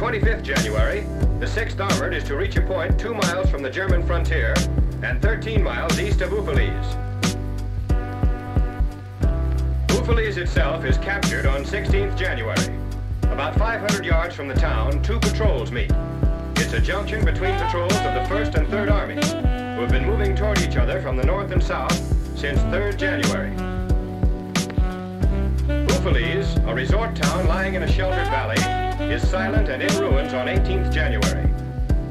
25th January, the 6th Armored is to reach a point two miles from the German frontier and 13 miles east of Houffalize. Houffalize itself is captured on 16th January. About 500 yards from the town, two patrols meet. It's a junction between patrols of the 1st and 3rd Armies, who have been moving toward each other from the north and south since 3rd January. Houffalize, a resort town lying in a sheltered valley, is silent and in ruins on 18th January.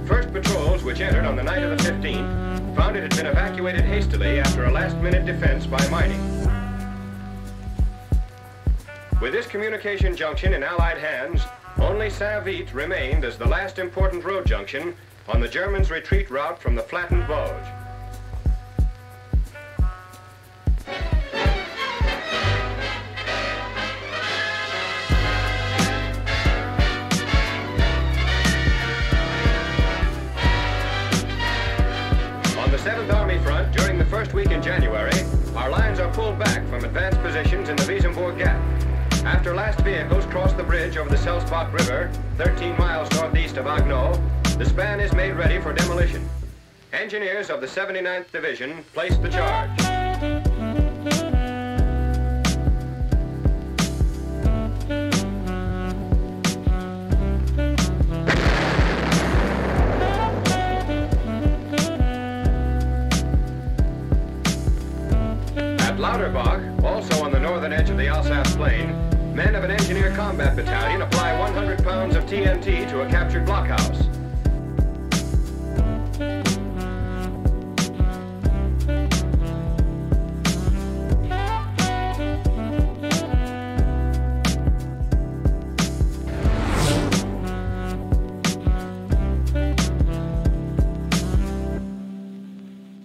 First patrols, which entered on the night of the 15th, found it had been evacuated hastily after a last-minute defense by mining. With this communication junction in Allied hands, only Saint-Vith remained as the last important road junction on the Germans' retreat route from the flattened Vosges. Advanced positions in the Wiesenburg Gap. After last vehicles cross the bridge over the Selspot River, 13 miles northeast of Haguenau, the span is made ready for demolition. Engineers of the 79th Division place the charge. Lauterbach, also on the northern edge of the Alsace Plain, men of an engineer combat battalion apply 100 pounds of TNT to a captured blockhouse.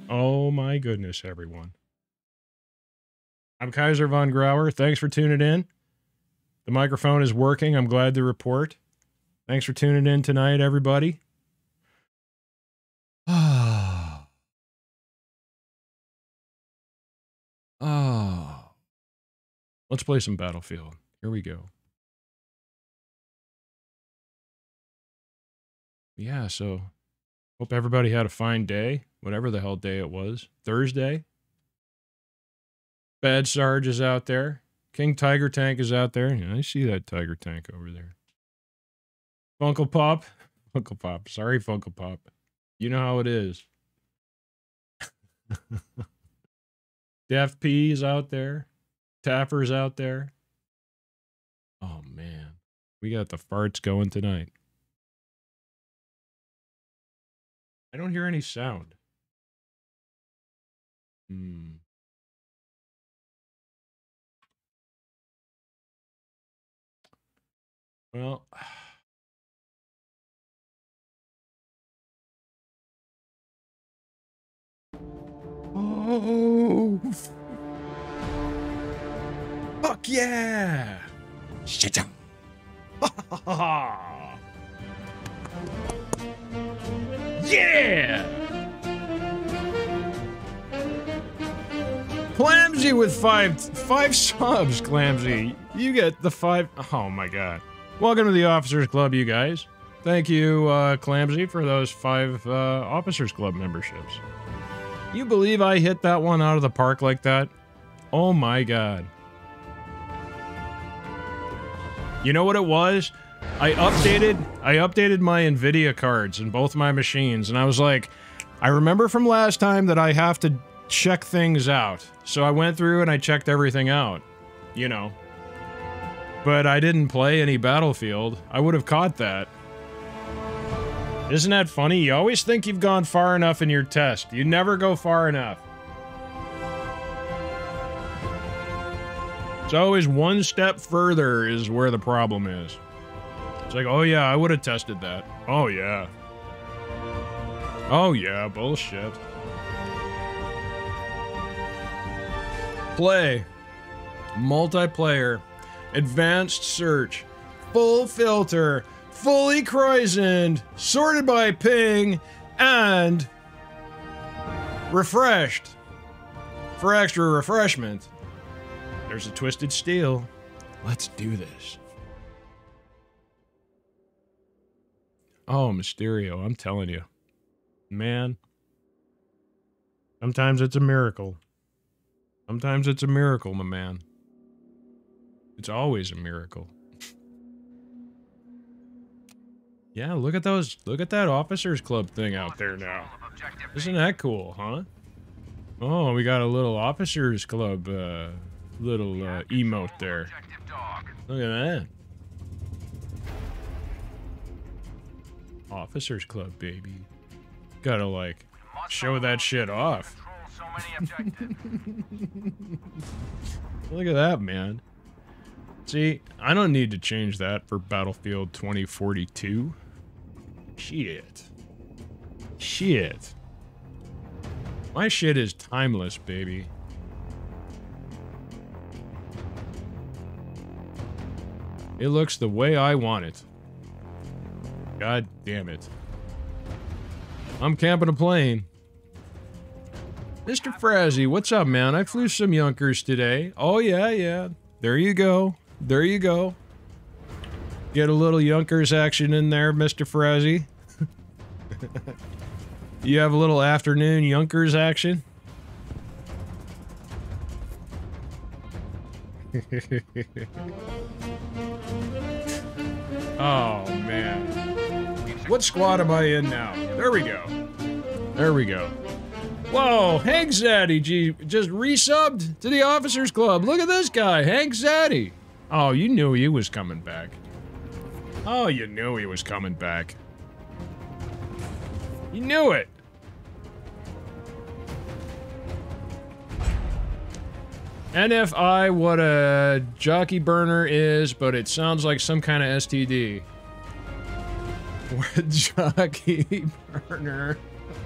Oh my goodness, everyone. I'm Kaiser von Grauer. Thanks for tuning in. The microphone is working. I'm glad to report. Thanks for tuning in tonight, everybody. Ah. Oh. Let's play some Battlefield. Here we go. Yeah, so hope everybody had a fine day, whatever the hell day it was. Thursday. Bad Sarge is out there. King Tiger Tank is out there. Yeah, I see that Tiger Tank over there. Funko Pop. Funko Pop. Sorry, Funko Pop. You know how it is. Def P is out there. Tapper's out there. Oh, man. We got the farts going tonight. I don't hear any sound. Hmm. Well, oh, fuck yeah! Shit Yeah! Clamsy with five five subs, Clamsy. You get the five oh my god. Welcome to the Officers Club, you guys. Thank you, uh, Clamsy, for those five uh, Officers Club memberships. You believe I hit that one out of the park like that? Oh my god. You know what it was? I updated I updated my Nvidia cards in both my machines and I was like I remember from last time that I have to check things out. So I went through and I checked everything out. You know. But I didn't play any Battlefield. I would have caught that. Isn't that funny? You always think you've gone far enough in your test. You never go far enough. It's always one step further is where the problem is. It's like, oh yeah, I would have tested that. Oh yeah. Oh yeah, bullshit. Play. Multiplayer. Advanced search. Full filter. Fully croissant. Sorted by ping. And refreshed. For extra refreshment. There's a twisted steel. Let's do this. Oh, Mysterio, I'm telling you. Man. Sometimes it's a miracle. Sometimes it's a miracle, my man. It's always a miracle. yeah, look at those. Look at that officers club thing out there now. Isn't that cool, huh? Oh, we got a little officers club, uh, little uh, emote there. Look at that. Officers club, baby. Gotta, like, show that shit off. Look at that, man. See, I don't need to change that for Battlefield 2042. Shit. Shit. My shit is timeless, baby. It looks the way I want it. God damn it. I'm camping a plane. Mr. Frazzy, what's up, man? I flew some Junkers today. Oh, yeah, yeah. There you go. There you go. Get a little Junkers action in there, Mr. Frazzy. you have a little afternoon Junkers action? oh, man. What squad am I in now? There we go. There we go. Whoa, Hank Zaddy G just resubbed to the Officers Club. Look at this guy, Hank Zaddy. Oh, you knew he was coming back. Oh, you knew he was coming back. You knew it. NFI, what a jockey burner is, but it sounds like some kind of STD. What jockey burner?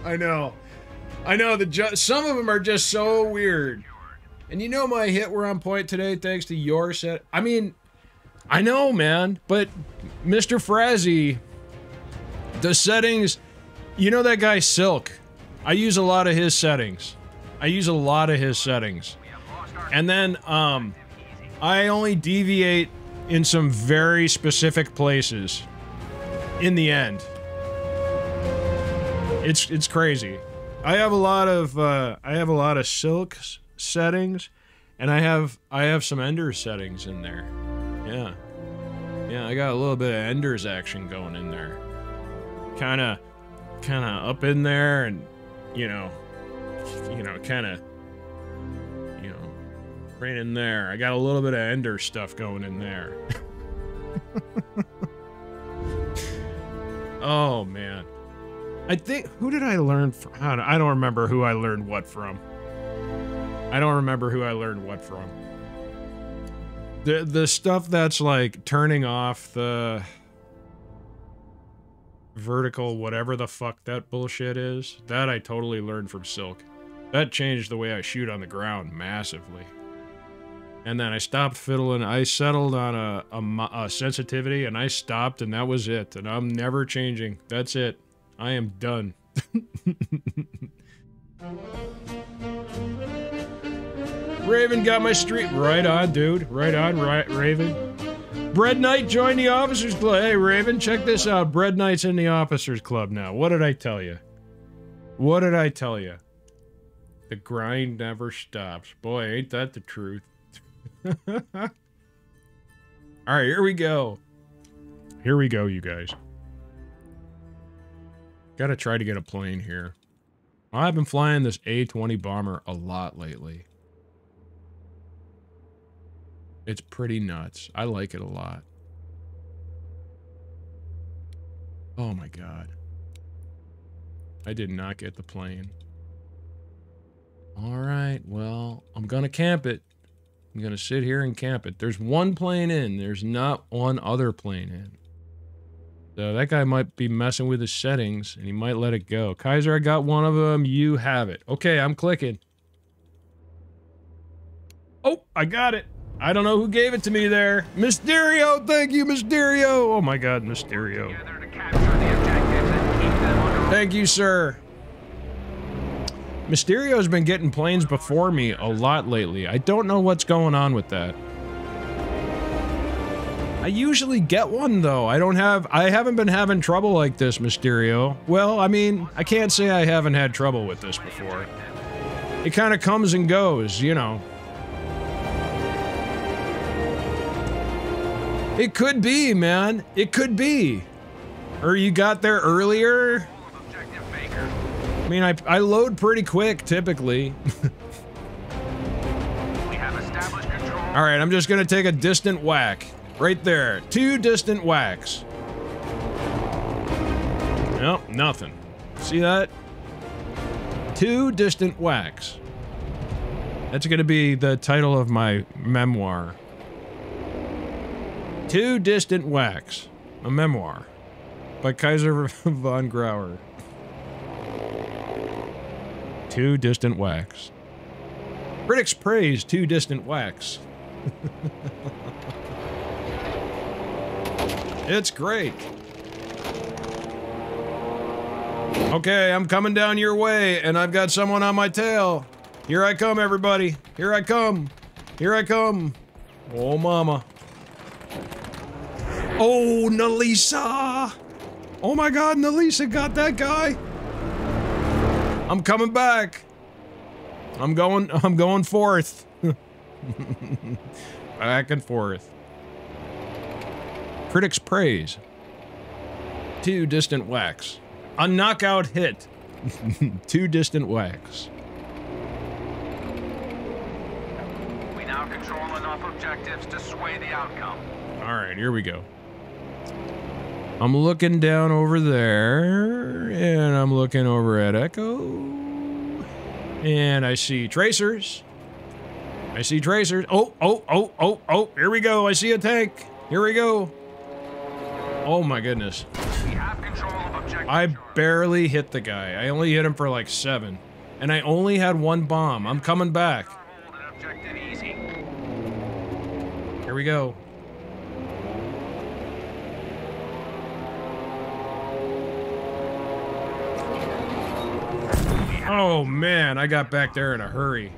I know. I know the some of them are just so weird. And you know my hit were on point today thanks to your set. I mean, I know, man, but Mr. Frazzy, the settings, you know that guy Silk. I use a lot of his settings. I use a lot of his settings. And then um I only deviate in some very specific places in the end. It's it's crazy. I have a lot of uh, I have a lot of silk settings, and I have I have some Ender settings in there. Yeah, yeah, I got a little bit of Ender's action going in there. Kind of, kind of up in there, and you know, you know, kind of, you know, right in there. I got a little bit of Ender stuff going in there. Oh man. I think who did I learn from? I don't remember who I learned what from. I don't remember who I learned what from. The the stuff that's like turning off the vertical whatever the fuck that bullshit is. That I totally learned from Silk. That changed the way I shoot on the ground massively. And then I stopped fiddling. I settled on a, a, a, sensitivity and I stopped and that was it. And I'm never changing. That's it. I am done. Raven got my street. Right on, dude. Right on, right, Raven. Bread Knight joined the Officers Club. Hey, Raven, check this out. Bread Knight's in the Officers Club now. What did I tell you? What did I tell you? The grind never stops. Boy, ain't that the truth. All right, here we go. Here we go, you guys. Gotta try to get a plane here. I've been flying this A-20 bomber a lot lately. It's pretty nuts. I like it a lot. Oh my god. I did not get the plane. Alright, well, I'm gonna camp it. I'm going to sit here and camp it. There's one plane in. There's not one other plane in. So that guy might be messing with his settings, and he might let it go. Kaiser, I got one of them. You have it. Okay, I'm clicking. Oh, I got it. I don't know who gave it to me there. Mysterio, thank you, Mysterio. Oh my God, Mysterio. Thank you, sir. Mysterio's been getting planes before me a lot lately. I don't know what's going on with that. I usually get one though. I don't have I haven't been having trouble like this, Mysterio. Well, I mean, I can't say I haven't had trouble with this before. It kind of comes and goes, you know. It could be, man. It could be. Or you got there earlier. I mean, I, I load pretty quick, typically. All right, I'm just going to take a distant whack. Right there. Two distant whacks. Nope, nothing. See that? Two distant whacks. That's going to be the title of my memoir. Two Distant Whacks, a memoir by Kaiser von Grauer. Two Distant Whacks. Critics praise Two Distant Whacks. it's great. Okay, I'm coming down your way, and I've got someone on my tail. Here I come, everybody. Here I come. Here I come. Oh, mama. Oh, Nalisa! Oh my god, Nalisa got that guy! I'm coming back! I'm going, I'm going forth. back and forth. Critics praise. Two distant whacks. A knockout hit. Two distant whacks. We now control enough objectives to sway the outcome. Alright, here we go. I'm looking down over there, and I'm looking over at Echo, and I see tracers. I see tracers. Oh, oh, oh, oh, oh, here we go. I see a tank. Here we go. Oh my goodness. We have control of objective I barely hit the guy. I only hit him for like seven. And I only had one bomb. I'm coming back. Here we go. Oh man, I got back there in a hurry.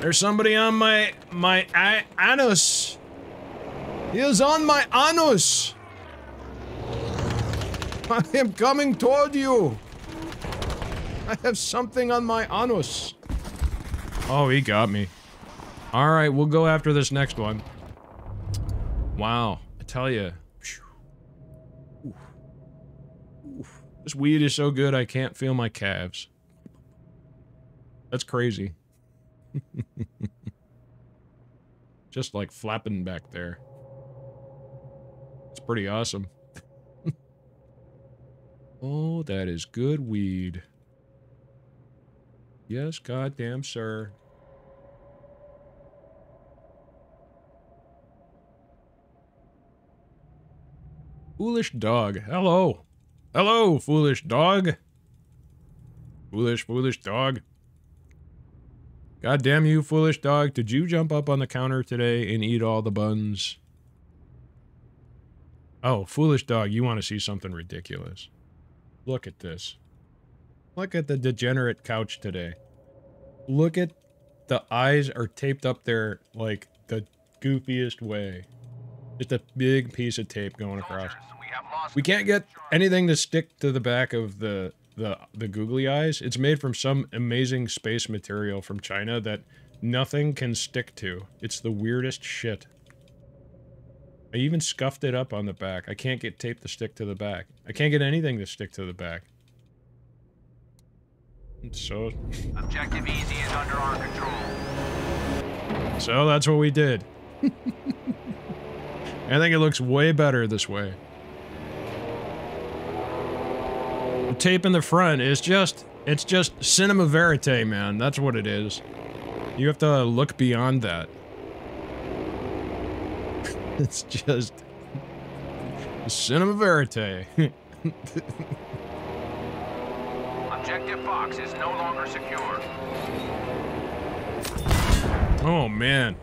There's somebody on my my a- anus. He is on my anus. I am coming toward you. I have something on my anus. Oh, he got me. All right, we'll go after this next one. Wow, I tell you. This weed is so good I can't feel my calves. That's crazy. Just like flapping back there. It's pretty awesome. oh, that is good weed. Yes, goddamn, sir. Foolish dog. Hello. Hello, foolish dog. Foolish, foolish dog. God damn you, foolish dog. Did you jump up on the counter today and eat all the buns? Oh, foolish dog, you want to see something ridiculous. Look at this. Look at the degenerate couch today. Look at the eyes are taped up there like the goofiest way. Just a big piece of tape going across. We We can't get anything to stick to the back of the the the googly eyes. It's made from some amazing space material from China that nothing can stick to. It's the weirdest shit. I even scuffed it up on the back. I can't get tape to stick to the back. I can't get anything to stick to the back. It's so objective easy is under our control. so that's what we did. I think it looks way better this way. Tape in the front is just, it's just cinema verite, man. That's what it is. You have to look beyond that. it's just cinema verite. Objective box is no longer secure. oh man,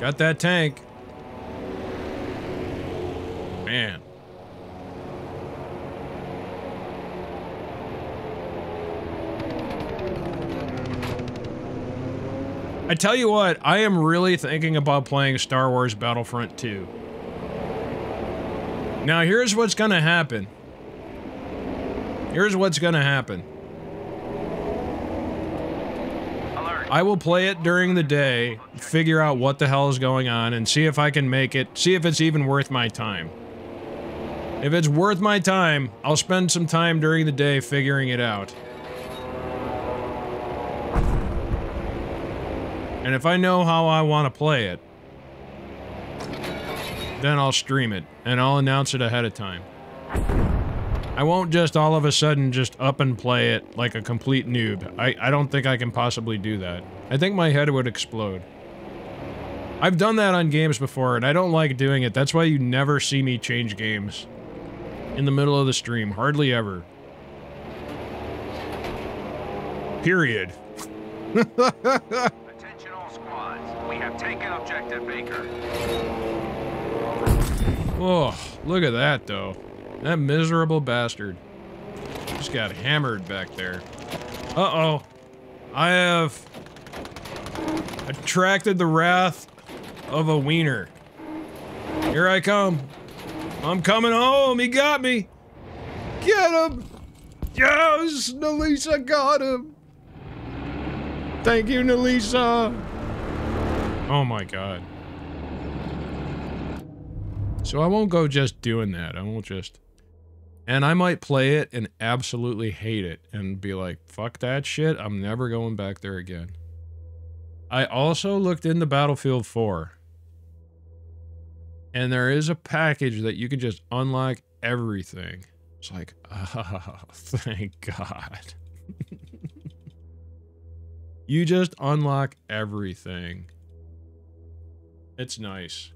got that tank. Man. I tell you what, I am really thinking about playing Star Wars Battlefront 2. Now, here's what's gonna happen. Here's what's gonna happen. I will play it during the day, figure out what the hell is going on, and see if I can make it, see if it's even worth my time. If it's worth my time, I'll spend some time during the day figuring it out. And if I know how I want to play it, then I'll stream it, and I'll announce it ahead of time. I won't just all of a sudden just up and play it like a complete noob. I, I don't think I can possibly do that. I think my head would explode. I've done that on games before, and I don't like doing it. That's why you never see me change games. In the middle of the stream. Hardly ever. Period. We have taken objective Baker. Oh, look at that, though. That miserable bastard. Just got hammered back there. Uh-oh. I have attracted the wrath of a wiener. Here I come. I'm coming home. He got me. Get him. Yes, Nalisa got him. Thank you, Nalisa. Oh my god. So I won't go just doing that. I won't just. And I might play it and absolutely hate it and be like, fuck that shit. I'm never going back there again. I also looked into Battlefield 4. And there is a package that you can just unlock everything. It's like, oh, thank God. you just unlock everything. It's nice.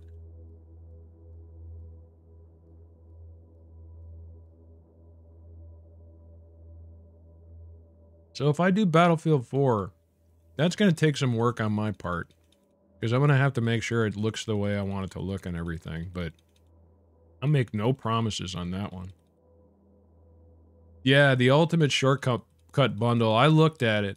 So if I do Battlefield 4, that's going to take some work on my part. Because I'm going to have to make sure it looks the way I want it to look and everything. But I'll make no promises on that one. Yeah, the ultimate shortcut cut bundle. I looked at it.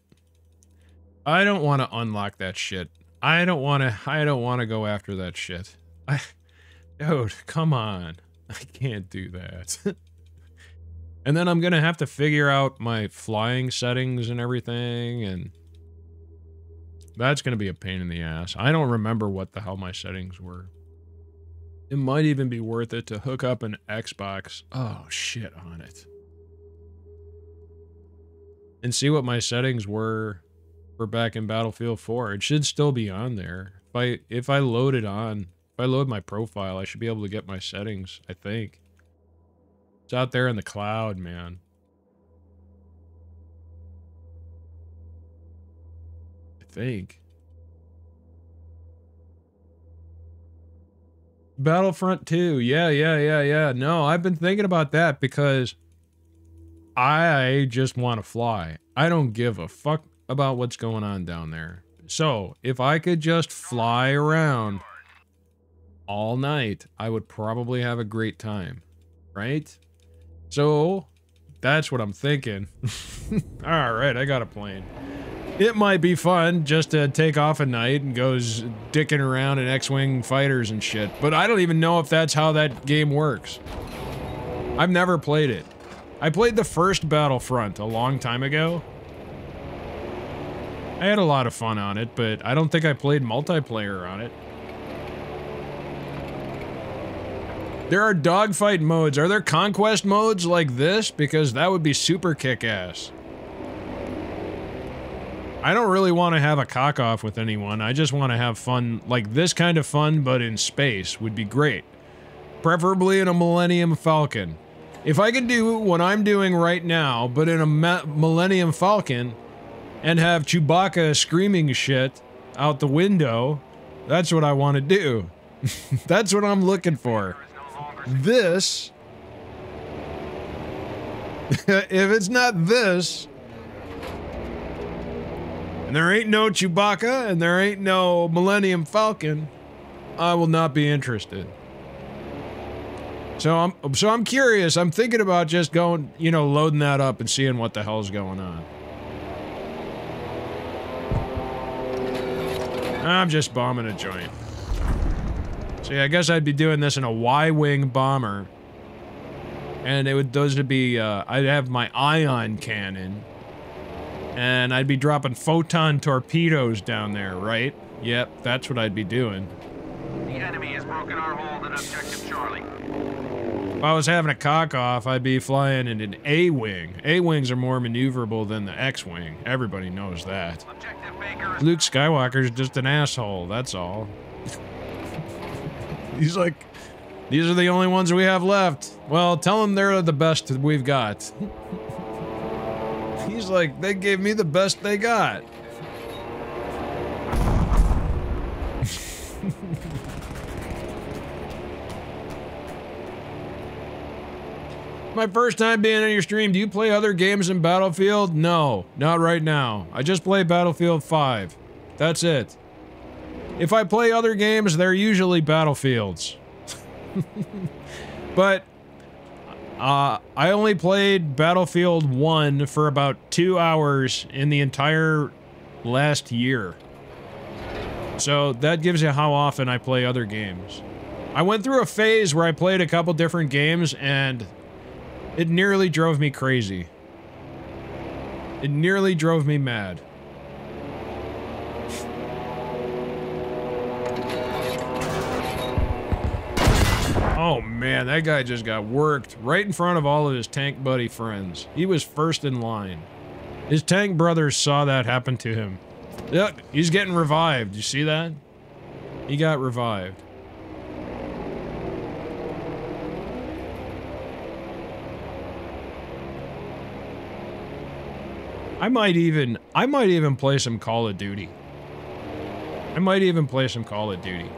I don't want to unlock that shit. I don't want to. I don't want to go after that shit. I, dude, come on. I can't do that. and then I'm gonna have to figure out my flying settings and everything, and that's gonna be a pain in the ass. I don't remember what the hell my settings were. It might even be worth it to hook up an Xbox. Oh shit on it. And see what my settings were for back in Battlefield 4. It should still be on there. If I if I load it on, if I load my profile, I should be able to get my settings, I think. It's out there in the cloud, man. I think. Battlefront 2. Yeah, yeah, yeah, yeah. No, I've been thinking about that because I just want to fly. I don't give a fuck about what's going on down there. So, if I could just fly around all night, I would probably have a great time. Right? So, that's what I'm thinking. all right, I got a plane. It might be fun just to take off a night and goes dicking around in X-Wing fighters and shit, but I don't even know if that's how that game works. I've never played it. I played the first Battlefront a long time ago. I had a lot of fun on it, but I don't think I played multiplayer on it. There are dogfight modes. Are there conquest modes like this? Because that would be super kick-ass. I don't really want to have a cock-off with anyone. I just want to have fun, like this kind of fun, but in space would be great. Preferably in a Millennium Falcon. If I could do what I'm doing right now, but in a Millennium Falcon, and have Chewbacca screaming shit out the window, that's what I want to do. that's what I'm looking for. This, if it's not this, and there ain't no Chewbacca, and there ain't no Millennium Falcon, I will not be interested. So I'm so I'm curious. I'm thinking about just going, you know, loading that up and seeing what the hell's going on. I'm just bombing a joint. See, I guess I'd be doing this in a Y-wing bomber And it would those would be uh, I'd have my ion cannon, and I'd be dropping photon torpedoes down there, right? Yep, that's what I'd be doing. The enemy has broken our hold at Objective Charlie. If I was having a cock off, I'd be flying in an A wing. A wings are more maneuverable than the X wing. Everybody knows that. Objective Luke Skywalker's just an asshole, that's all. He's like, these are the only ones we have left. Well, tell them they're the best we've got. He's like, they gave me the best they got. My first time being on your stream. Do you play other games in Battlefield? No, not right now. I just play Battlefield 5. That's it. If I play other games, they're usually Battlefields. but uh, I only played Battlefield 1 for about two hours in the entire last year. So that gives you how often I play other games. I went through a phase where I played a couple different games and it nearly drove me crazy. It nearly drove me mad. Oh man, that guy just got worked right in front of all of his tank buddy friends. He was first in line. His tank brothers saw that happen to him. Look, he's getting revived. You see that? He got revived. I might even I might even play some Call of Duty. I might even play some Call of Duty.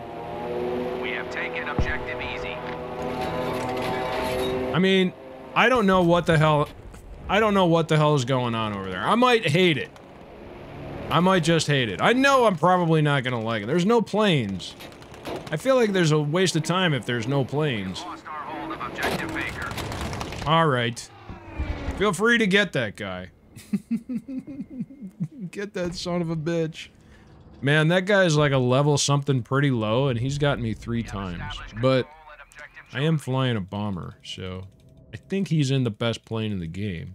We have taken Objective Easy. I mean, I don't know what the hell I don't know what the hell is going on over there. I might hate it. I might just hate it. I know I'm probably not gonna like it. There's no planes. I feel like there's a waste of time if there's no planes. Lost our hold of Objective Baker. Alright. Feel free to get that guy. get that son of a bitch. Man, that guy's like a level something pretty low, and he's gotten me three times. But control at Objective I am flying a bomber, so I think he's in the best plane in the game.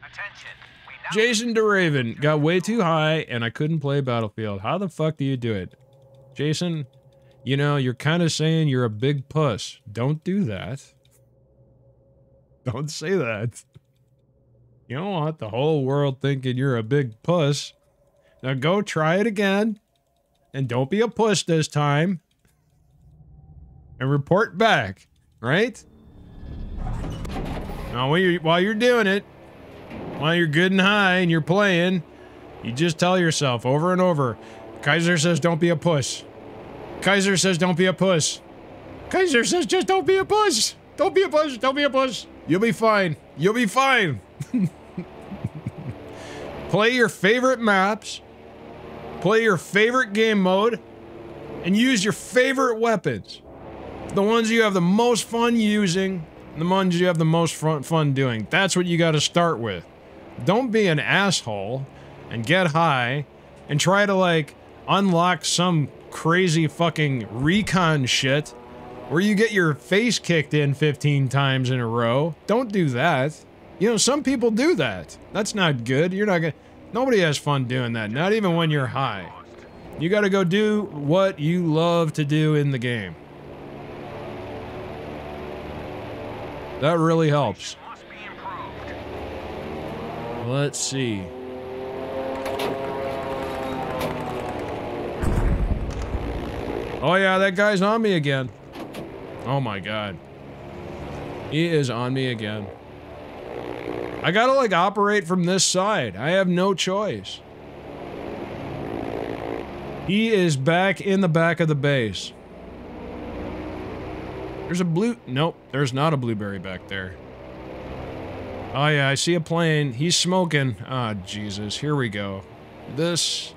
Attention. We now Jason DeRaven got way too high, and I couldn't play Battlefield. How the fuck do you do it? Jason, you know, you're kind of saying you're a big puss. Don't do that. Don't say that. You don't want the whole world thinking you're a big puss. Now go try it again. And don't be a puss this time. And report back, right? Now, while you're, while you're doing it, while you're good and high and you're playing, you just tell yourself over and over Kaiser says don't be a puss. Kaiser says don't be a puss. Kaiser says just don't be a puss. Don't be a puss. Don't be a puss. You'll be fine. You'll be fine. Play your favorite maps. Play your favorite game mode. And use your favorite weapons. The ones you have the most fun using. The ones you have the most fun, fun doing. That's what you got to start with. Don't be an asshole and get high and try to like unlock some crazy fucking recon shit where you get your face kicked in 15 times in a row. Don't do that. You know, some people do that. That's not good. You're not gonna. Nobody has fun doing that. Not even when you're high. You gotta go do what you love to do in the game. That really helps. must be improved. Let's see. Oh yeah, that guy's on me again. Oh my god. He is on me again. I gotta like operate from this side. I have no choice. He is back in the back of the base. There's a blue. Nope, there's not a blueberry back there. Oh yeah, I see a plane. He's smoking. Ah, Jesus. Here we go. This.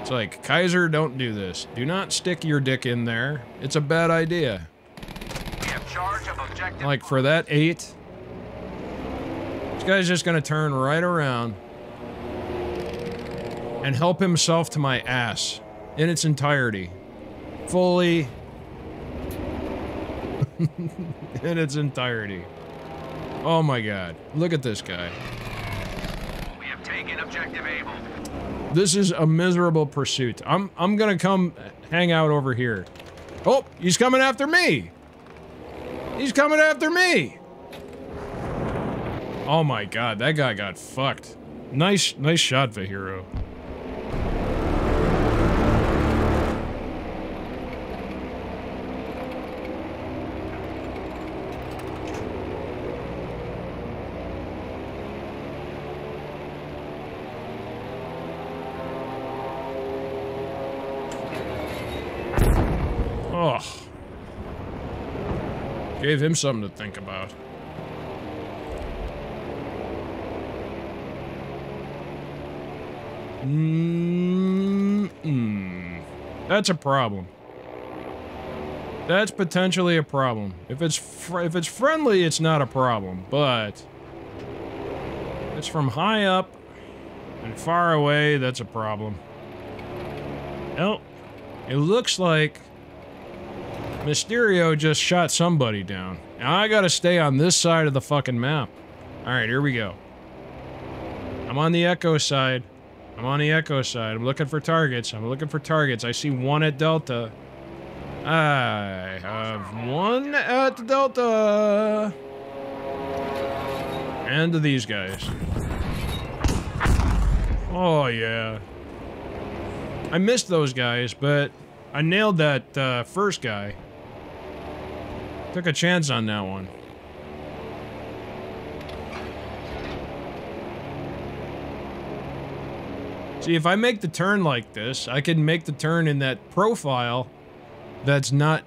It's like, Kaiser, don't do this. Do not stick your dick in there. It's a bad idea. We have charge of Objective Like, for that eight. This guy's just gonna turn right around. And help himself to my ass. In its entirety. Fully. in its entirety. Oh my god. Look at this guy. We have taken objective Able. This is a miserable pursuit. I'm I'm gonna come hang out over here. Oh, he's coming after me. He's coming after me. Oh my god, that guy got fucked. Nice, nice shot, Vahiro. Gave him something to think about. Mm-mm. That's a problem. That's potentially a problem. If it's if it's friendly, it's not a problem, but it's from high up and far away, that's a problem. Oh, it looks like Mysterio just shot somebody down. Now I gotta stay on this side of the fucking map. Alright, here we go. I'm on the Echo side. I'm on the Echo side. I'm looking for targets. I'm looking for targets. I see one at Delta. I have one at Delta. And these guys. Oh, yeah. I missed those guys, but I nailed that uh, first guy. Took a chance on that one. See, if I make the turn like this, I can make the turn in that profile that's not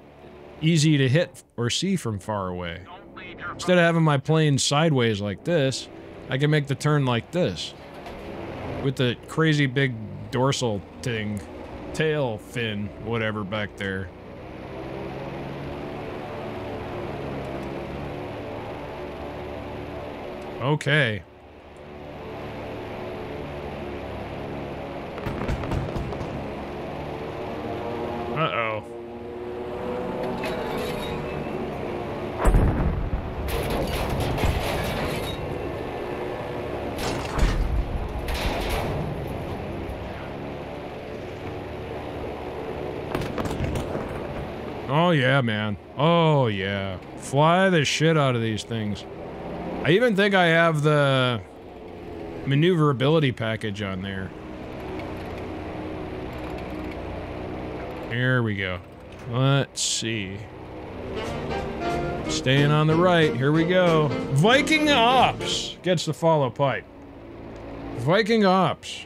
easy to hit or see from far away. Instead of having my plane sideways like this, I can make the turn like this. With the crazy big dorsal thing, tail fin, whatever back there. Okay. Uh-oh. Oh yeah, man. Oh yeah. Fly the shit out of these things. I even think I have the maneuverability package on there. Here we go. Let's see. Staying on the right. Here we go. Viking Ops gets the follow pipe. Viking Ops.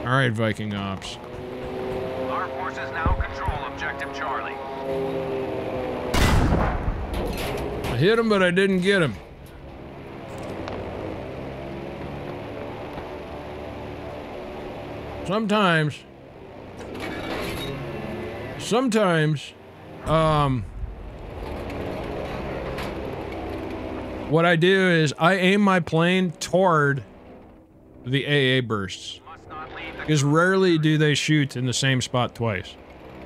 All right, Viking Ops. Our forces now control objective Charlie. I hit him, but I didn't get him. Sometimes, sometimes, um, what I do is I aim my plane toward the AA bursts. Because rarely do they shoot in the same spot twice.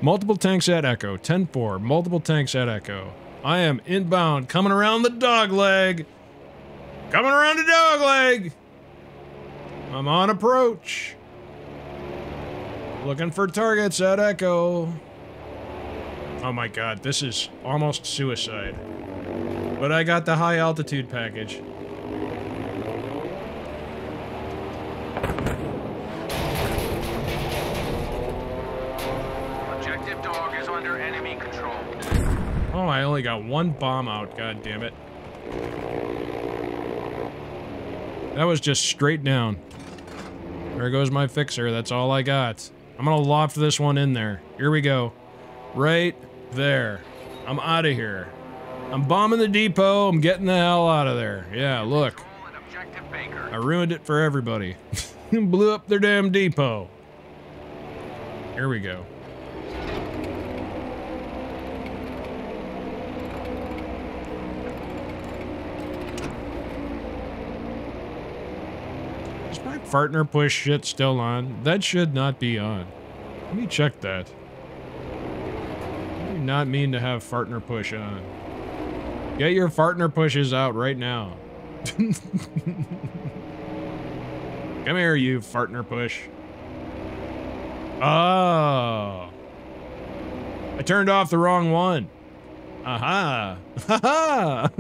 Multiple tanks at Echo, 10-4, multiple tanks at Echo. I am inbound, coming around the dog leg. Coming around the dog leg. I'm on approach. Looking for targets at Echo. Oh my god, this is almost suicide. But I got the high altitude package. objective dog is under enemy control. Oh, I only got one bomb out, god damn it. That was just straight down. There goes my fixer, that's all I got. I'm gonna loft this one in there. Here we go. Right there. I'm out of here. I'm bombing the depot, I'm getting the hell out of there. Yeah, look. I ruined it for everybody. Blew up their damn depot. Here we go. Is my partner push shit still on? That should not be on. Let me check that. Not mean to have Fartner push on. Get your Fartner pushes out right now. Come here, you Fartner push. Oh. I turned off the wrong one. Aha. Ha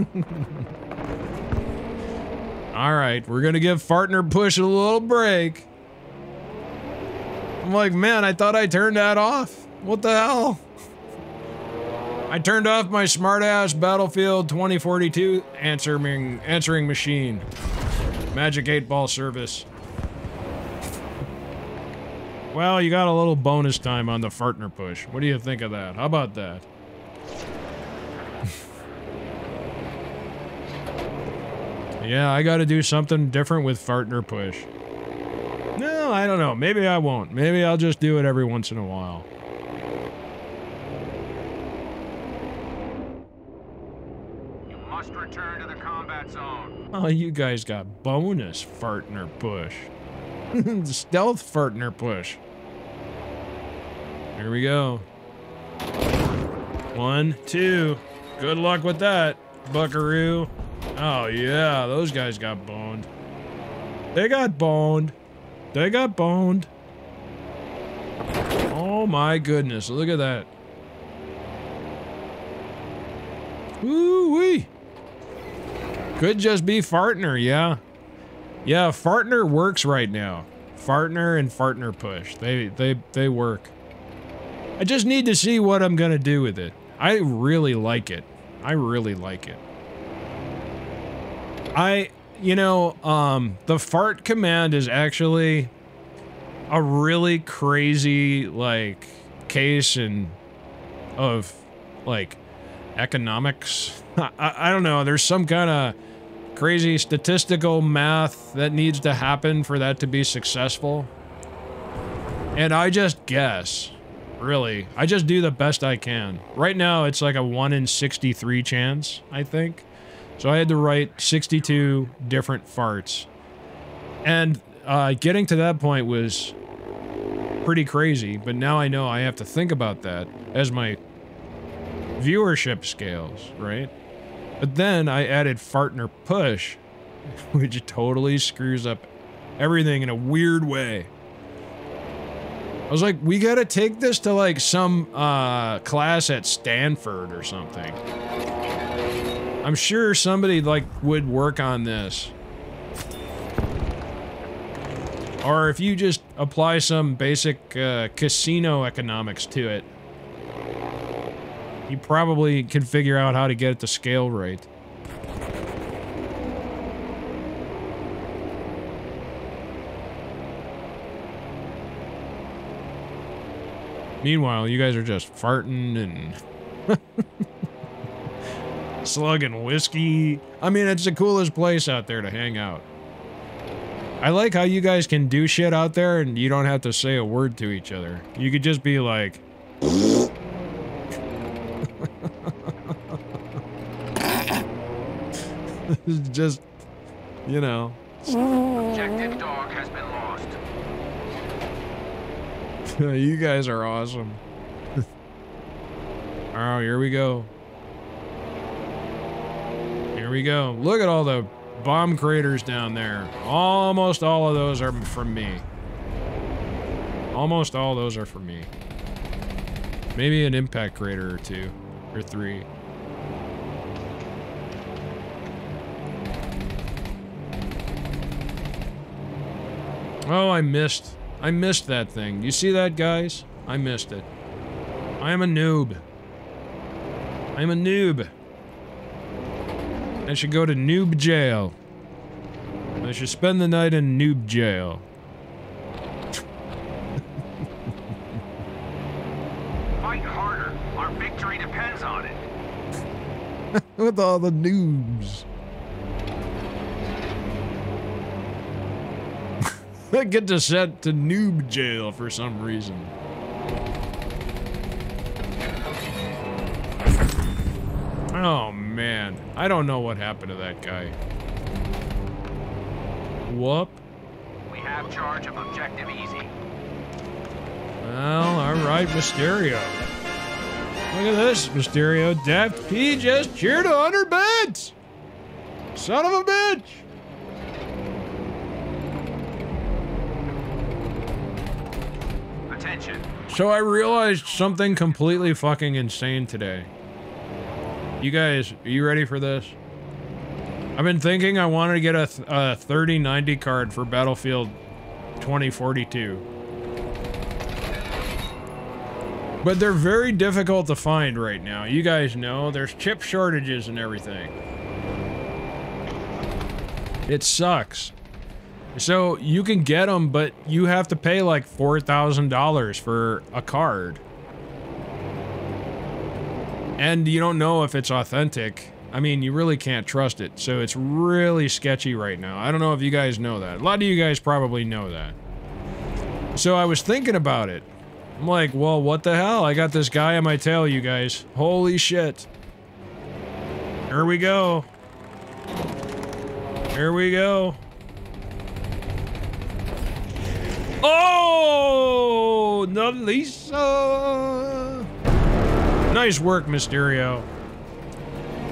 All right, we're going to give Fartner push a little break. I'm like, man, I thought I turned that off. What the hell? I turned off my smartass Battlefield 2042 answering answering machine. Magic 8 ball service. Well, you got a little bonus time on the Fartner push. What do you think of that? How about that? yeah, I got to do something different with Fartner push. No, I don't know. Maybe I won't. Maybe I'll just do it every once in a while. You must return to the combat zone. Oh, you guys got bonus Fartner push. Stealth Fartner push. Here we go. One, two. Good luck with that, buckaroo. Oh, yeah, those guys got boned. They got boned. They got boned. Oh my goodness, look at that. Woo wee. Could just be Fartner, yeah. Yeah, Fartner works right now. Fartner and Fartner push. They they they work. I just need to see what I'm gonna do with it. I really like it. I really like it. I you know, um the fart command is actually a really crazy like case and of like economics. I, I don't know. There's some kind of crazy statistical math that needs to happen for that to be successful. And I just guess, really. I just do the best I can. Right now, it's like a 1 in 63 chance, I think. So I had to write 62 different farts. And uh, getting to that point was pretty crazy, but now I know I have to think about that as my viewership scales, right? But then I added Fartner Push, which totally screws up everything in a weird way. I was like, we gotta take this to like some uh, class at Stanford or something. I'm sure somebody like would work on this. Or if you just apply some basic uh, casino economics to it, you probably can figure out how to get it to scale right. Meanwhile, you guys are just farting and slugging whiskey. I mean, it's the coolest place out there to hang out. I like how you guys can do shit out there and you don't have to say a word to each other. You could just be like, just, you know. Objective dog has been lost. you guys are awesome. oh, here we go. Here we go. Look at all the bomb craters down there. Almost all of those are from me. Almost all those are from me. Maybe an impact crater or two. Or three. Oh, I missed. I missed that thing. You see that, guys? I missed it. I am a noob. I'm a noob. I should go to noob jail. I should spend the night in noob jail. Fight harder. Our victory depends on it. With all the noobs. get to sent to noob jail for some reason. Oh man, I don't know what happened to that guy. Whoop. We have charge of objective easy. Well, alright, Mysterio. Look at this, Mysterio. Daft P just cheered a hundred bits. Son of a bitch. So I realized something completely fucking insane today. You guys, are you ready for this? I've been thinking I wanted to get a, th- a 3090 card for Battlefield 2042. But they're very difficult to find right now. You guys know there's chip shortages and everything. It sucks. So you can get them, but you have to pay like $4,000 for a card. And you don't know if it's authentic. I mean, you really can't trust it. So it's really sketchy right now. I don't know if you guys know that. A lot of you guys probably know that. So I was thinking about it. I'm like, well, what the hell? I got this guy on my tail, you guys. Holy shit. Here we go. Here we go. Oh, Nalisa. Nice work, Mysterio.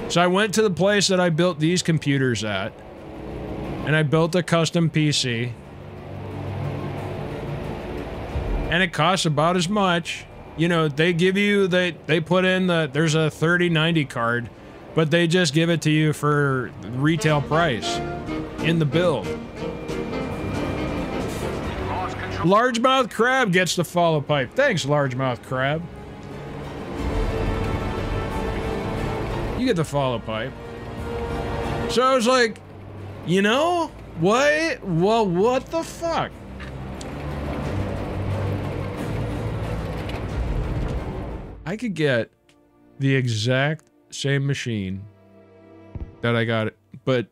So I went to the place that I built these computers at, and I built a custom PC. And it costs about as much. You know, they give you they they put in the there's a 3090 card, but they just give it to you for retail price in the bill. Largemouth crab gets the follow pipe. Thanks, largemouth crab. You get the follow pipe. So I was like, you know, what? Well, what the fuck? I could get the exact same machine that I got, but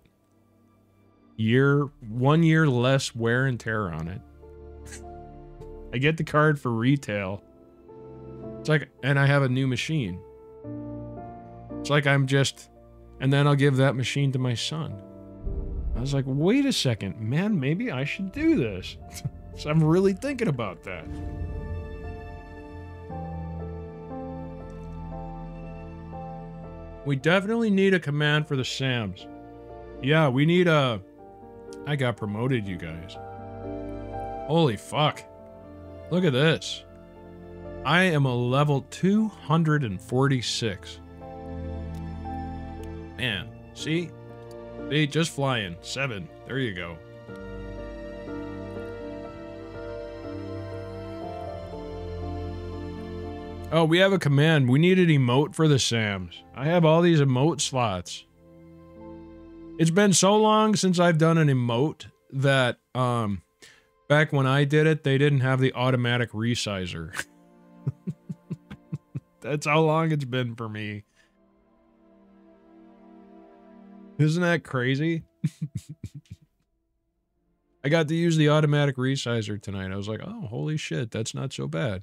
year, one year less wear and tear on it. I get the card for retail. It's like, and I have a new machine. It's like I'm just, and then I'll give that machine to my son. I was like, wait a second, man, maybe I should do this. so I'm really thinking about that. We definitely need a command for the Sams. Yeah, we need a. I got promoted, you guys. Holy fuck. Look at this. I am a level 246. Man, see? See, just flying. Seven. There you go. Oh, we have a command. We need an emote for the Sams. I have all these emote slots. It's been so long since I've done an emote that um back when I did it, they didn't have the automatic resizer. That's how long it's been for me. Isn't that crazy? I got to use the automatic resizer tonight. I was like, oh, holy shit, that's not so bad.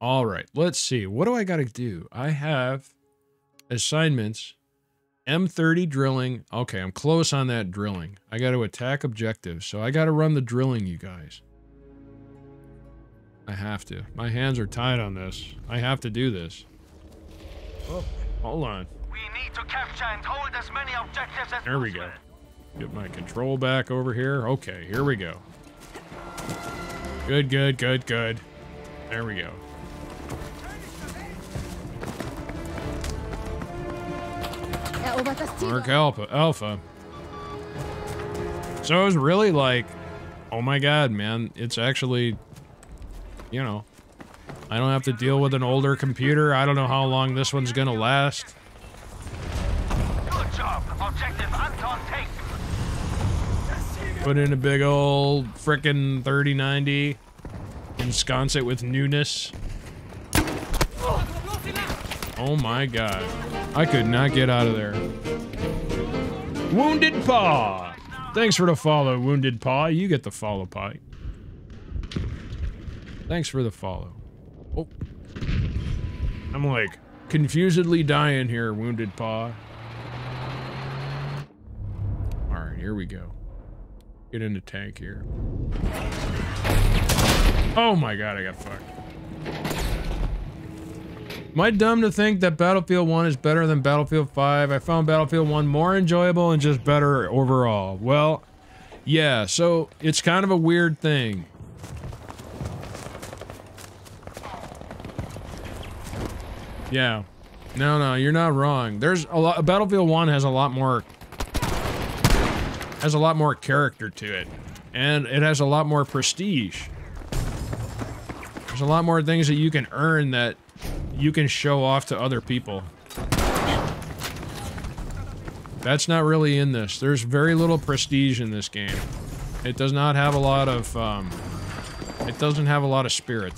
All right, let's see. What do I got to do? I have assignments M30 drilling. Okay, I'm close on that drilling. I got to attack objectives. So I got to run the drilling, you guys. I have to. My hands are tied on this. I have to do this. Oh, hold on. We need to capture and hold as many objectives as There we go. Get my control back over here. Okay, here we go. Good, good, good, good. There we go. Mark Alpha. Alpha. So it was really like, oh my god, man, it's actually, you know, I don't have to deal with an older computer. I don't know how long this one's gonna last. Good job. Objective Anton take. Put in a big old frickin' 3090. Ensconce it with newness. Oh my god. I could not get out of there. Wounded Paw! Thanks for the follow, Wounded Paw. You get the follow pie. Thanks for the follow. Oh. I'm like confusedly dying here, Wounded Paw. Alright, here we go. Get in the tank here. Oh my god, I got fucked. Am I dumb to think that Battlefield 1 is better than Battlefield 5? I found Battlefield 1 more enjoyable and just better overall. Well, yeah, so it's kind of a weird thing. Yeah. No, no, you're not wrong. There's a lot Battlefield 1 has a lot more has a lot more character to it. And it has a lot more prestige. There's a lot more things that you can earn that you can show off to other people. That's not really in this. There's very little prestige in this game. It does not have a lot of, um, it doesn't have a lot of spirit.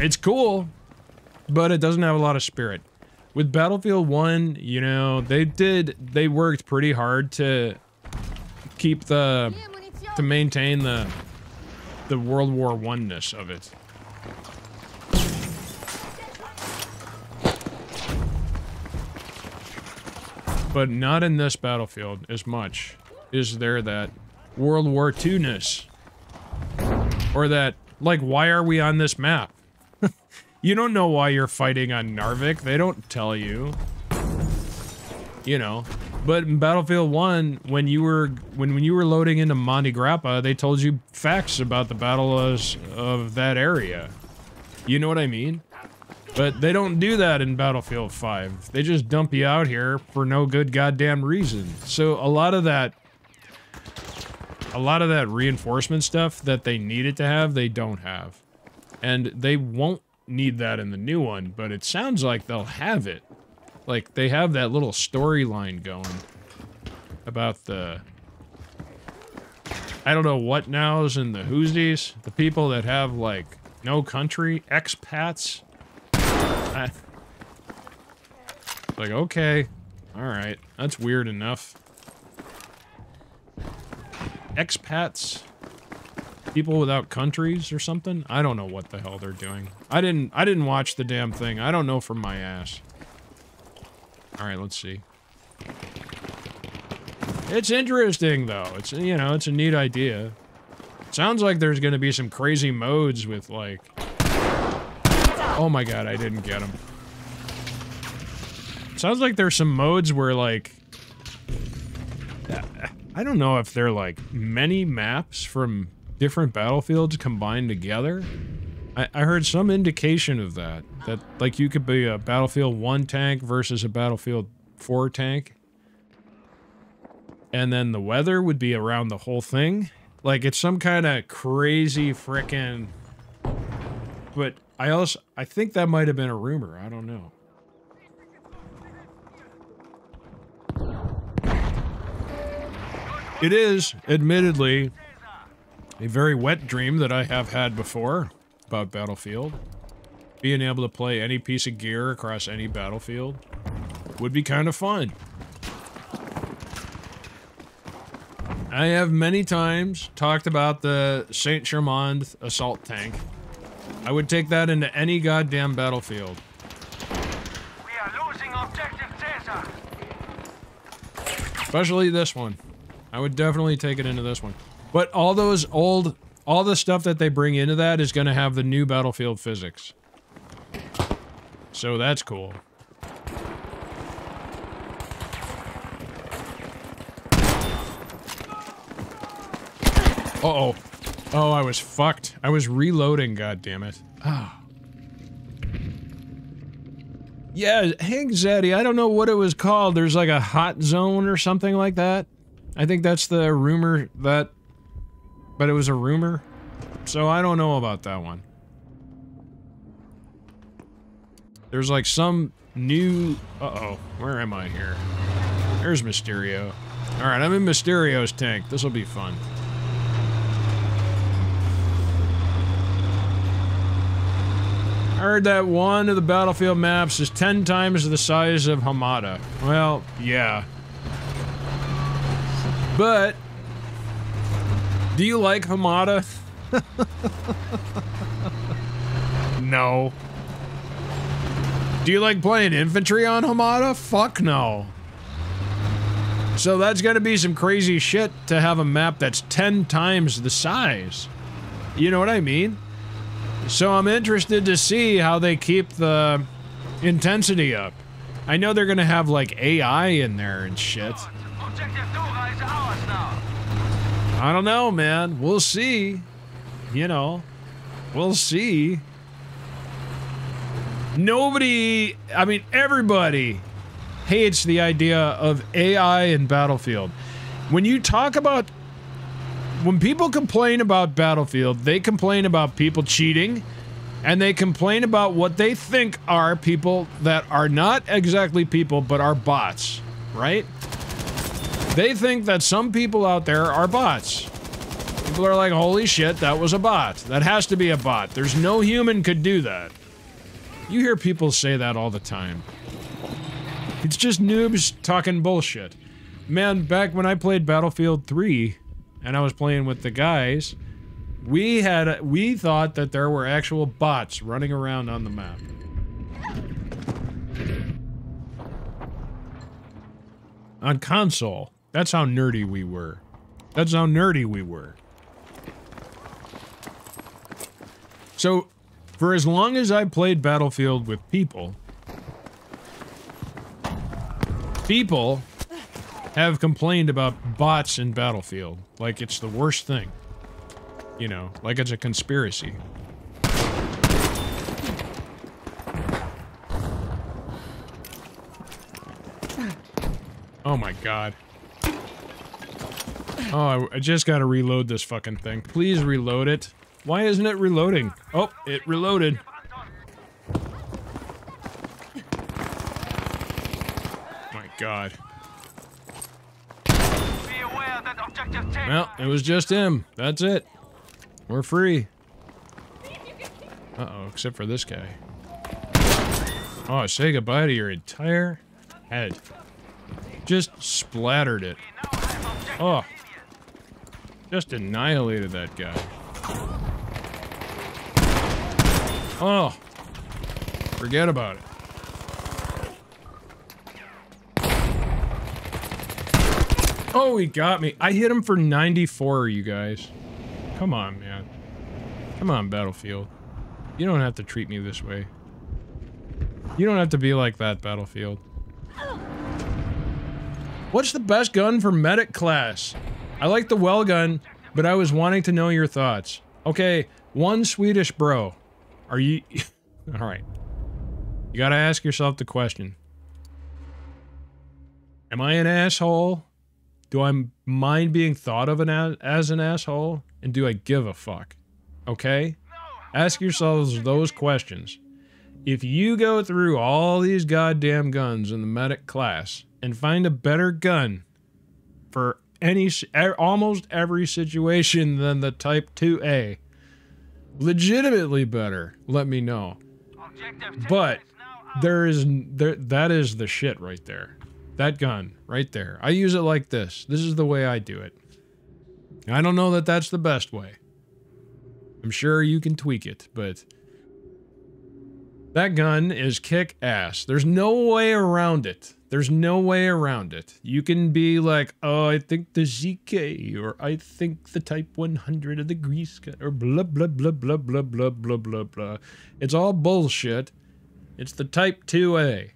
It's cool, but it doesn't have a lot of spirit. With Battlefield 1, you know, they did, they worked pretty hard to keep the, to maintain the, the World War One-ness of it. But not in this Battlefield as much is there that World War II-ness. Or that, like, why are we on this map? You don't know why you're fighting on Narvik. They don't tell you. You know. But in Battlefield 1, when you were when, when you were loading into Monte Grappa, they told you facts about the battles of that area. You know what I mean? But they don't do that in Battlefield 5. They just dump you out here for no good goddamn reason. So a lot of that a lot of that reinforcement stuff that they needed to have, they don't have. And they won't need that in the new one, but it sounds like they'll have it. Like, they have that little storyline going about the... I don't know what nows and the whoosies. The people that have, like, no country, expats. I, like, okay. Alright. That's weird enough. Expats? people without countries or something. I don't know what the hell they're doing. I didn't I didn't watch the damn thing. I don't know from my ass. All right, let's see. It's interesting though. It's you know, it's a neat idea. Sounds like there's going to be some crazy modes with like Oh my god, I didn't get him. Sounds like there's some modes where like I don't know if they're like many maps from different battlefields combined together. I, I heard some indication of that. That, like, you could be a Battlefield 1 tank versus a Battlefield 4 tank. And then the weather would be around the whole thing. Like, it's some kind of crazy frickin'... But I also... I think that might have been a rumor. I don't know. It is, admittedly, a very wet dream that I have had before about Battlefield. Being able to play any piece of gear across any battlefield would be kind of fun. I have many times talked about the Saint Chamond assault tank. I would take that into any goddamn battlefield. We are losing objective Caesar. Especially this one. I would definitely take it into this one. But all those old, all the stuff that they bring into that is going to have the new Battlefield physics. So that's cool. Uh-oh. Oh, I was fucked. I was reloading, God damn it. Ah. Yeah, Hank Zaddy, I don't know what it was called. There's like a hot zone or something like that. I think that's the rumor that but it was a rumor, so I don't know about that one. There's like some new... Uh-oh, where am I here? There's Mysterio. Alright, I'm in Mysterio's tank. This will be fun. I heard that one of the battlefield maps is 10 times the size of Hamada. Well, yeah. But do you like Hamada? no. Do you like playing infantry on Hamada? Fuck no. So that's gonna be some crazy shit to have a map that's 10 times the size. You know what I mean? So I'm interested to see how they keep the intensity up. I know they're gonna have like AI in there and shit. Objective Dora is ours now. I don't know, man. We'll see. You know, we'll see. Nobody, I mean, everybody hates the idea of AI in Battlefield. When you talk about, when people complain about Battlefield, they complain about people cheating and they complain about what they think are people that are not exactly people but are bots, right? They think that some people out there are bots. People are like, holy shit, that was a bot. That has to be a bot. There's no human could do that. You hear people say that all the time. It's just noobs talking bullshit. Man, back when I played Battlefield 3 and I was playing with the guys, we had we thought that there were actual bots running around on the map. On console. That's how nerdy we were. That's how nerdy we were. So, for as long as I played Battlefield with people, people have complained about bots in Battlefield. Like it's the worst thing. You know, like it's a conspiracy. Oh my god. Oh, I, just gotta reload this fucking thing. Please reload it. Why isn't it reloading? Oh, it reloaded. My god. Well, it was just him. That's it. We're free. Uh-oh, except for this guy. Oh, say goodbye to your entire head. Just splattered it. Oh. Just annihilated that guy. Oh. Forget about it. Oh, he got me. I hit him for 94, you guys. Come on, man. Come on, Battlefield. You don't have to treat me this way. You don't have to be like that, Battlefield. What's the best gun for medic class? I like the Welgun, but I was wanting to know your thoughts. Okay, one Swedish bro. Are you... Alright. You gotta ask yourself the question. Am I an asshole? Do I mind being thought of an as an asshole? And do I give a fuck? Okay? Ask yourselves those questions. If you go through all these goddamn guns in the medic class and find a better gun for any s- e- almost every situation than the Type 2A, legitimately better, let me know. But there is there that is the shit right there. That gun right there. I use it like this. This is the way I do it. I don't know that that's the best way. I'm sure you can tweak it, but that gun is kick ass. There's no way around it. There's no way around it. You can be like, oh, I think the ZK, or I think the Type 100 of the grease gun, or blah, blah, blah, blah, blah, blah, blah, blah, blah. It's all bullshit. It's the Type 2A.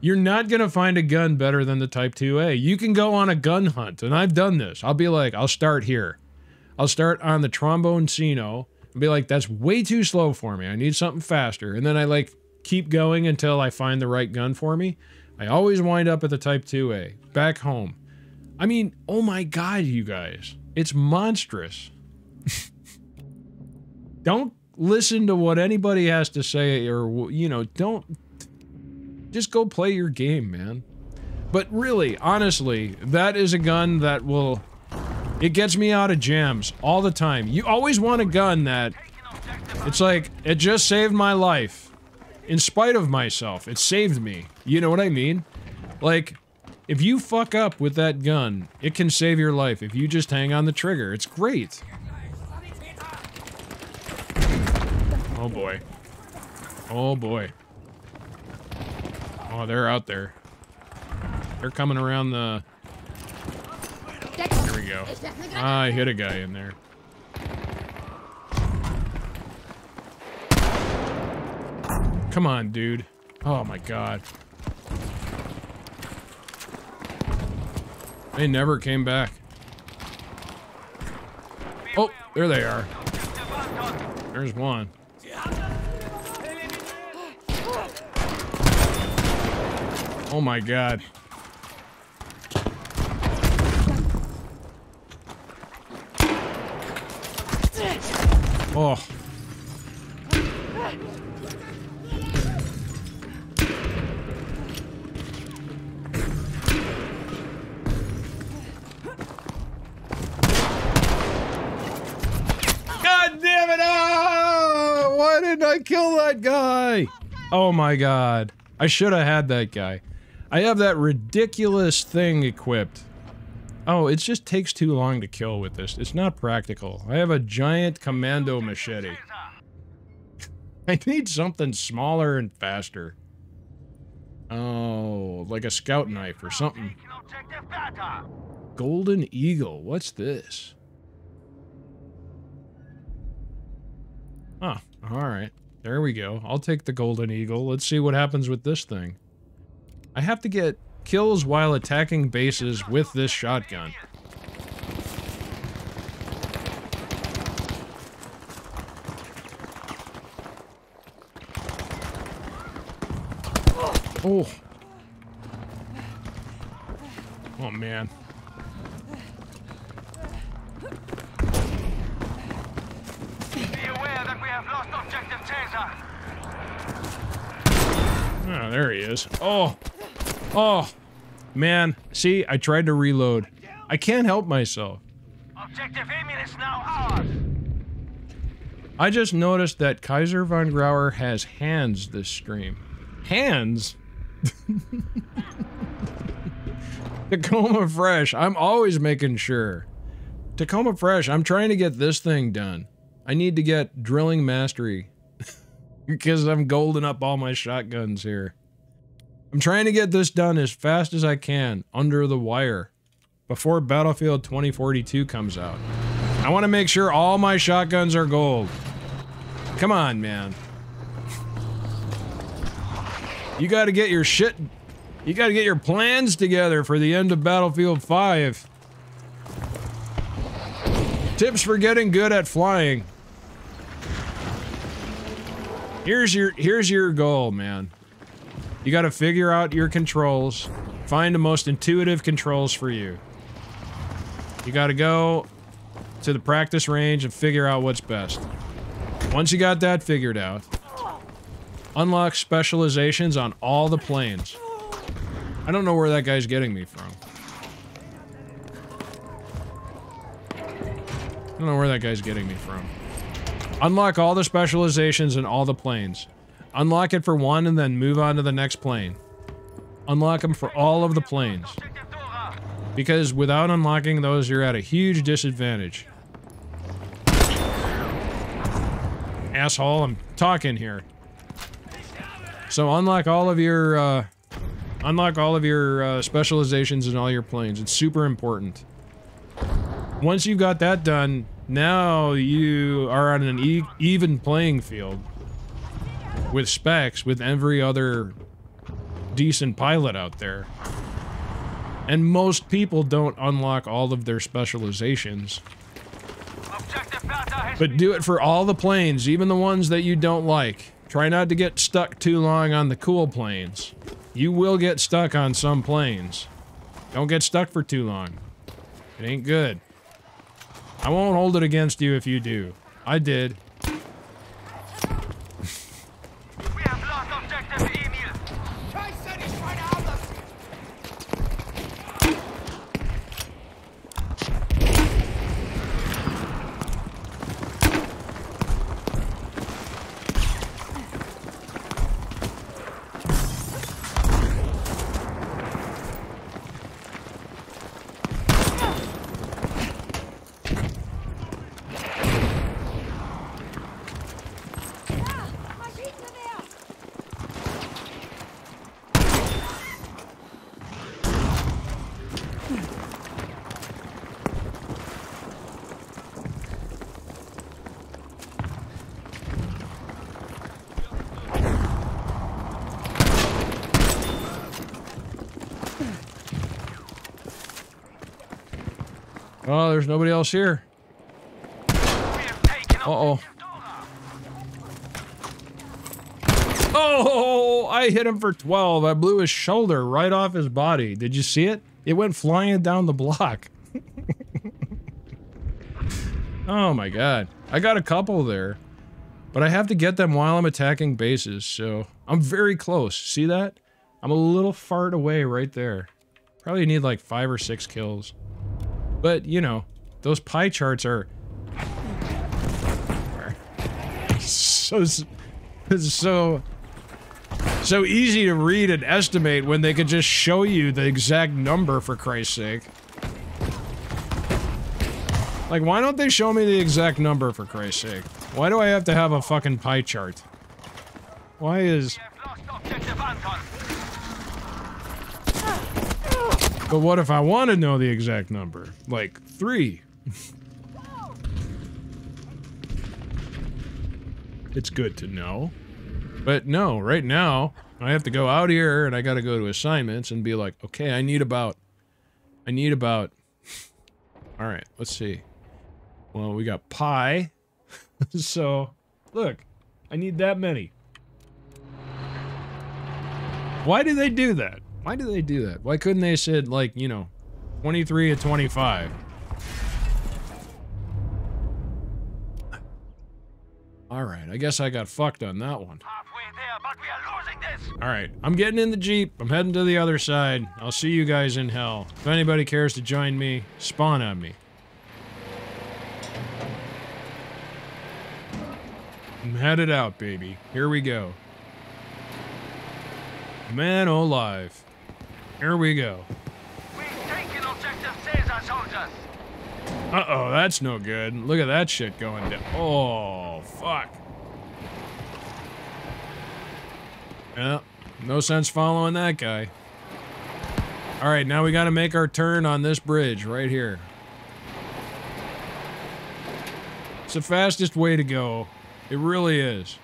You're not going to find a gun better than the Type 2A. You can go on a gun hunt, and I've done this. I'll be like, I'll start here. I'll start on the trombone Sino and be like, that's way too slow for me. I need something faster. And then I like keep going until I find the right gun for me. I always wind up at the Type 2A, back home. I mean, oh my god, you guys. It's monstrous. don't listen to what anybody has to say or you know, don't just go play your game, man. But really, honestly, that is a gun that will it gets me out of jams all the time. You always want a gun that it's like it just saved my life. In spite of myself, it saved me. You know what I mean? Like if you fuck up with that gun, it can save your life if you just hang on the trigger. It's great. Oh boy. Oh boy. Oh, they're out there. They're coming around the go. Ah, I hit a guy in there. Come on, dude. Oh my god. They never came back. Oh, there they are. There's one. Oh my god. Oh. I kill that guy? Oh my god. I should have had that guy. I have that ridiculous thing equipped. Oh, it just takes too long to kill with this. It's not practical. I have a giant commando machete. I need something smaller and faster. Oh, like a scout knife or something. Golden Eagle. What's this? Oh, alright. There we go. I'll take the Golden Eagle. Let's see what happens with this thing. I have to get kills while attacking bases with this shotgun. Oh. Oh man. Be aware that we have lost objective Caesar. Oh, there he is. Oh. Oh. Man, see, I tried to reload. I can't help myself. Objective Emil is now ours. I just noticed that Kaiser von Grauer has hands this stream. Hands? Tacoma Fresh, I'm always making sure. Tacoma Fresh, I'm trying to get this thing done. I need to get drilling mastery. Because I'm golding up all my shotguns here. I'm trying to get this done as fast as I can, under the wire, before Battlefield 2042 comes out. I want to make sure all my shotguns are gold. Come on, man. You got to get your shit. You got to get your plans together for the end of Battlefield 5. Tips for getting good at flying. Here's your here's your goal, man. You got to figure out your controls. Find the most intuitive controls for you. You got to go to the practice range and figure out what's best. Once you got that figured out, unlock specializations on all the planes. I don't know where that guy's getting me from. I don't know where that guy's getting me from. Unlock all the specializations in all the planes. Unlock it for one and then move on to the next plane. Unlock them for all of the planes. Because without unlocking those, you're at a huge disadvantage. Asshole, I'm talking here. So unlock all of your, uh, unlock all of your uh, specializations in all your planes. It's super important. Once you've got that done, now you are on an e even playing field with specs with every other decent pilot out there. And most people don't unlock all of their specializations. Objective data has But do it for all the planes, even the ones that you don't like. Try not to get stuck too long on the cool planes. You will get stuck on some planes. Don't get stuck for too long. It ain't good. I won't hold it against you if you do. I did. There's nobody else here. Uh-oh. Oh, I hit him for 12. I blew his shoulder right off his body. Did you see it? It went flying down the block. oh my god. I got a couple there. But I have to get them while I'm attacking bases, so I'm very close. See that? I'm a little fart away right there. Probably need like five or six kills. But, you know, those pie charts are so so so easy to read and estimate when they could just show you the exact number for Christ's sake. Like, why don't they show me the exact number for Christ's sake? Why do I have to have a fucking pie chart? Why is... But what if I want to know the exact number? Like, three. it's good to know. But no, right now, I have to go out here and I gotta go to assignments and be like, okay, I need about... I need about... Alright, let's see. Well, we got pie. so, look, I need that many. Why do they do that? Why do they do that? Why couldn't they said like, you know, 23 to 25? All right, I guess I got fucked on that one. There, but we are losing this. All right, I'm getting in the Jeep. I'm heading to the other side. I'll see you guys in hell. If anybody cares to join me, spawn on me. I'm headed out, baby. Here we go. Man alive. Here we go. We've taken objective Caesar, soldiers. Uh-oh, that's no good. Look at that shit going down. Oh, fuck. Yeah, no sense following that guy. All right, now we got to make our turn on this bridge right here. It's the fastest way to go. It really is.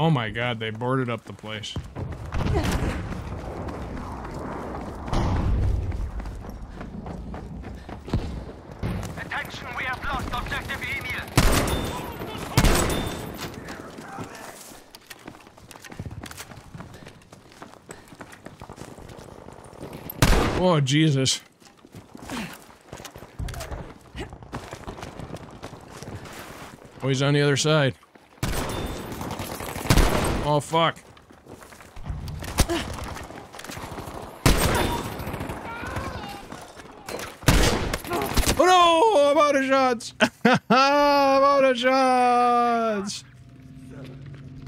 Oh my god, they boarded up the place. Attention, we have lost objective Emil. Oh, Jesus. Oh, he's on the other side. Oh, fuck. Oh no! I'm out of shots! I'm out of shots!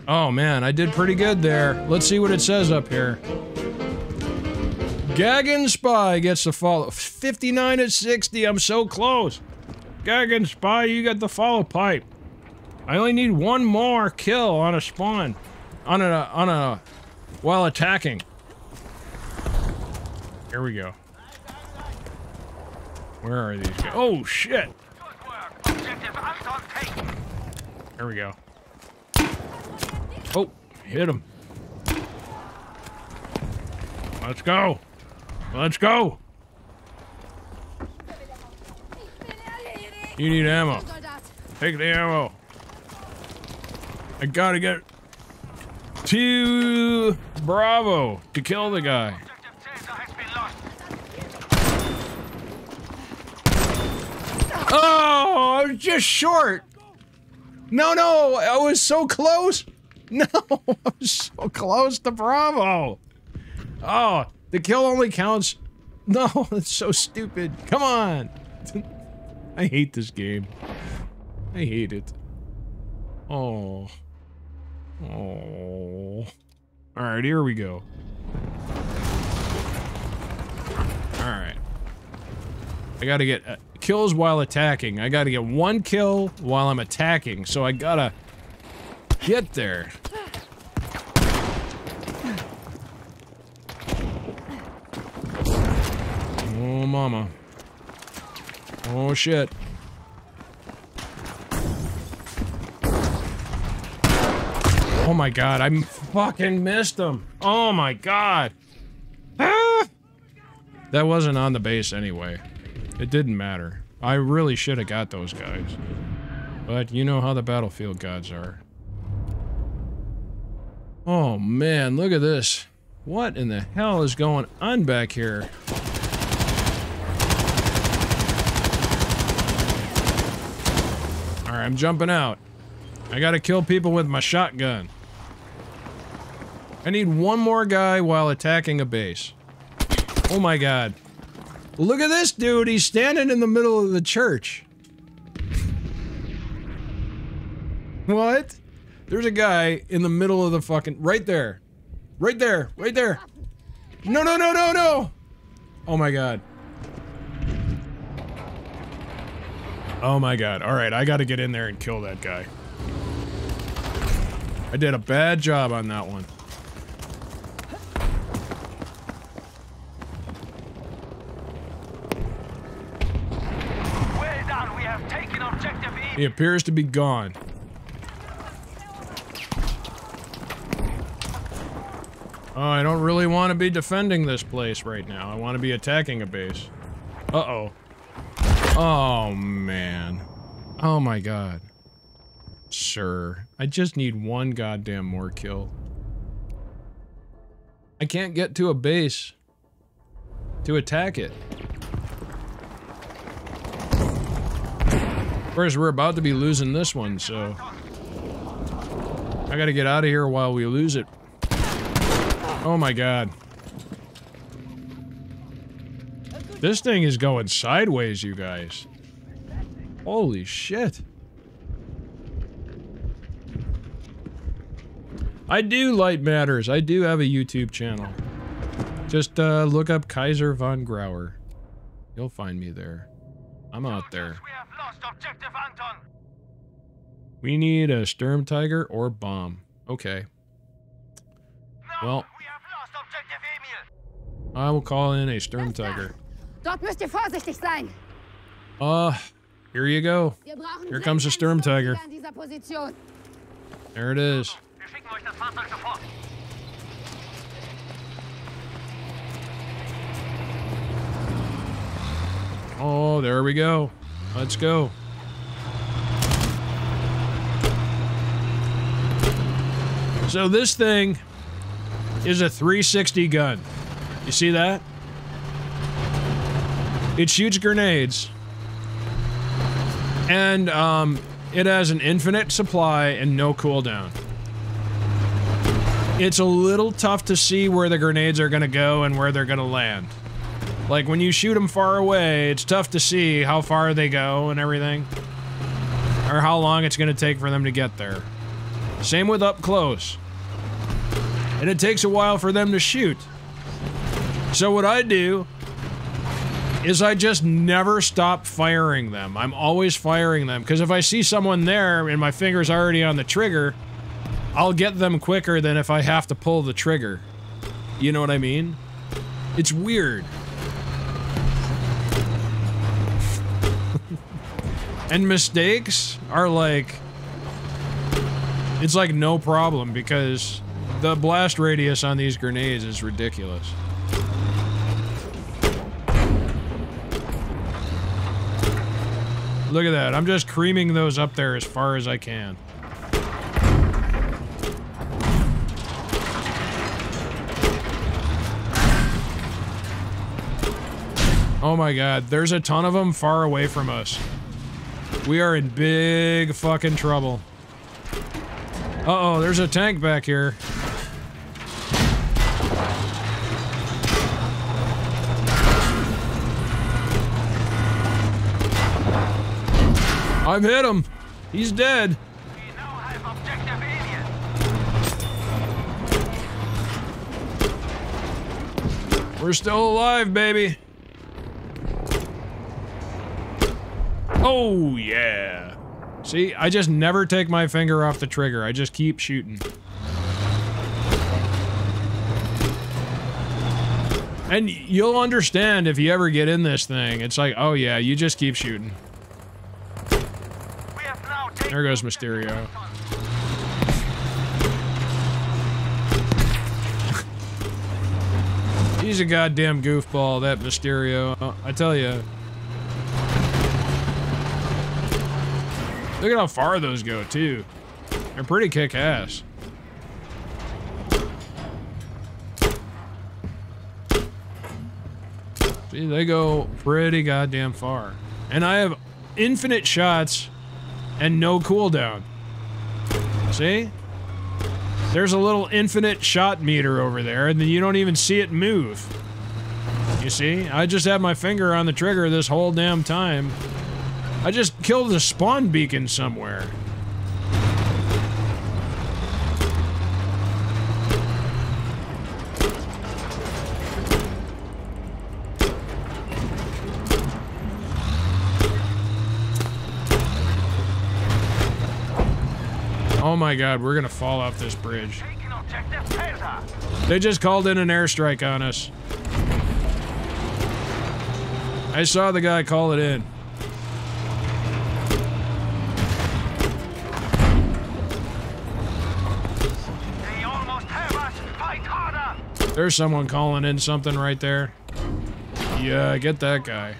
Oh man, I did pretty good there. Let's see what it says up here. Gaggin Spy gets the follow. 59 at 60. I'm so close. Gaggin Spy, you got the follow pipe. I only need one more kill on a spawn. On a on a while attacking. Here we go. Where are these guys? Oh shit. Here we go. Oh, hit him. Let's go. Let's go. You need ammo. Take the ammo. I gotta get to Bravo to kill the guy. Oh, I was just short. No, no, I was so close. No, I was so close to Bravo. Oh, the kill only counts. No, it's so stupid. Come on. I hate this game. I hate it. Oh. Oh. All right, here we go. All right. I gotta get uh, kills while attacking. I gotta get one kill while I'm attacking, so I gotta get there. Oh, mama. Oh, shit. Oh my god, I fucking missed him. Oh my god. Ah! That wasn't on the base anyway. It didn't matter. I really should have got those guys. But you know how the battlefield gods are. Oh man, look at this. What in the hell is going on back here? Alright, I'm jumping out. I gotta kill people with my shotgun. I need one more guy while attacking a base. Oh my god. Look at this dude, he's standing in the middle of the church. What? There's a guy in the middle of the fucking- right there. Right there, right there. No, no, no, no, no! Oh my god. Oh my god. Alright, I gotta get in there and kill that guy. I did a bad job on that one. He appears to be gone. Oh, I don't really want to be defending this place right now. I want to be attacking a base. Uh-oh. Oh, man. Oh, my God. Sir, I just need one goddamn more kill. I can't get to a base to attack it. Course, we're about to be losing this one, so... I gotta get out of here while we lose it. Oh my god. This thing is going sideways, you guys. Holy shit. I do Light Matters. I do have a YouTube channel. Just uh, look up Kaiser von Grauer. You'll find me there. I'm out there. We have lost objective Anton. We need a Sturm Tiger or bomb. Okay. No, Well- we have lost objective Emil. I will call in a Sturm Tiger. Dort müsst ihr vorsichtig sein. Uh, here you go. Here comes the Sturm Tiger. an dieser Position. There it is. Oh, there we go. Let's go. So this thing is a 360 gun. You see that? It shoots grenades. And um, it has an infinite supply and no cooldown. It's a little tough to see where the grenades are going to go and where they're going to land. Like when you shoot them far away, it's tough to see how far they go and everything. Or how long it's going to take for them to get there. Same with up close. And it takes a while for them to shoot. So what I do is I just never stop firing them. I'm always firing them because if I see someone there and my finger's already on the trigger, I'll get them quicker than if I have to pull the trigger. You know what I mean? It's weird. And mistakes are like it's like no problem because the blast radius on these grenades is ridiculous. Look at that. I'm just creaming those up there as far as I can. Oh my god, there's a ton of them far away from us. We are in big fucking trouble. Uh-oh, there's a tank back here. I've hit him. He's dead. We're still alive, baby. Oh, yeah. See, I just never take my finger off the trigger. I just keep shooting. And you'll understand if you ever get in this thing. It's like, oh yeah, you just keep shooting. There goes Mysterio. He's a goddamn goofball, that Mysterio. I tell you. Look at how far those go, too. They're pretty kick-ass. See, they go pretty goddamn far. And I have infinite shots and no cooldown. See? There's a little infinite shot meter over there, and then you don't even see it move. You see? I just had my finger on the trigger this whole damn time. I just killed a spawn beacon somewhere. Oh my god, we're gonna fall off this bridge. They just called in an airstrike on us. I saw the guy call it in. There's someone calling in something right there. Yeah, get that guy.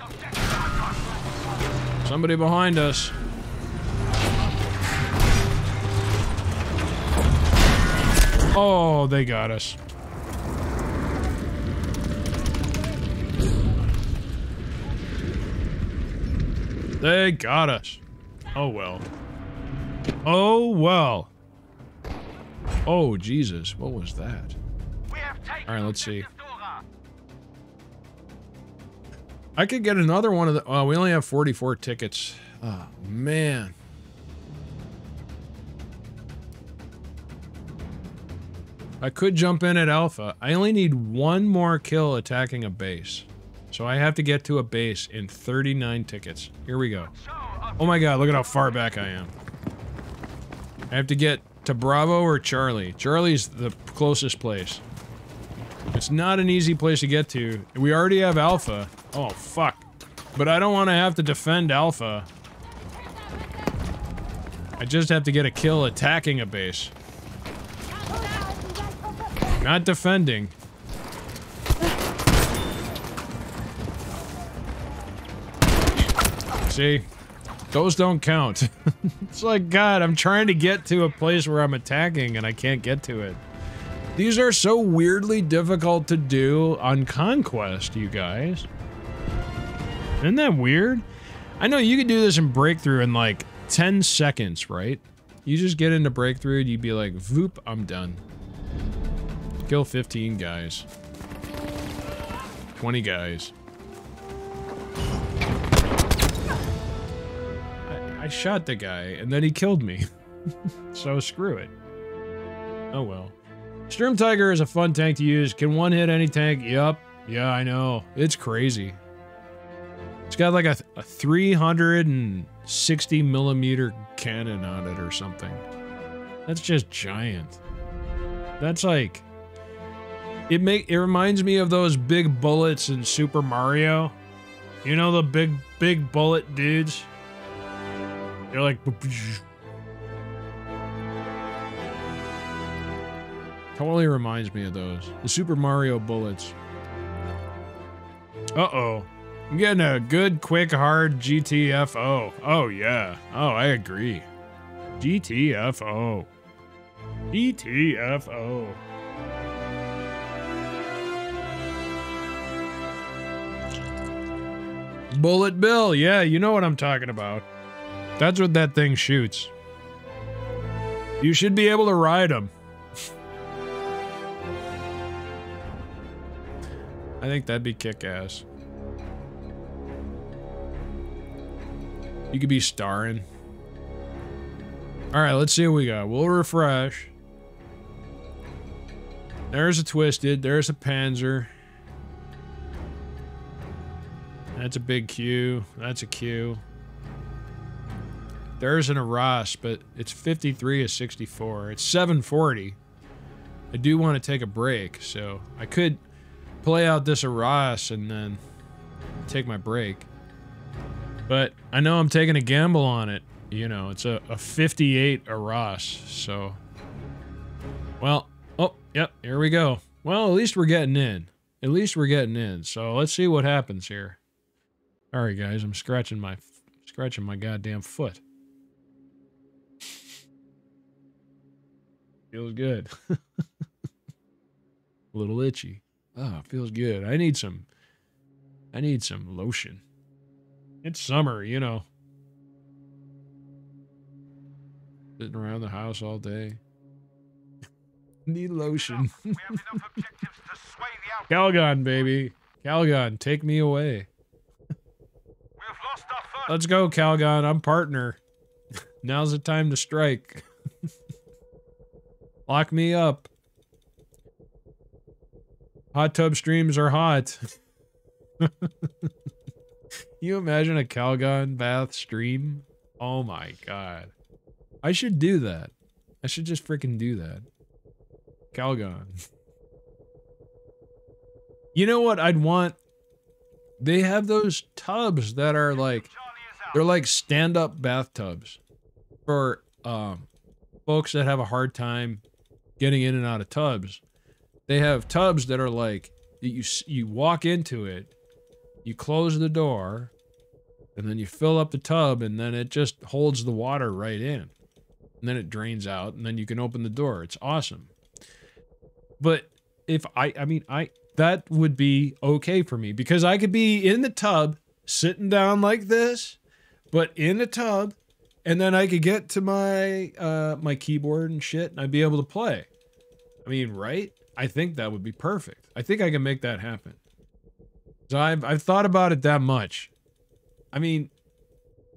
Somebody behind us. Oh, they got us. They got us. Oh well. Oh well. Oh Jesus, what was that? All right, let's see. I could get another one of the. Oh, we only have 44 tickets. Oh, man. I could jump in at Alpha. I only need one more kill attacking a base. So I have to get to a base in 39 tickets. Here we go. Oh my god, look at how far back I am. I have to get to Bravo or Charlie. Charlie's the closest place. It's not an easy place to get to. We already have Alpha. Oh, fuck. But I don't want to have to defend Alpha. I just have to get a kill attacking a base. Not defending. See? Those don't count. it's like, God, I'm trying to get to a place where I'm attacking and I can't get to it. These are so weirdly difficult to do on Conquest, you guys. Isn't that weird? I know you could do this in Breakthrough in like 10 seconds, right? You just get into Breakthrough and you'd be like, Voop, I'm done. Kill 15 guys. 20 guys. I, I shot the guy and then he killed me. so screw it. Oh well. Sturm Tiger is a fun tank to use. Can one hit any tank? Yup. Yeah, I know. It's crazy. It's got like a, a 360 millimeter cannon on it or something. That's just giant. That's like it make it reminds me of those big bullets in Super Mario. You know the big big bullet dudes? They're like Totally reminds me of those. The Super Mario bullets. Uh-oh. I'm getting a good, quick, hard GTFO. Oh, yeah. Oh, I agree. GTFO. GTFO. Bullet Bill. Yeah, you know what I'm talking about. That's what that thing shoots. You should be able to ride them. I think that'd be kick-ass. You could be starring. Alright, let's see what we got. We'll refresh. There's a Twisted. There's a Panzer. That's a big Q. That's a Q. There's an Arras, but it's 53 of 64. It's 740. I do want to take a break, so I could play out this Arras and then take my break. But I know I'm taking a gamble on it. You know, it's a, a 58 Arras, so. Well, oh, yep, here we go. Well, at least we're getting in. At least we're getting in. So let's see what happens here. All right, guys, I'm scratching my scratching my goddamn foot. Feels good. A little itchy. Oh, feels good. I need some I need some lotion. It's summer, you know. Sitting around the house all day. need lotion. we have enough objectives to sway the outcome. Calgon, baby. Calgon, take me away. We have lost our first. Let's go, Calgon. I'm partner. Now's the time to strike. Lock me up. Hot tub streams are hot. you imagine a Calgon bath stream? Oh my god. I should do that. I should just freaking do that. Calgon. You know what I'd want? They have those tubs that are like they're like stand-up bathtubs for um, folks that have a hard time getting in and out of tubs. They have tubs that are like you you walk into it, you close the door, and then you fill up the tub, and then it just holds the water right in, and then it drains out, and then you can open the door. It's awesome. But if I, I mean, I that would be okay for me because I could be in the tub sitting down like this but in a tub, and then I could get to my uh my keyboard and shit, and I'd be able to play. I mean, right? I think that would be perfect. I think I can make that happen. So I've I've thought about it that much. I mean,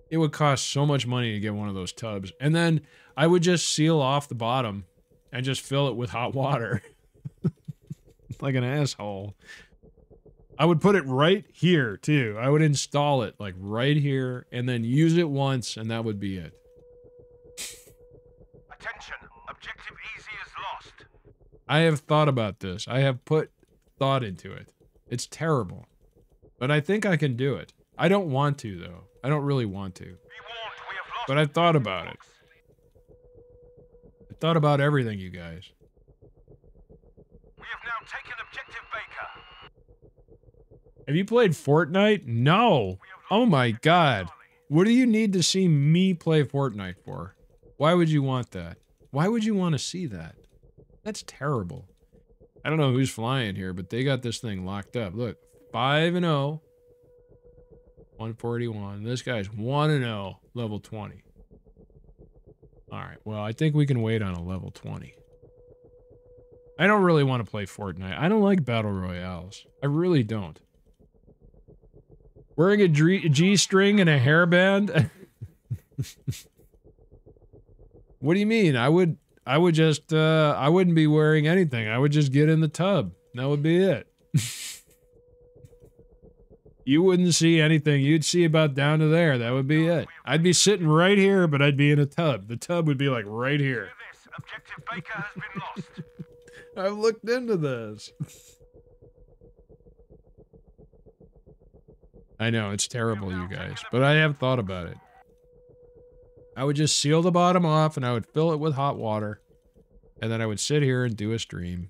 it would cost so much money to get one of those tubs, and then I would just seal off the bottom and just fill it with hot water, like an asshole. I would put it right here too. I would install it like right here and then use it once and that would be it. Attention. Objective easy is lost. I have thought about this. I have put thought into it. It's terrible. But I think I can do it. I don't want to though. I don't really want to. Be warned, we have lost. But I've thought about it. I thought about everything, you guys. We have now taken objective Baker. Have you played Fortnite? No. Oh my god. What do you need to see me play Fortnite for? Why would you want that? Why would you want to see that? That's terrible. I don't know who's flying here, but they got this thing locked up. Look, 5 and 0. 141. This guy's 1 and 0, level 20. All right. Well, I think we can wait on a level 20. I don't really want to play Fortnite. I don't like battle royales. I really don't. Wearing a G string and a hairband? what do you mean? I would I would just uh I wouldn't be wearing anything. I would just get in the tub. That would be it. you wouldn't see anything. You'd see about down to there. That would be it. I'd be sitting right here, but I'd be in a tub. The tub would be like right here. Objective Baker has been lost. I've looked into this. I know it's terrible, you guys, but I have thought about it. I would just seal the bottom off and I would fill it with hot water, and then I would sit here and do a stream.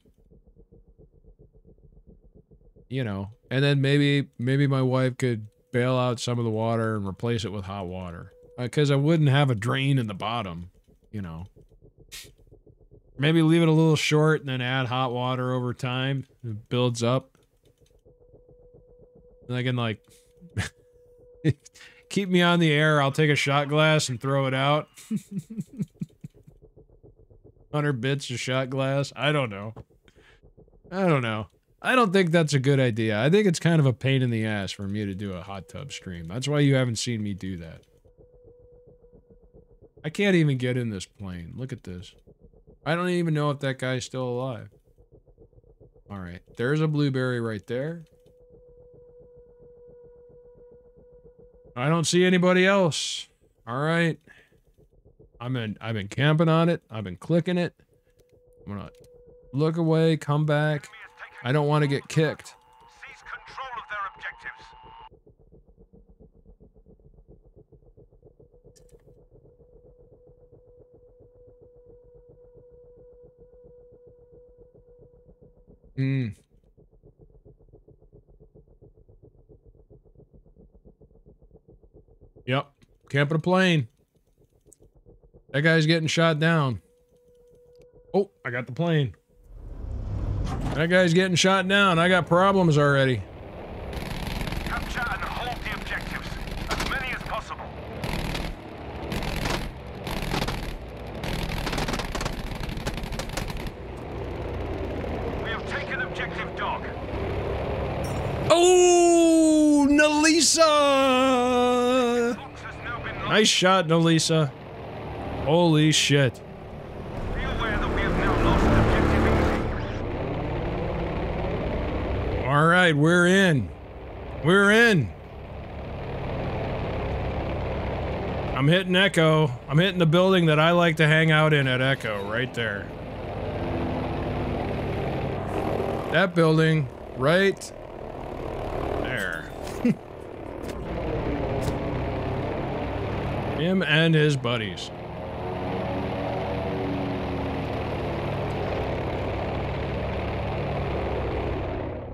You know, and then maybe maybe my wife could bail out some of the water and replace it with hot water uh, because I wouldn't have a drain in the bottom. You know. Maybe leave it a little short and then add hot water over time. It builds up. And I can like keep me on the air. I'll take a shot glass and throw it out. 100 bits of shot glass. I don't know. I don't know. I don't think that's a good idea. I think it's kind of a pain in the ass for me to do a hot tub stream. That's why you haven't seen me do that. I can't even get in this plane. Look at this. I don't even know if that guy's still alive. All right, there's a blueberry right there. I don't see anybody else. All right. I'm in I've been camping on it. I've been clicking it. I'm to look away, come back. Enemy has taken I don't want to get kicked. Seize control of their objectives. Hmm. Camping a plane. That guy's getting shot down. Oh, I got the plane. That guy's getting shot down. I got problems already. Capture and hold the objectives. As many as possible. We have taken objective dog. Oh, Nalisa! Fox has now been lost. Nice shot, Nalisa. Holy shit. All right, we're in. We're in. I'm hitting Echo. I'm hitting the building that I like to hang out in at Echo, right there. That building, right there. Him and his buddies.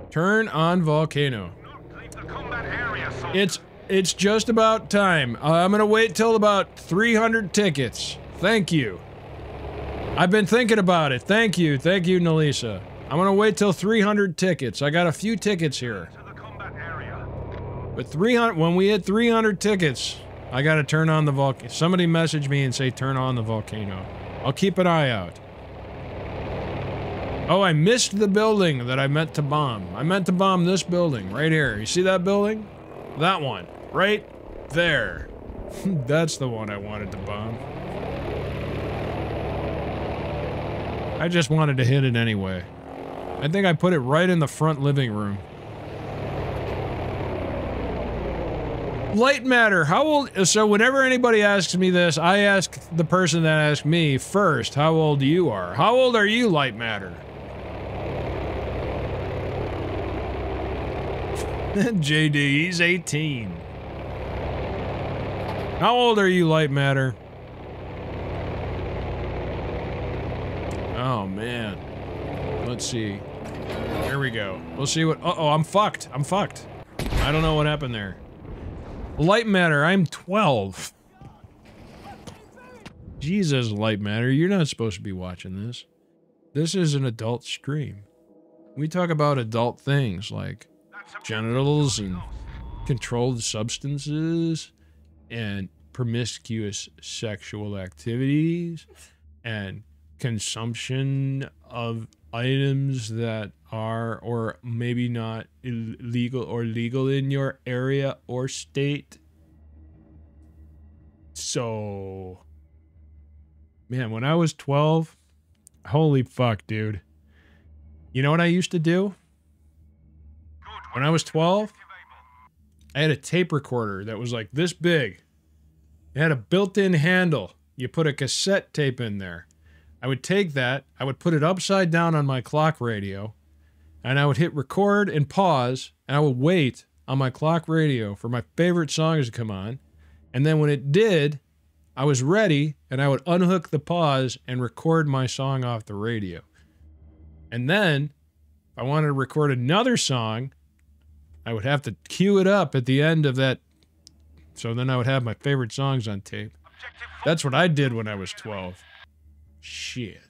Turn on volcano. It's it's just about time. I'm gonna wait till about 300 tickets. Thank you. I've been thinking about it. Thank you, thank you, Nalisa. I'm gonna wait till 300 tickets. I got a few tickets here, but 300. When we hit 300 tickets, I gotta turn on the volcano. Somebody message me and say turn on the volcano. I'll keep an eye out. Oh, I missed the building that I meant to bomb. I meant to bomb this building right here. You see that building? That one. Right there. That's the one I wanted to bomb. I just wanted to hit it anyway. I think I put it right in the front living room. Light matter. How old? So whenever anybody asks me this, I ask the person that asked me first how old you are. How old are you, light matter? JD, he's 18. How old are you, light matter? Oh man. Let's see. There we go. We'll see what. Uh oh, I'm fucked. I'm fucked. I don't know what happened there. Light matter, I'm 12. Jesus, light matter, you're not supposed to be watching this. This is an adult stream. We talk about adult things like genitals and controlled substances and promiscuous sexual activities and consumption of items that are or maybe not illegal or legal in your area or state. So, man, when I was 12, holy fuck, dude. You know what I used to do? When I was 12, I had a tape recorder that was like this big. It had a built in handle. You put a cassette tape in there. I would take that, I would put it upside down on my clock radio, and I would hit record and pause, and I would wait on my clock radio for my favorite songs to come on. And then when it did, I was ready, and I would unhook the pause and record my song off the radio. And then, if I wanted to record another song, I would have to cue it up at the end of that. So then I would have my favorite songs on tape. That's what I did when I was 12. Shit.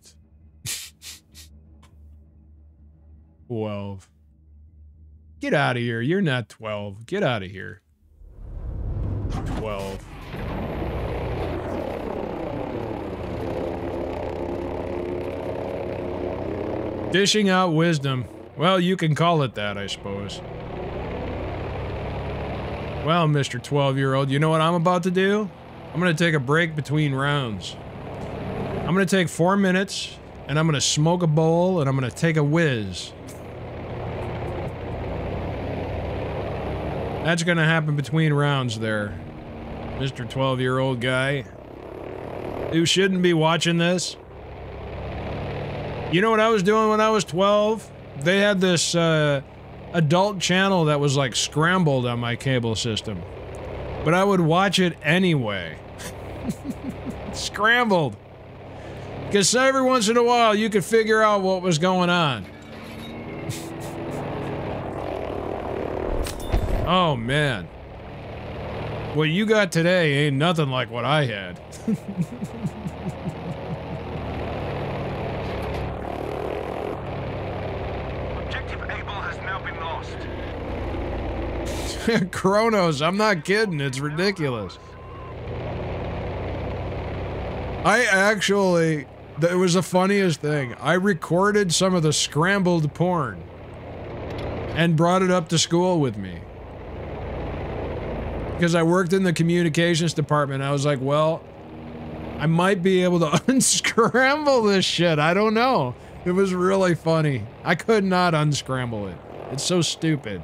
12. Get out of here. You're not 12. Get out of here. 12. Dishing out wisdom. Well, you can call it that, I suppose. Well, Mr. 12 year old, you know what I'm about to do? I'm going to take a break between rounds. I'm going to take four minutes and I'm going to smoke a bowl and I'm going to take a whiz. That's going to happen between rounds there. Mr. 12 year old guy who shouldn't be watching this. You know what I was doing when I was 12? They had this uh, adult channel that was like scrambled on my cable system. But I would watch it anyway. scrambled. Because every once in a while you could figure out what was going on. Oh man. What you got today ain't nothing like what I had. Objective Able has now been lost. Kronos, I'm not kidding. It's ridiculous. I actually, it was the funniest thing. I recorded some of the scrambled porn and brought it up to school with me. Because I worked in the communications department. I was like, well, I might be able to unscramble this shit. I don't know. It was really funny. I could not unscramble it. It's so stupid.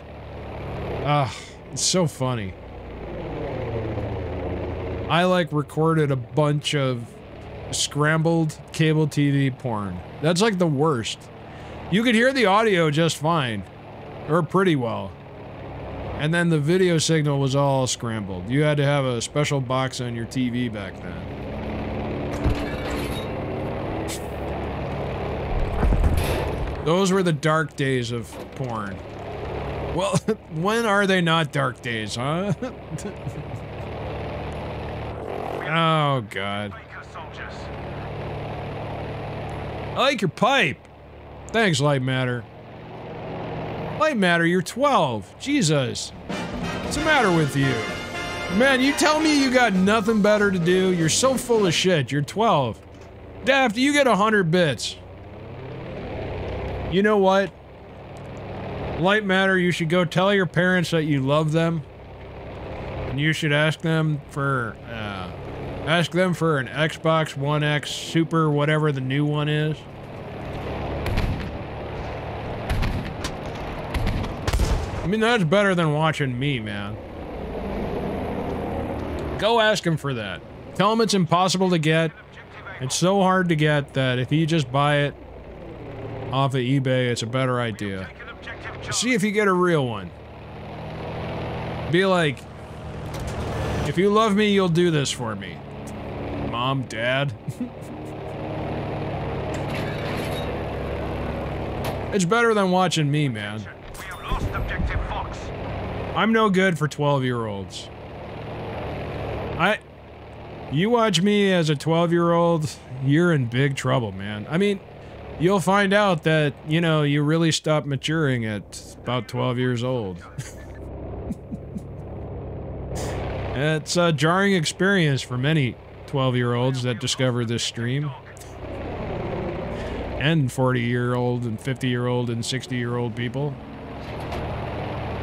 Ah, it's so funny. I like recorded a bunch of scrambled cable TV porn. That's like the worst. You could hear the audio just fine, or pretty well. And then the video signal was all scrambled. You had to have a special box on your TV back then. Those were the dark days of porn. Well, when are they not dark days, huh? oh, God. I like your pipe. Thanks, Light Matter. Light Matter, you're 12. Jesus. What's the matter with you? Man, you tell me you got nothing better to do. You're so full of shit. You're 12. Daft, you get 100 bits. You know what? Light Matter, you should go tell your parents that you love them. And you should ask them for, uh, ask them for an Xbox One X Super, whatever the new one is. Mean, that's better than watching me, man. Go ask him for that. Tell him it's impossible to get. It's so hard to get that if you just buy it off of eBay, it's a better idea. See if you get a real one. Be like, if you love me, you'll do this for me. Mom, dad. it's better than watching me, man. Lost objective Fox. I'm no good for 12 year olds. I. You watch me as a 12 year old, you're in big trouble, man. I mean, you'll find out that, you know, you really stop maturing at about 12 years old. it's a jarring experience for many 12 year olds that discover this stream. And 40 year old and 50 year old and 60 year old people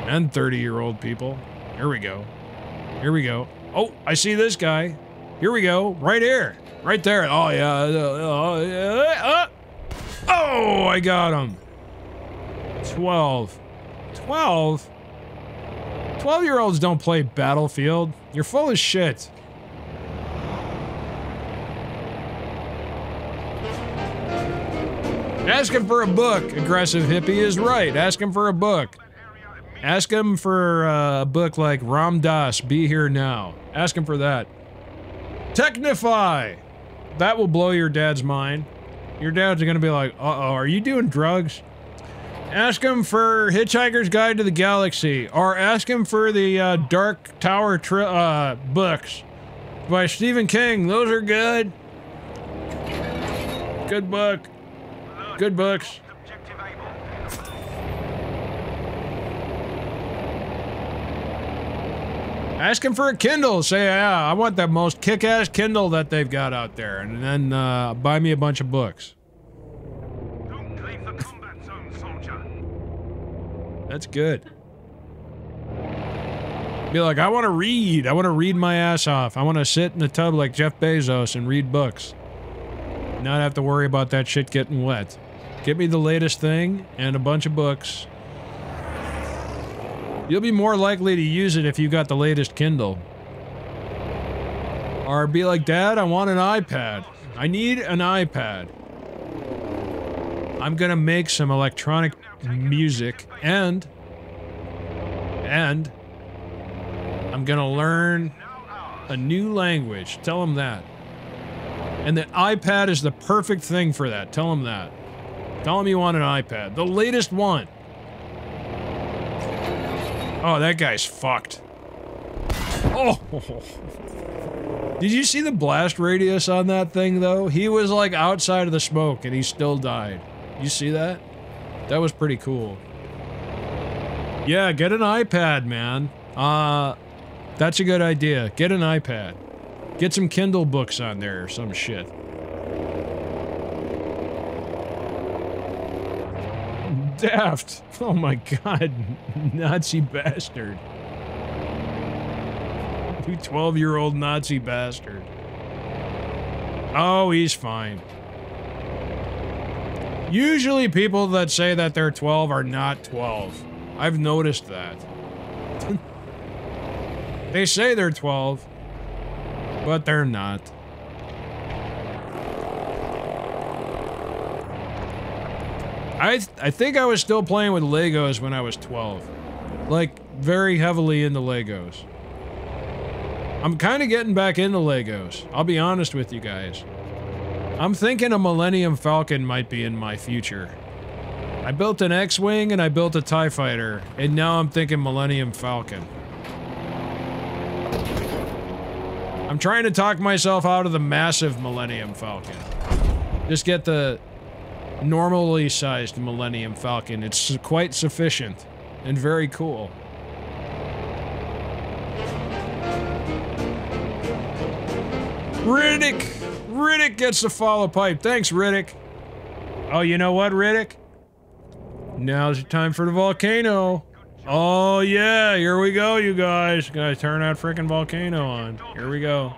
and 30 year old people. Here we go. Here we go. Oh, I see this guy. Here we go. Right here. Right there. Oh, yeah. Oh, yeah. Uh, oh, I got him. 12. 12? 12 year olds don't play Battlefield. You're full of shit. Asking for a book. Aggressive hippie is right. Asking for a book. Ask him for uh, a book like Ram Dass, Be Here Now. Ask him for that. Technify! That will blow your dad's mind. Your dad's gonna be like, uh oh, are you doing drugs? Ask him for Hitchhiker's Guide to the Galaxy, or ask him for the uh, Dark Tower uh, books by Stephen King. Those are good. Good book. Good books. Objective Able. Ask him for a Kindle. Say, yeah, I want the most kick-ass Kindle that they've got out there, and then uh, buy me a bunch of books. Don't leave the combat zone, soldier. That's good. Be like, I want to read. I want to read my ass off. I want to sit in the tub like Jeff Bezos and read books. Not have to worry about that shit getting wet. Get me the latest thing and a bunch of books. You'll be more likely to use it if you got the latest Kindle. Or be like, Dad, I want an iPad. I need an iPad. I'm gonna make some electronic music and and I'm gonna learn a new language. Tell him that. And the iPad is the perfect thing for that. Tell him that. Tell him you want an iPad. The latest one. Oh, that guy's fucked. Oh. Did you see the blast radius on that thing though? He was like outside of the smoke and he still died. You see that? That was pretty cool. Yeah, get an iPad, man. Uh that's a good idea. Get an iPad. Get some Kindle books on there or some shit. Daft. Oh my god. Nazi bastard. You 12 year old Nazi bastard. Oh, he's fine. Usually, people that say that they're 12 are not 12. I've noticed that. they say they're 12, but they're not. I I think I was still playing with Legos when I was 12. Like very heavily into Legos. I'm kind of getting back into Legos. I'll be honest with you guys. I'm thinking a Millennium Falcon might be in my future. I built an X-Wing and I built a TIE Fighter, and now I'm thinking Millennium Falcon. I'm trying to talk myself out of the massive Millennium Falcon. Just get the normally sized Millennium Falcon. It's quite sufficient and very cool. Riddick! Riddick gets the follow pipe. Thanks, Riddick. Oh, you know what, Riddick? Now's the time for the volcano. Oh, yeah, here we go, you guys. Gotta turn that freaking volcano on. Here we go.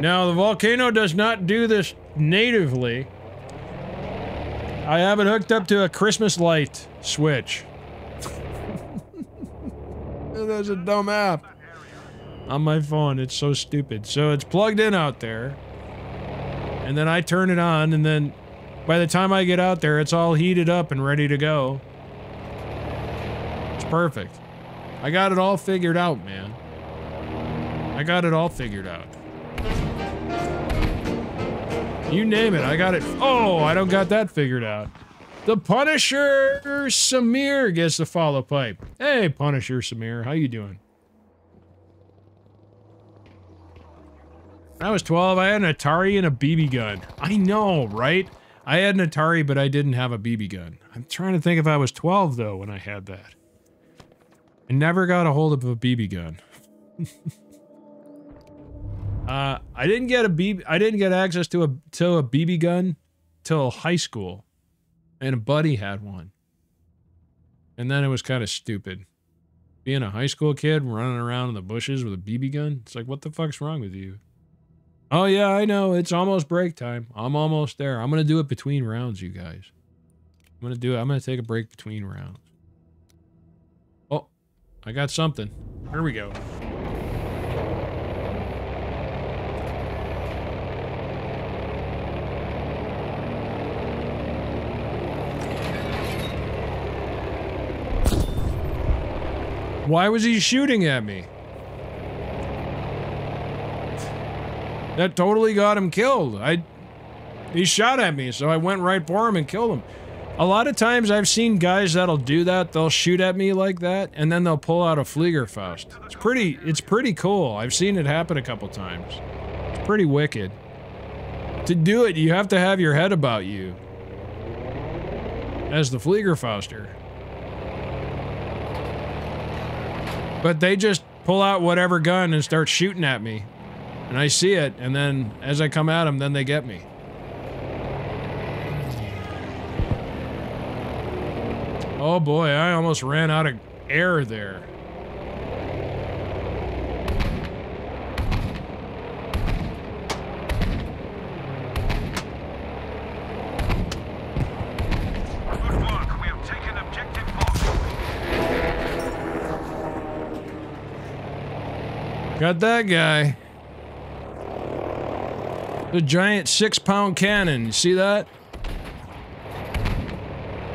Now, the volcano does not do this natively. I have it hooked up to a Christmas light switch. That's a dumb app on my phone. It's so stupid. So it's plugged in out there. And then I turn it on, and then by the time I get out there, it's all heated up and ready to go. It's perfect. I got it all figured out, man. I got it all figured out. You name it, I got it. Oh, I don't got that figured out. The Punisher Samir gets the follow pipe. Hey, Punisher Samir, how you doing? When I was 12, I had an Atari and a BB gun. I know, right? I had an Atari, but I didn't have a BB gun. I'm trying to think if I was 12, though, when I had that. I never got a hold of a BB gun. uh, I didn't get a BB, I didn't get access to a, to a BB gun till high school. And a buddy had one. And then it was kind of stupid. Being a high school kid running around in the bushes with a BB gun, it's like, what the fuck's wrong with you? Oh yeah, I know. It's almost break time. I'm almost there. I'm gonna do it between rounds, you guys. I'm gonna do it. I'm gonna take a break between rounds. Oh, I got something. Here we go. Why was he shooting at me? That totally got him killed. I he shot at me, so I went right for him and killed him. A lot of times I've seen guys that'll do that. They'll shoot at me like that, and then they'll pull out a Fliegerfaust. It's pretty, it's pretty cool. I've seen it happen a couple times. It's pretty wicked. To do it, you have to have your head about you. As the Fliegerfauster. But they just pull out whatever gun and start shooting at me. And I see it, and then as I come at them, then they get me. Oh boy, I almost ran out of air there. Good work. We have taken objective Box. Got that guy. The giant six pound cannon. You see that?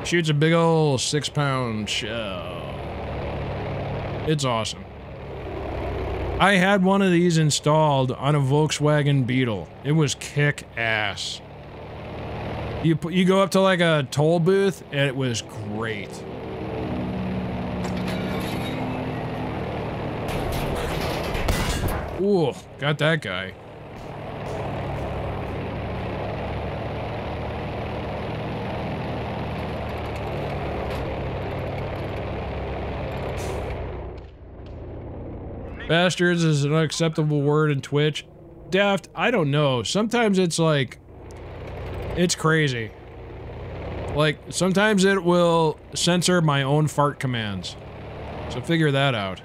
Shoots a big old six pound shell. It's awesome. I had one of these installed on a Volkswagen Beetle. It was kick ass. You you go up to like a toll booth and it was great. Ooh, got that guy. Bastards is an unacceptable word in Twitch. Daft, I don't know. Sometimes it's like, it's crazy. Like, sometimes it will censor my own fart commands. So figure that out.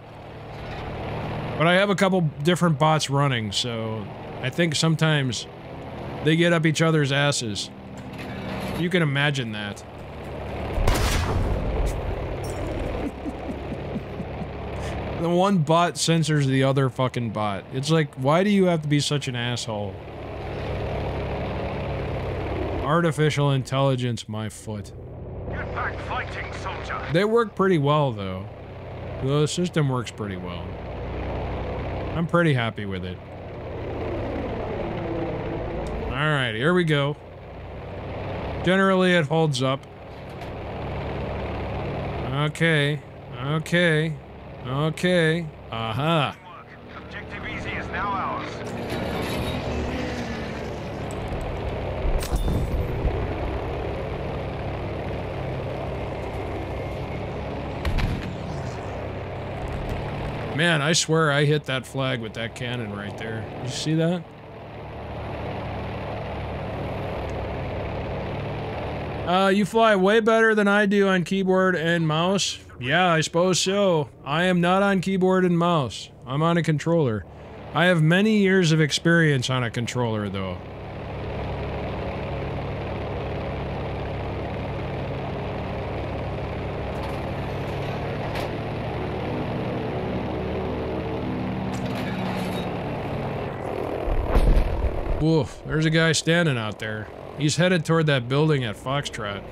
But I have a couple different bots running, so I think sometimes they get up each other's asses. You can imagine that. the one bot censors the other fucking bot. It's like, why do you have to be such an asshole? Artificial intelligence, my foot. Get back fighting, soldier. They work pretty well, though. The system works pretty well. I'm pretty happy with it. Alright, here we go. Generally, it holds up. Okay. Okay. Okay. Aha. Work. Objective easy is now ours. Man, I swear I hit that flag with that cannon right there. You see that? Uh, you fly way better than I do on keyboard and mouse. Yeah, I suppose so. I am not on keyboard and mouse. I'm on a controller. I have many years of experience on a controller, though. Woof, there's a guy standing out there. He's headed toward that building at Foxtrot.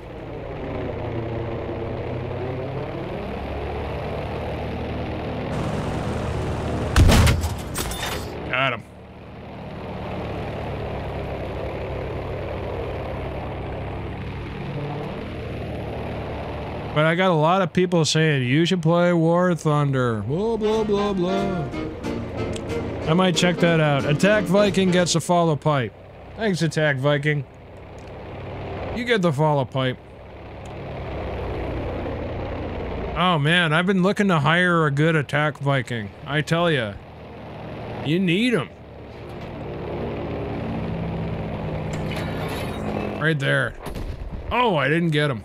Got him. But I got a lot of people saying you should play War Thunder. Blah blah blah blah. I might check that out. Attack Viking gets a follow pipe. Thanks, Attack Viking. You get the follow pipe. Oh man, I've been looking to hire a good Attack Viking. I tell ya, you need them. Right there. Oh, I didn't get him.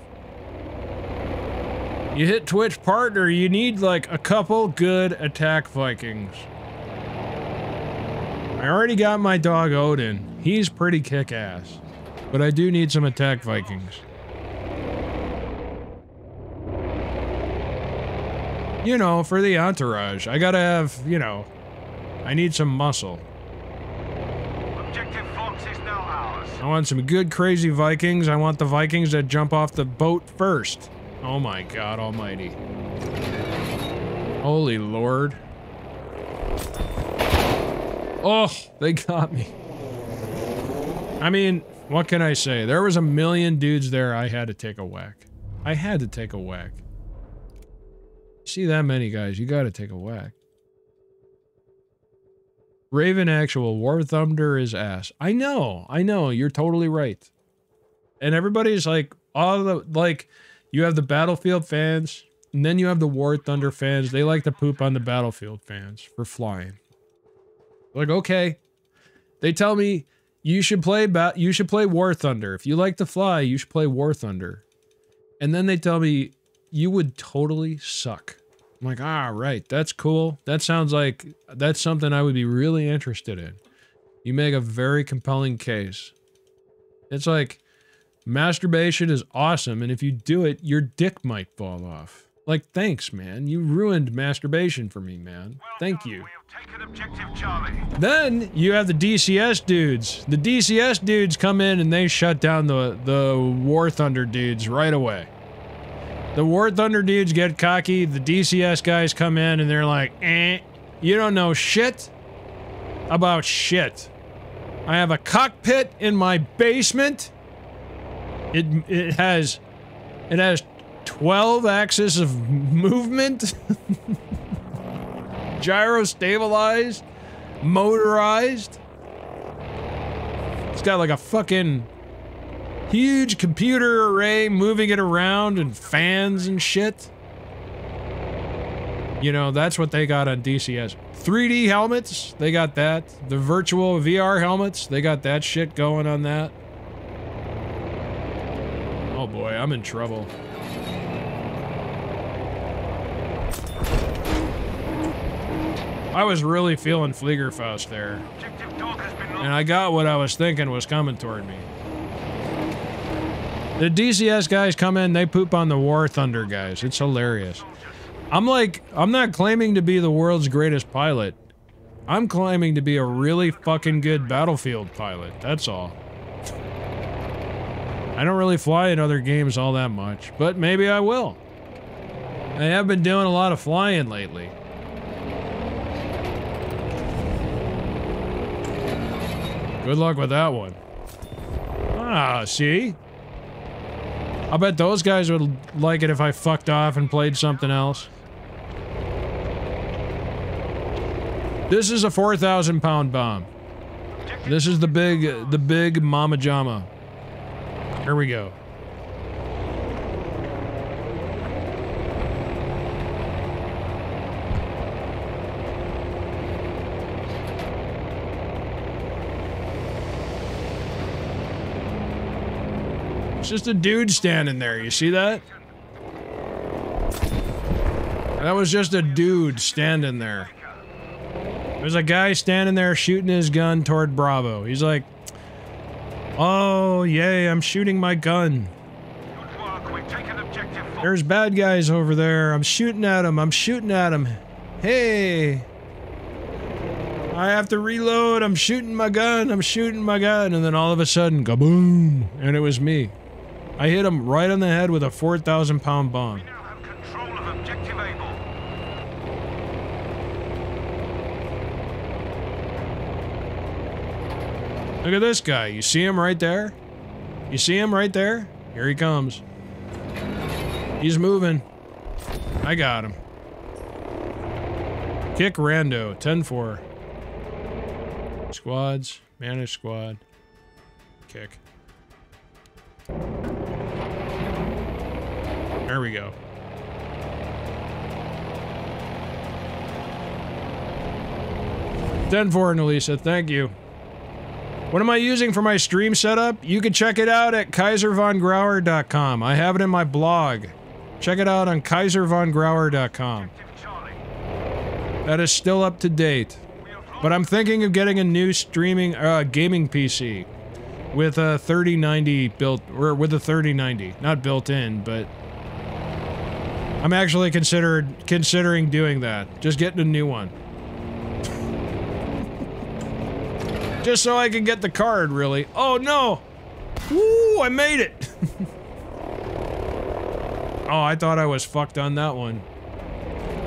You hit Twitch partner, you need like a couple good Attack Vikings. I already got my dog Odin. He's pretty kick-ass. But I do need some attack Vikings. You know, for the entourage. I gotta have, you know, I need some muscle. Objective Fox is now ours. I want some good crazy Vikings. I want the Vikings that jump off the boat first. Oh my god almighty. Holy lord. Oh, they got me. I mean, what can I say? There was a million dudes there I had to take a whack. I had to take a whack. See that many guys, you gotta take a whack. Raven Actual, War Thunder is ass. I know, I know, you're totally right. And everybody's like, all the, like, you have the Battlefield fans, and then you have the War Thunder fans. They like to poop on the Battlefield fans for flying. Like, okay. They tell me you should play ba- you should play War Thunder. If you like to fly, you should play War Thunder. And then they tell me you would totally suck. I'm like, ah, right. That's cool. That sounds like that's something I would be really interested in. You make a very compelling case. It's like masturbation is awesome, and if you do it, your dick might fall off. Like, thanks, man. You ruined masturbation for me, man. Thank you. Taken objective Charlie. Then you have the DCS dudes. The DCS dudes come in and they shut down the the War Thunder dudes right away. The War Thunder dudes get cocky. The DCS guys come in and they're like, "Eh, you don't know shit about shit. I have a cockpit in my basement. It it has it has 12 axis of movement. Gyro stabilized. motorized. It's got like a fucking huge computer array moving it around and fans and shit. You know, that's what they got on DCS. 3D helmets, they got that. The virtual VR helmets, they got that shit going on that. Oh boy, I'm in trouble. I was really feeling Fliegerfaust there. And I got what I was thinking was coming toward me. The DCS guys come in, they poop on the War Thunder guys. It's hilarious. I'm like, I'm not claiming to be the world's greatest pilot. I'm claiming to be a really fucking good battlefield pilot. That's all. I don't really fly in other games all that much, but maybe I will. I have been doing a lot of flying lately. Good luck with that one. Ah, see? I bet those guys would like it if I fucked off and played something else. This is a 4,000 pound bomb. This is the big, the big Mama Jama. Here we go. It's just a dude standing there. You see that? That was just a dude standing there. There's a guy standing there shooting his gun toward Bravo. He's like, Oh, yay, I'm shooting my gun. There's bad guys over there. I'm shooting at them. I'm shooting at them. Hey. I have to reload. I'm shooting my gun. I'm shooting my gun. And then all of a sudden, kaboom. And it was me. I hit him right on the head with a 4,000 pound bomb. Look at this guy. You see him right there? You see him right there? Here he comes. He's moving. I got him. Kick rando. 10-4. Squads. Manage squad. Kick. There we go. Ten four, Nalisa. Thank you. What am I using for my stream setup? You can check it out at kaiservongrauer.com. I have it in my blog. Check it out on kaiservongrauer.com. That is still up to date. But I'm thinking of getting a new streaming uh, gaming PC with a 3090 built or with a 3090, not built in, but I'm actually considered considering doing that. Just getting a new one. Just so I can get the card, really. Oh no! Woo! I made it! oh, I thought I was fucked on that one.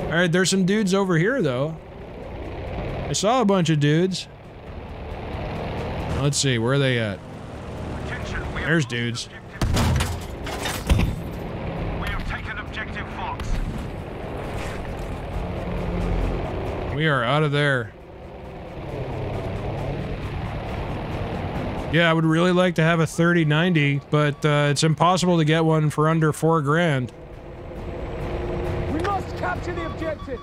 Alright, there's some dudes over here, though. I saw a bunch of dudes. Let's see, where are they at? There's dudes. objective. We have taken objective Fox. We are out of there. Yeah, I would really like to have a 3090, but uh, it's impossible to get one for under four grand. We must capture the objective.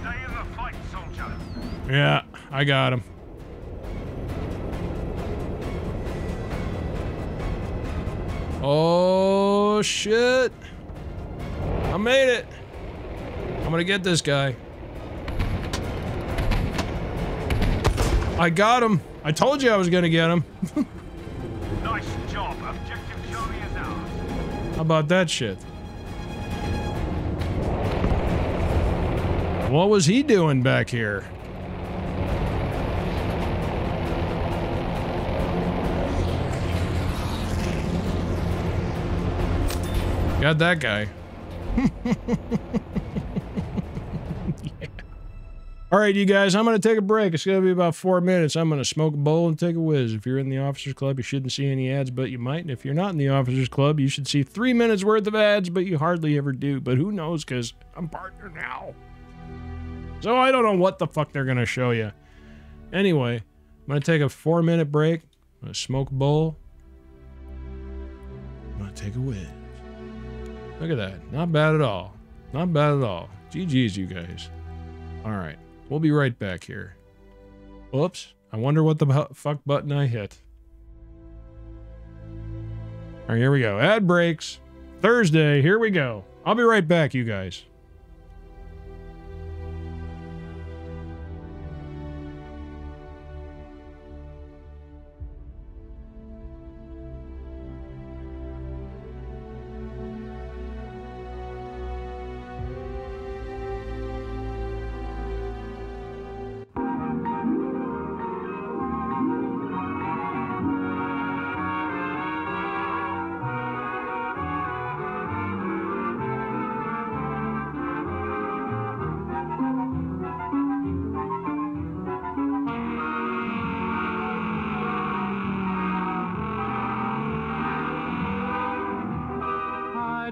Stay in the fight, soldier. Yeah, I got him. Oh shit! I made it. I'm gonna get this guy. I got him. I told you I was gonna get him. Nice job. Objective Charlie is ours. How about that shit? What was he doing back here? Got that guy. Yeah. All right, you guys, I'm going to take a break. It's going to be about four minutes. I'm going to smoke a bowl and take a whiz. If you're in the Officers Club, you shouldn't see any ads, but you might. And if you're not in the Officers Club, you should see three minutes worth of ads, but you hardly ever do. But who knows, because I'm partner now. So I don't know what the fuck they're gonna show you. Anyway, I'm gonna take a four minute break. I'm gonna smoke a bowl. I'm gonna take a whiz. Look at that. Not bad at all. Not bad at all. GG's, you guys. All right. We'll be right back here. Oops. I wonder what the fuck button I hit. All right, here we go. Ad breaks. Thursday. Here we go. I'll be right back, you guys.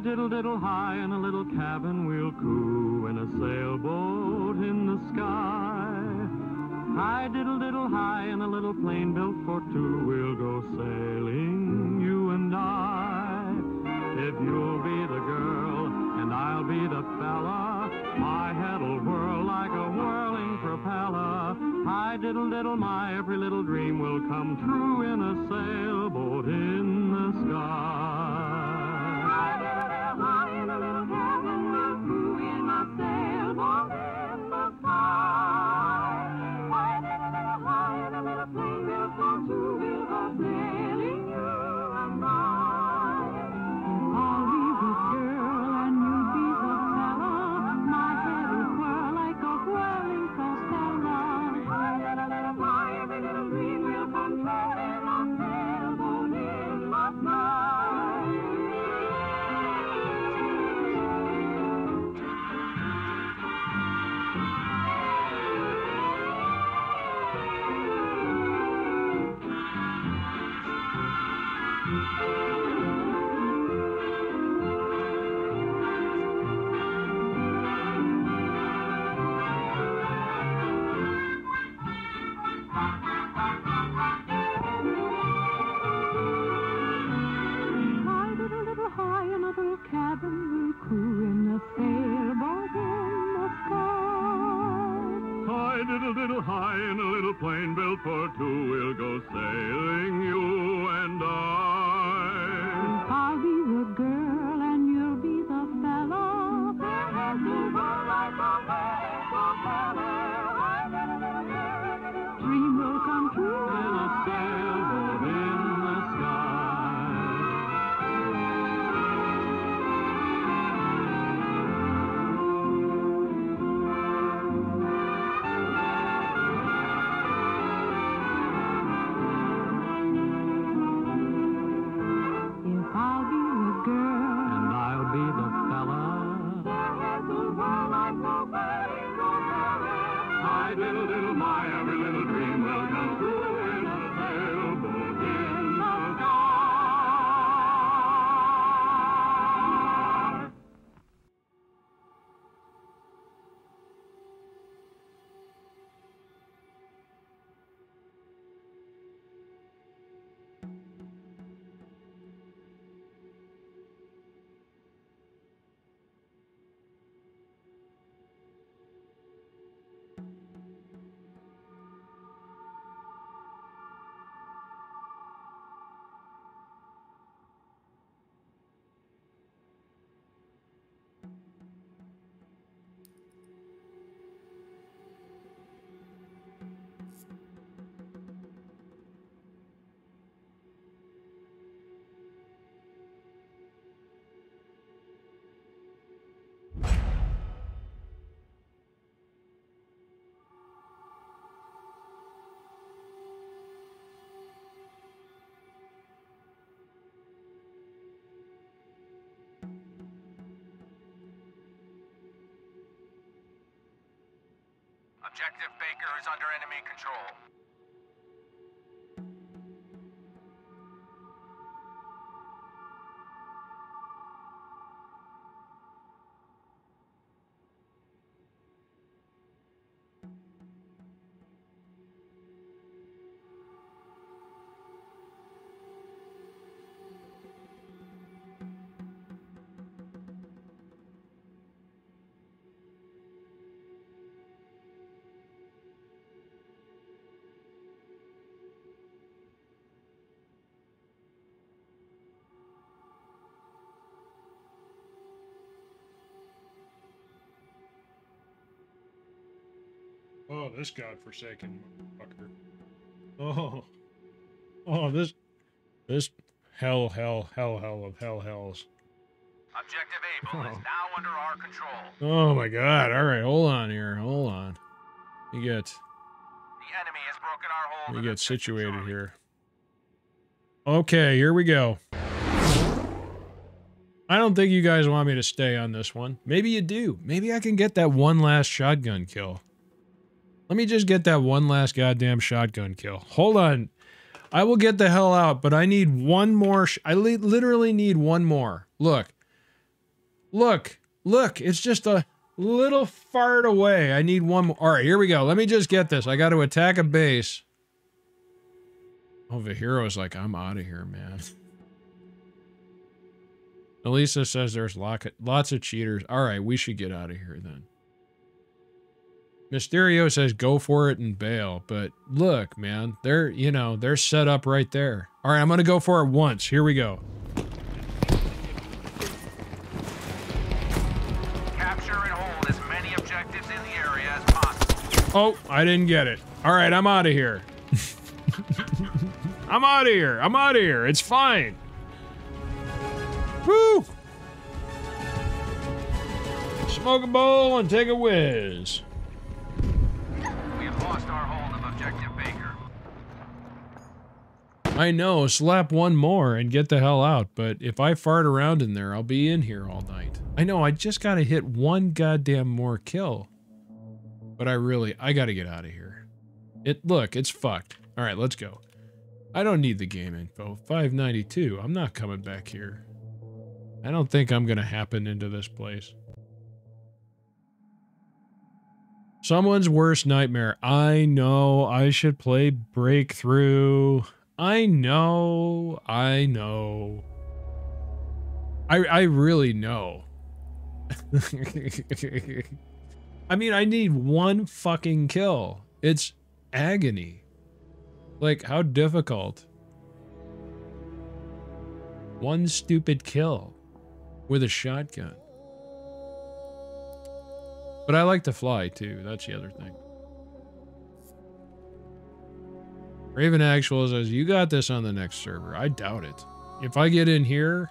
Diddle diddle high in a little cabin we'll coo in a sailboat in the sky. Hi, diddle diddle high in a little plane built for two we'll go sailing, you and I. If you'll be the girl and I'll be the fella, my head'll whirl like a whirling propeller. Hi, diddle diddle my every little dream will come true in a sailboat in the sky. We'll Objective Baker is under enemy control. Oh, this godforsaken fucker. Oh. Oh, this. This hell, hell, hell, hell of hell hells. Objective Able is now under our control. Oh my god. All right, hold on here. Hold on. You get The enemy has broken our hold. you get situated Charlie. here. Okay, here we go. I don't think you guys want me to stay on this one. Maybe you do. Maybe I can get that one last shotgun kill. Let me just get that one last goddamn shotgun kill. Hold on. I will get the hell out, but I need one more. I li- literally need one more. Look. Look. Look. It's just a little fart away. I need one more. All right, here we go. Let me just get this. I got to attack a base. Oh, the hero's like, I'm out of here, man. Elisa says there's lots of cheaters. All right, we should get out of here then. Mysterio says go for it and bail, but look, man, they're you know they're set up right there. All right, I'm gonna go for it once. Here we go. Capture and hold as many objectives in the area as possible. Oh, I didn't get it. All right, I'm out of here. I'm out of here. I'm out of here. It's fine. Woo! Smoke a bowl and take a whiz. Lost our hold of Objective Baker. I know, slap one more and get the hell out, but if I fart around in there, I'll be in here all night. I know, I just gotta hit one goddamn more kill. But I really, I gotta get out of here. It, look, it's fucked. All right, let's go. I don't need the game info. 592, I'm not coming back here. I don't think I'm gonna happen into this place. Someone's worst nightmare. I know I should play Breakthrough. I know. I know. I I really know. I mean, I need one fucking kill. It's agony. Like how difficult? One stupid kill with a shotgun. But I like to fly too. That's the other thing. Raven Actual says, You got this on the next server. I doubt it. If I get in here,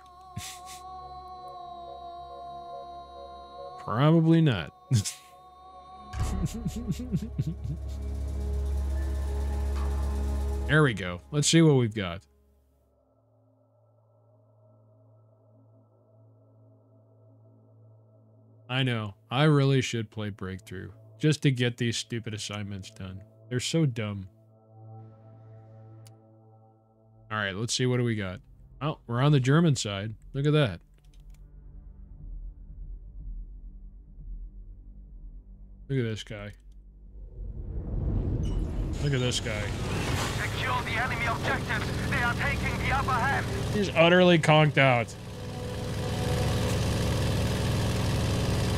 probably not. there we go. Let's see what we've got. I know. I really should play Breakthrough just to get these stupid assignments done. They're so dumb. All right, let's see what do we got. Oh, we're on the German side. Look at that. Look at this guy. Look at this guy. Secure the enemy objectives. They are taking the upper hand. He's utterly conked out.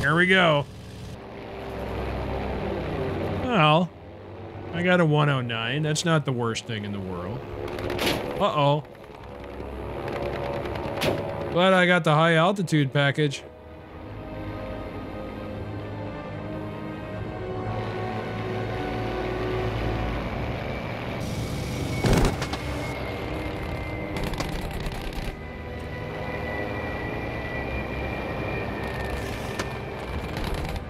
Here we go. Well, I got a 109. That's not the worst thing in the world. Uh-oh. Glad I got the high altitude package.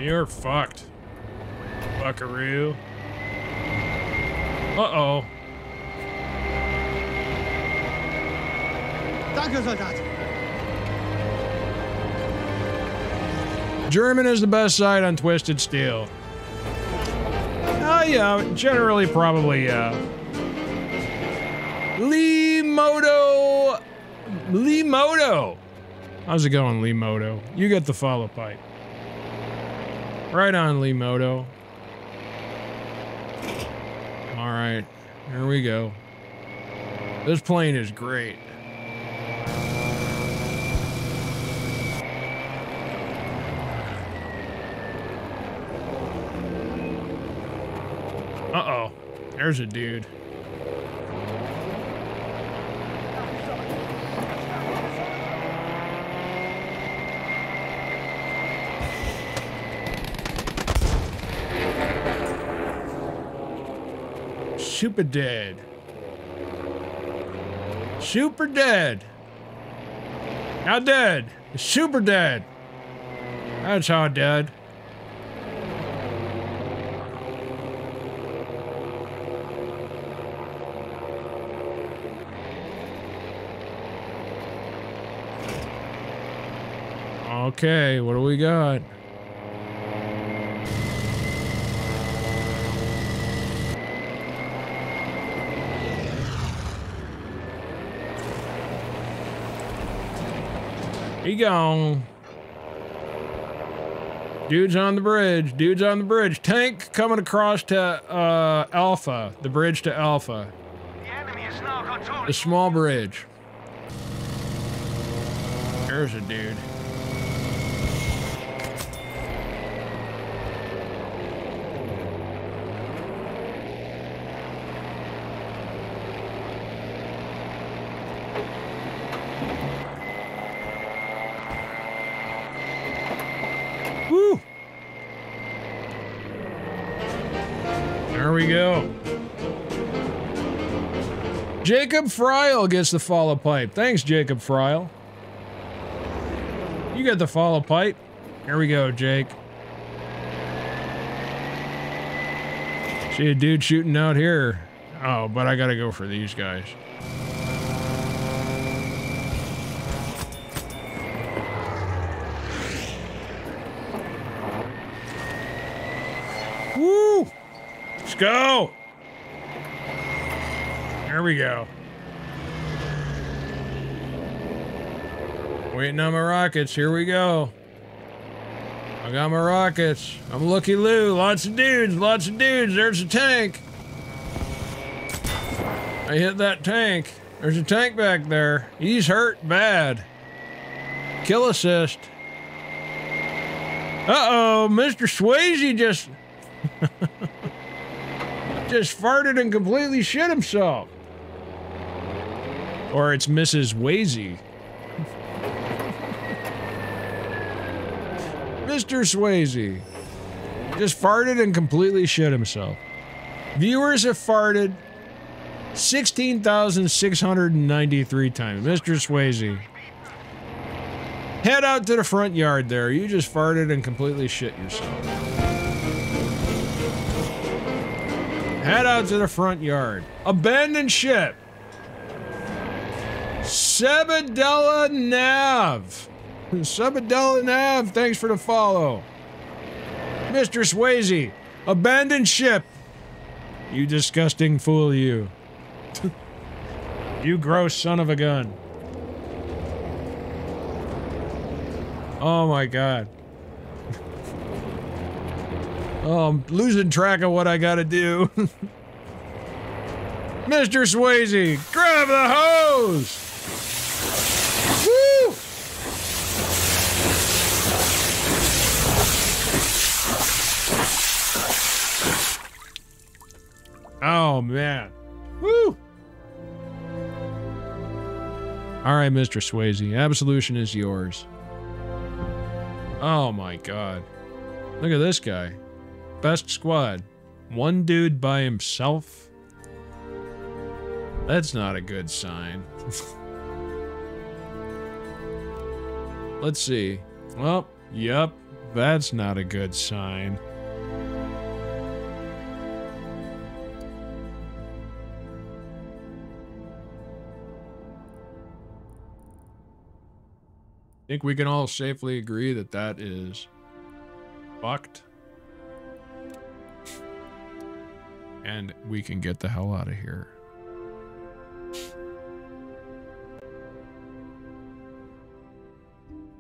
You're fucked. Buckaroo. Uh-oh. Danke, Soldat. German is the best side on Twisted Steel. Oh, yeah, generally, probably, uh, yeah. Lee Moto. Lee Moto. How's it going, Lee Moto? You get the follow pipe. Right on, Lee Moto. All right, here we go. This plane is great. Uh-oh. There's a dude. Super dead. Super dead. Not dead. Super dead. That's how dead. Okay, what do we got? He gone. Dude's on the bridge. Dude's on the bridge. Tank coming across to uh, Alpha. The bridge to Alpha. The. The small bridge. There's a dude. Jacob Friel gets the follow pipe. Thanks, Jacob Friel. You get the follow pipe. Here we go, Jake. See a dude shooting out here. Oh, but I gotta go for these guys. Woo! Let's go! There we go. Waiting on my rockets. Here we go. I got my rockets. I'm Lucky Lou. Lots of dudes. Lots of dudes. There's a tank. I hit that tank. There's a tank back there. He's hurt bad. Kill assist. Uh oh, Mr. Swayze just. just farted and completely shit himself. Or it's Mrs. Swayze. Mr. Swayze just farted and completely shit himself. Viewers have farted 16,693 times. Mr. Swayze. Head out to the front yard there. You just farted and completely shit yourself. Head out to the front yard. Abandon ship. Sebadella Nav. Sebadella Nav, thanks for the follow. Mr. Swayze, abandon ship. You disgusting fool, you. you gross son of a gun. Oh my god. Oh, I'm losing track of what I gotta do. Mr. Swayze, grab the hose! Oh man. Woo! All right, Mr. Swayze, absolution is yours. Oh my god. Look at this guy. Best squad. One dude by himself? That's not a good sign. Let's see. Well, yep, that's not a good sign. Think we can all safely agree that that is fucked. And we can get the hell out of here.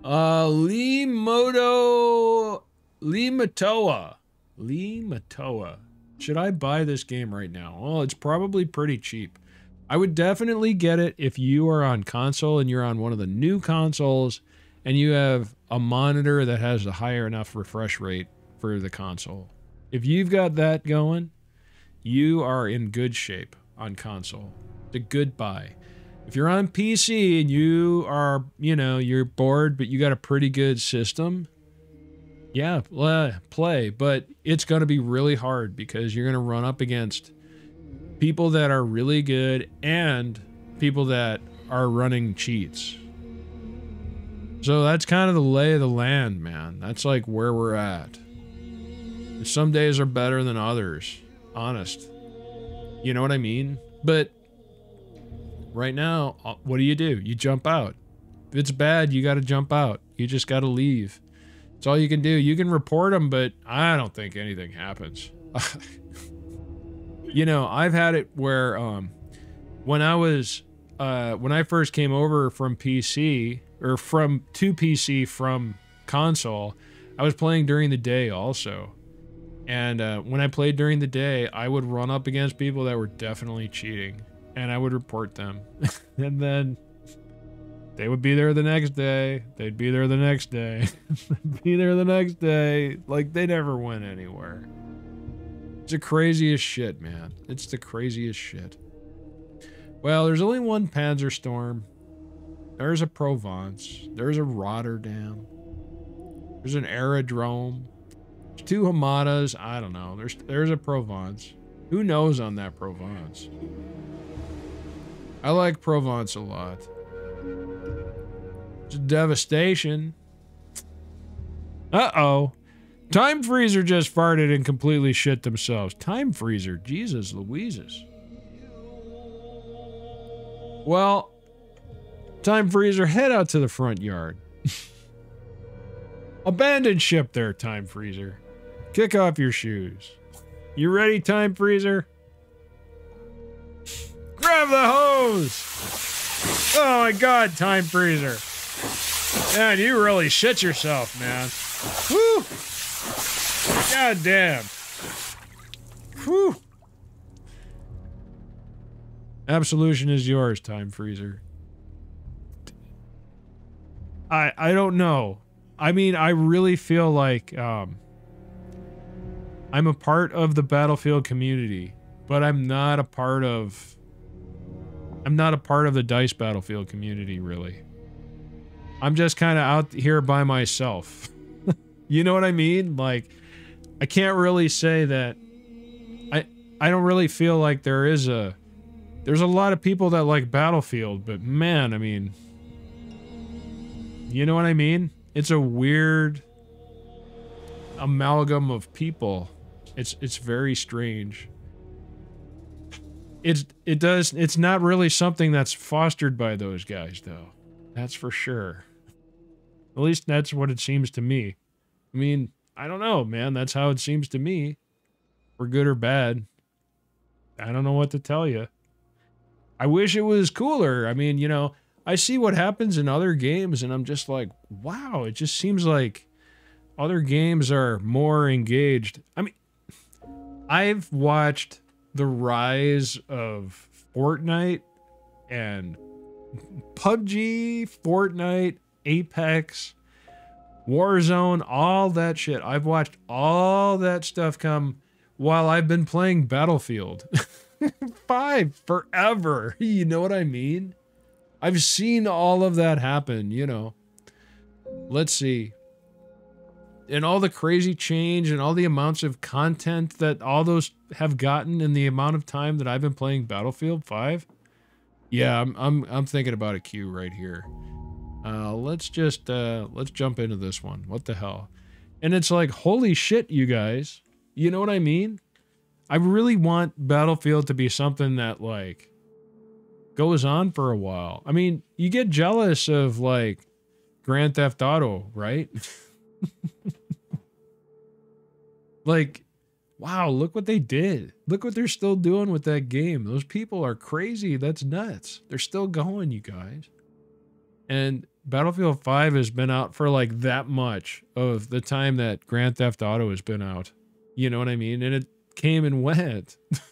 Uh, Lee Moto, Lee Matoa, Lee Matoa. Should I buy this game right now? Well, it's probably pretty cheap. I would definitely get it if you are on console and you're on one of the new consoles and you have a monitor that has a higher enough refresh rate for the console. If you've got that going, you are in good shape on console. It's a good buy. If you're on PC and you are, you know, you're bored, but you got a pretty good system, yeah, play. But it's going to be really hard because you're going to run up against people that are really good and people that are running cheats. So that's kind of the lay of the land, man. That's like where we're at. Some days are better than others, honest. You know what I mean? But right now, uh, what do you do? You jump out. If it's bad, you got to jump out. You just got to leave. It's all you can do. You can report them, but I don't think anything happens. you know, I've had it where um, when I was uh, when I first came over from PC or from to PC from console, I was playing during the day also. And uh, when I played during the day, I would run up against people that were definitely cheating, and I would report them. and then they would be there the next day. They'd be there the next day. be there the next day. Like they never went anywhere. It's the craziest shit, man. It's the craziest shit. Well, there's only one Panzerstorm. There's a Provence. There's a Rotterdam. There's an aerodrome. There's two Hamadas. I don't know. There's there's a Provence. Who knows on that Provence? I like Provence a lot. It's a devastation. Uh-oh. Time Freezer just farted and completely shit themselves. Time Freezer. Jesus Louises. Well, Time Freezer, head out to the front yard. Abandon ship there, Time Freezer. Kick off your shoes. You ready, Time Freezer? Grab the hose! Oh my god, Time Freezer. Man, you really shit yourself, man. Whew! God damn. Whew. Absolution is yours, Time Freezer. I I don't know. I mean, I really feel like um I'm a part of the Battlefield community, but I'm not a part of I'm not a part of the Dice Battlefield community really. I'm just kind of out here by myself. you know what I mean? Like I can't really say that I I don't really feel like there is a there's a lot of people that like Battlefield, but man, I mean, you know what I mean? It's a weird amalgam of people. It's it's very strange. It's it does it's not really something that's fostered by those guys though. That's for sure. At least that's what it seems to me. I mean, I don't know, man. That's how it seems to me. For good or bad. I don't know what to tell you. I wish it was cooler. I mean, you know, I see what happens in other games and I'm just like, wow, it just seems like other games are more engaged. I mean, I've watched the rise of Fortnite and PUBG, Fortnite, Apex, Warzone, all that shit. I've watched all that stuff come while I've been playing Battlefield. Five forever. You know what I mean? I've seen all of that happen, you know. Let's see. And all the crazy change and all the amounts of content that all those have gotten in the amount of time that I've been playing Battlefield 5. Yeah, I'm I'm I'm thinking about a queue right here. Uh let's just uh let's jump into this one. What the hell? And it's like, holy shit, you guys. You know what I mean? I really want Battlefield to be something that like goes on for a while. I mean, you get jealous of like Grand Theft Auto, right? like, wow, look what they did. Look what they're still doing with that game. Those people are crazy. That's nuts. They're still going, you guys. And Battlefield 5 has been out for like that much of the time that Grand Theft Auto has been out. You know what I mean? And it came and went.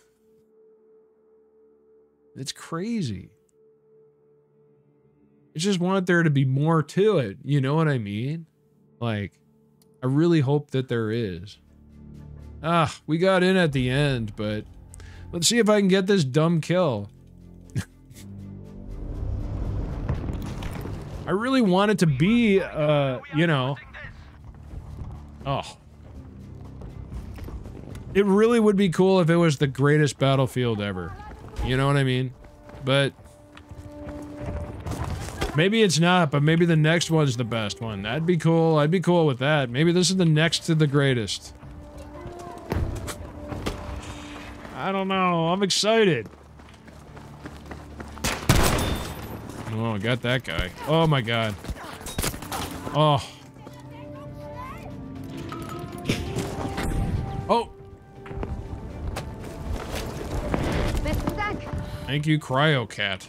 it's crazy. I just want there to be more to it. You know what I mean? Like, I really hope that there is. Ah, we got in at the end, but let's see if I can get this dumb kill. I really want it to be, uh, you know. Oh. It really would be cool if it was the greatest battlefield ever. You know what I mean? But maybe it's not, but maybe the next one's the best one. That'd be cool. I'd be cool with that. Maybe this is the next to the greatest. I don't know. I'm excited. Oh, I got that guy. Oh my god. Oh. Oh, thank you, Cryocat.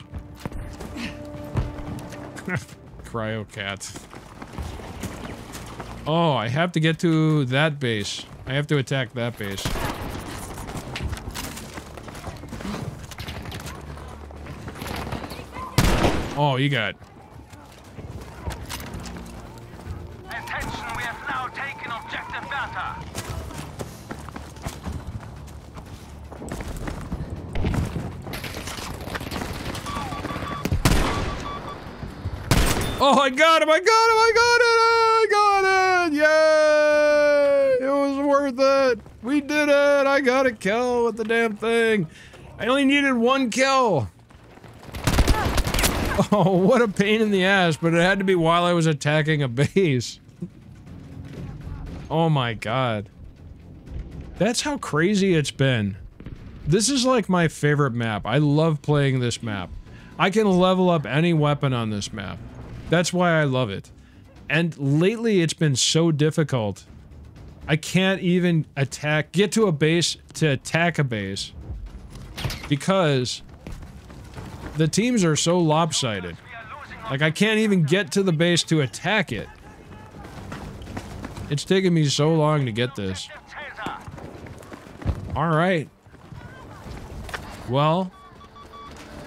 Cryocat. Oh, I have to get to that base. I have to attack that base. Oh, you got. Oh, I got him! I got him! I got it! I got it! Yay! It was worth it! We did it! I got a kill with the damn thing! I only needed one kill! Oh, what a pain in the ass, but it had to be while I was attacking a base. Oh my god. That's how crazy it's been. This is like my favorite map. I love playing this map. I can level up any weapon on this map. That's why I love it. And lately it's been so difficult. I can't even attack, get to a base to attack a base. Because the teams are so lopsided. Like I can't even get to the base to attack it. It's taken me so long to get this. Alright. Well,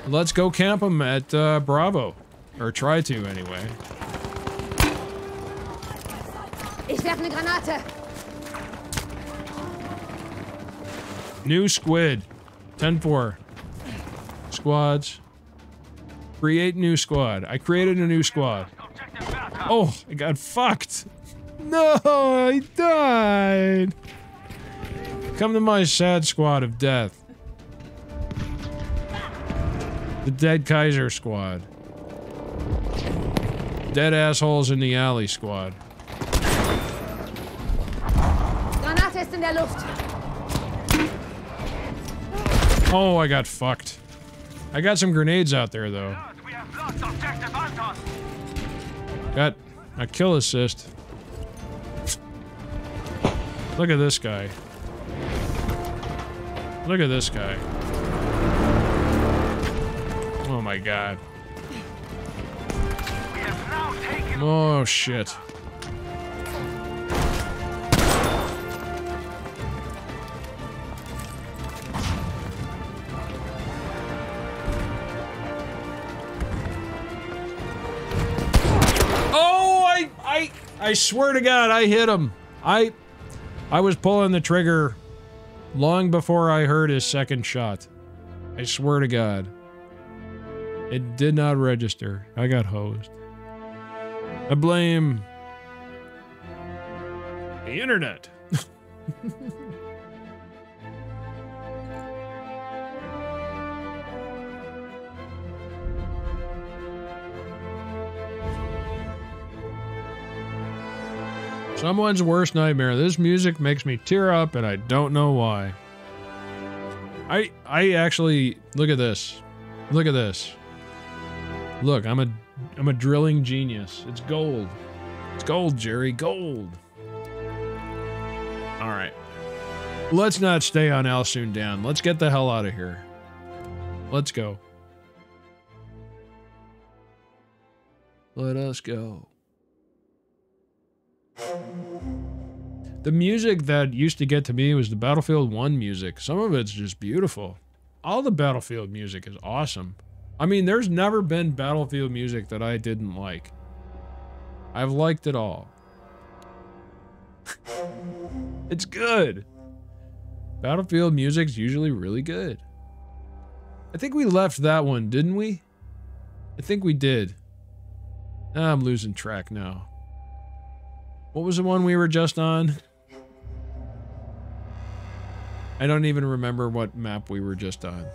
let's go camp them at uh, Bravo. Or try to, anyway. Ich werfe eine Granate. New squid. 10-4. Squads. Create new squad. I created a new squad. Oh, I got fucked. No, I died. Come to my sad squad of death. The Dead Kaiser squad. Dead assholes in the alley squad. Oh, I got fucked. I got some grenades out there, though. Got a kill assist. Look at this guy. Look at this guy. Oh my god. Oh shit. Oh, I swear to god I hit him. I I was pulling the trigger long before I heard his second shot. I swear to god. It did not register. I got hosed. I blame the internet. Someone's worst nightmare. This music makes me tear up and I don't know why. I I actually look at this. Look at this. Look, I'm a I'm a drilling genius. It's gold. It's gold, Jerry. Gold. All right. Let's not stay on Alsoon down. Let's get the hell out of here. Let's go. Let us go. The music that used to get to me was the Battlefield 1 music. Some of it's just beautiful. All the Battlefield music is awesome. I mean, there's never been Battlefield music that I didn't like. I've liked it all. it's good. Battlefield music's usually really good. I think we left that one, didn't we? I think we did. Ah, I'm losing track now. What was the one we were just on? I don't even remember what map we were just on.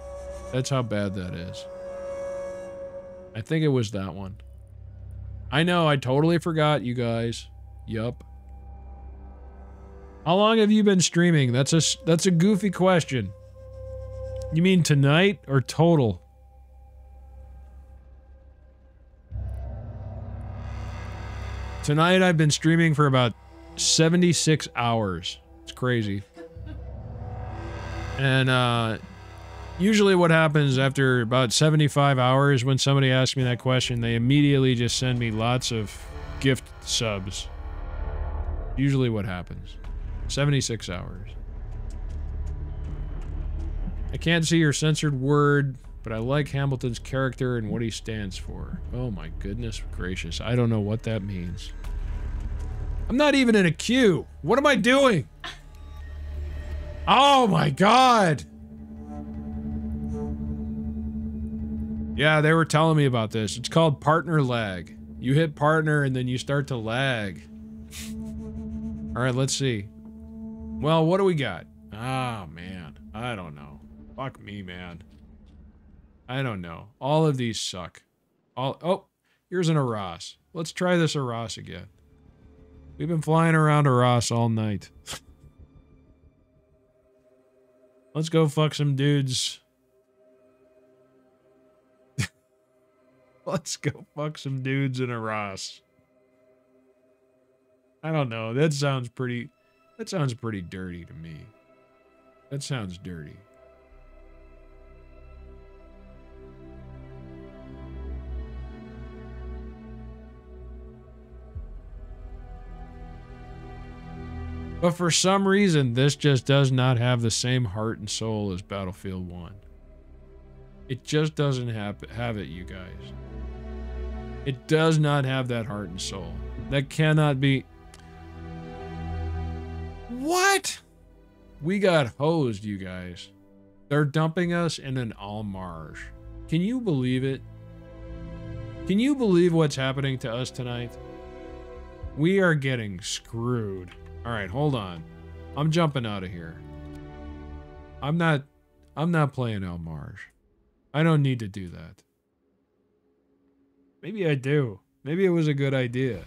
That's how bad that is. I think it was that one. I know, I totally forgot, you guys. Yup. How long have you been streaming? That's a, that's a goofy question. You mean tonight or total? Tonight I've been streaming for about 76 hours. It's crazy. And uh usually what happens after about 75 hours when somebody asks me that question, they immediately just send me lots of gift subs. Usually what happens. 76 hours. I can't see your censored word, but I like Hamilton's character and what he stands for. Oh my goodness gracious. I don't know what that means. I'm not even in a queue. What am I doing? Oh my god. Yeah, they were telling me about this. It's called partner lag. You hit partner and then you start to lag. All right, let's see. Well, what do we got? Ah, man. I don't know. Fuck me, man. I don't know. All of these suck. All Oh, here's an Arras. Let's try this Arras again. We've been flying around Arras all night. Let's go fuck some dudes. Let's go fuck some dudes in Arras. I don't know. That sounds pretty that sounds pretty dirty to me. That sounds dirty. But for some reason, this just does not have the same heart and soul as Battlefield 1. It just doesn't have, have it, you guys. It does not have that heart and soul. That cannot be. What? We got hosed, you guys. They're dumping us in an Al Marj. Can you believe it? Can you believe what's happening to us tonight? We are getting screwed. All right, hold on. I'm jumping out of here. I'm not I'm not playing El Marj. I don't need to do that. Maybe I do. Maybe it was a good idea.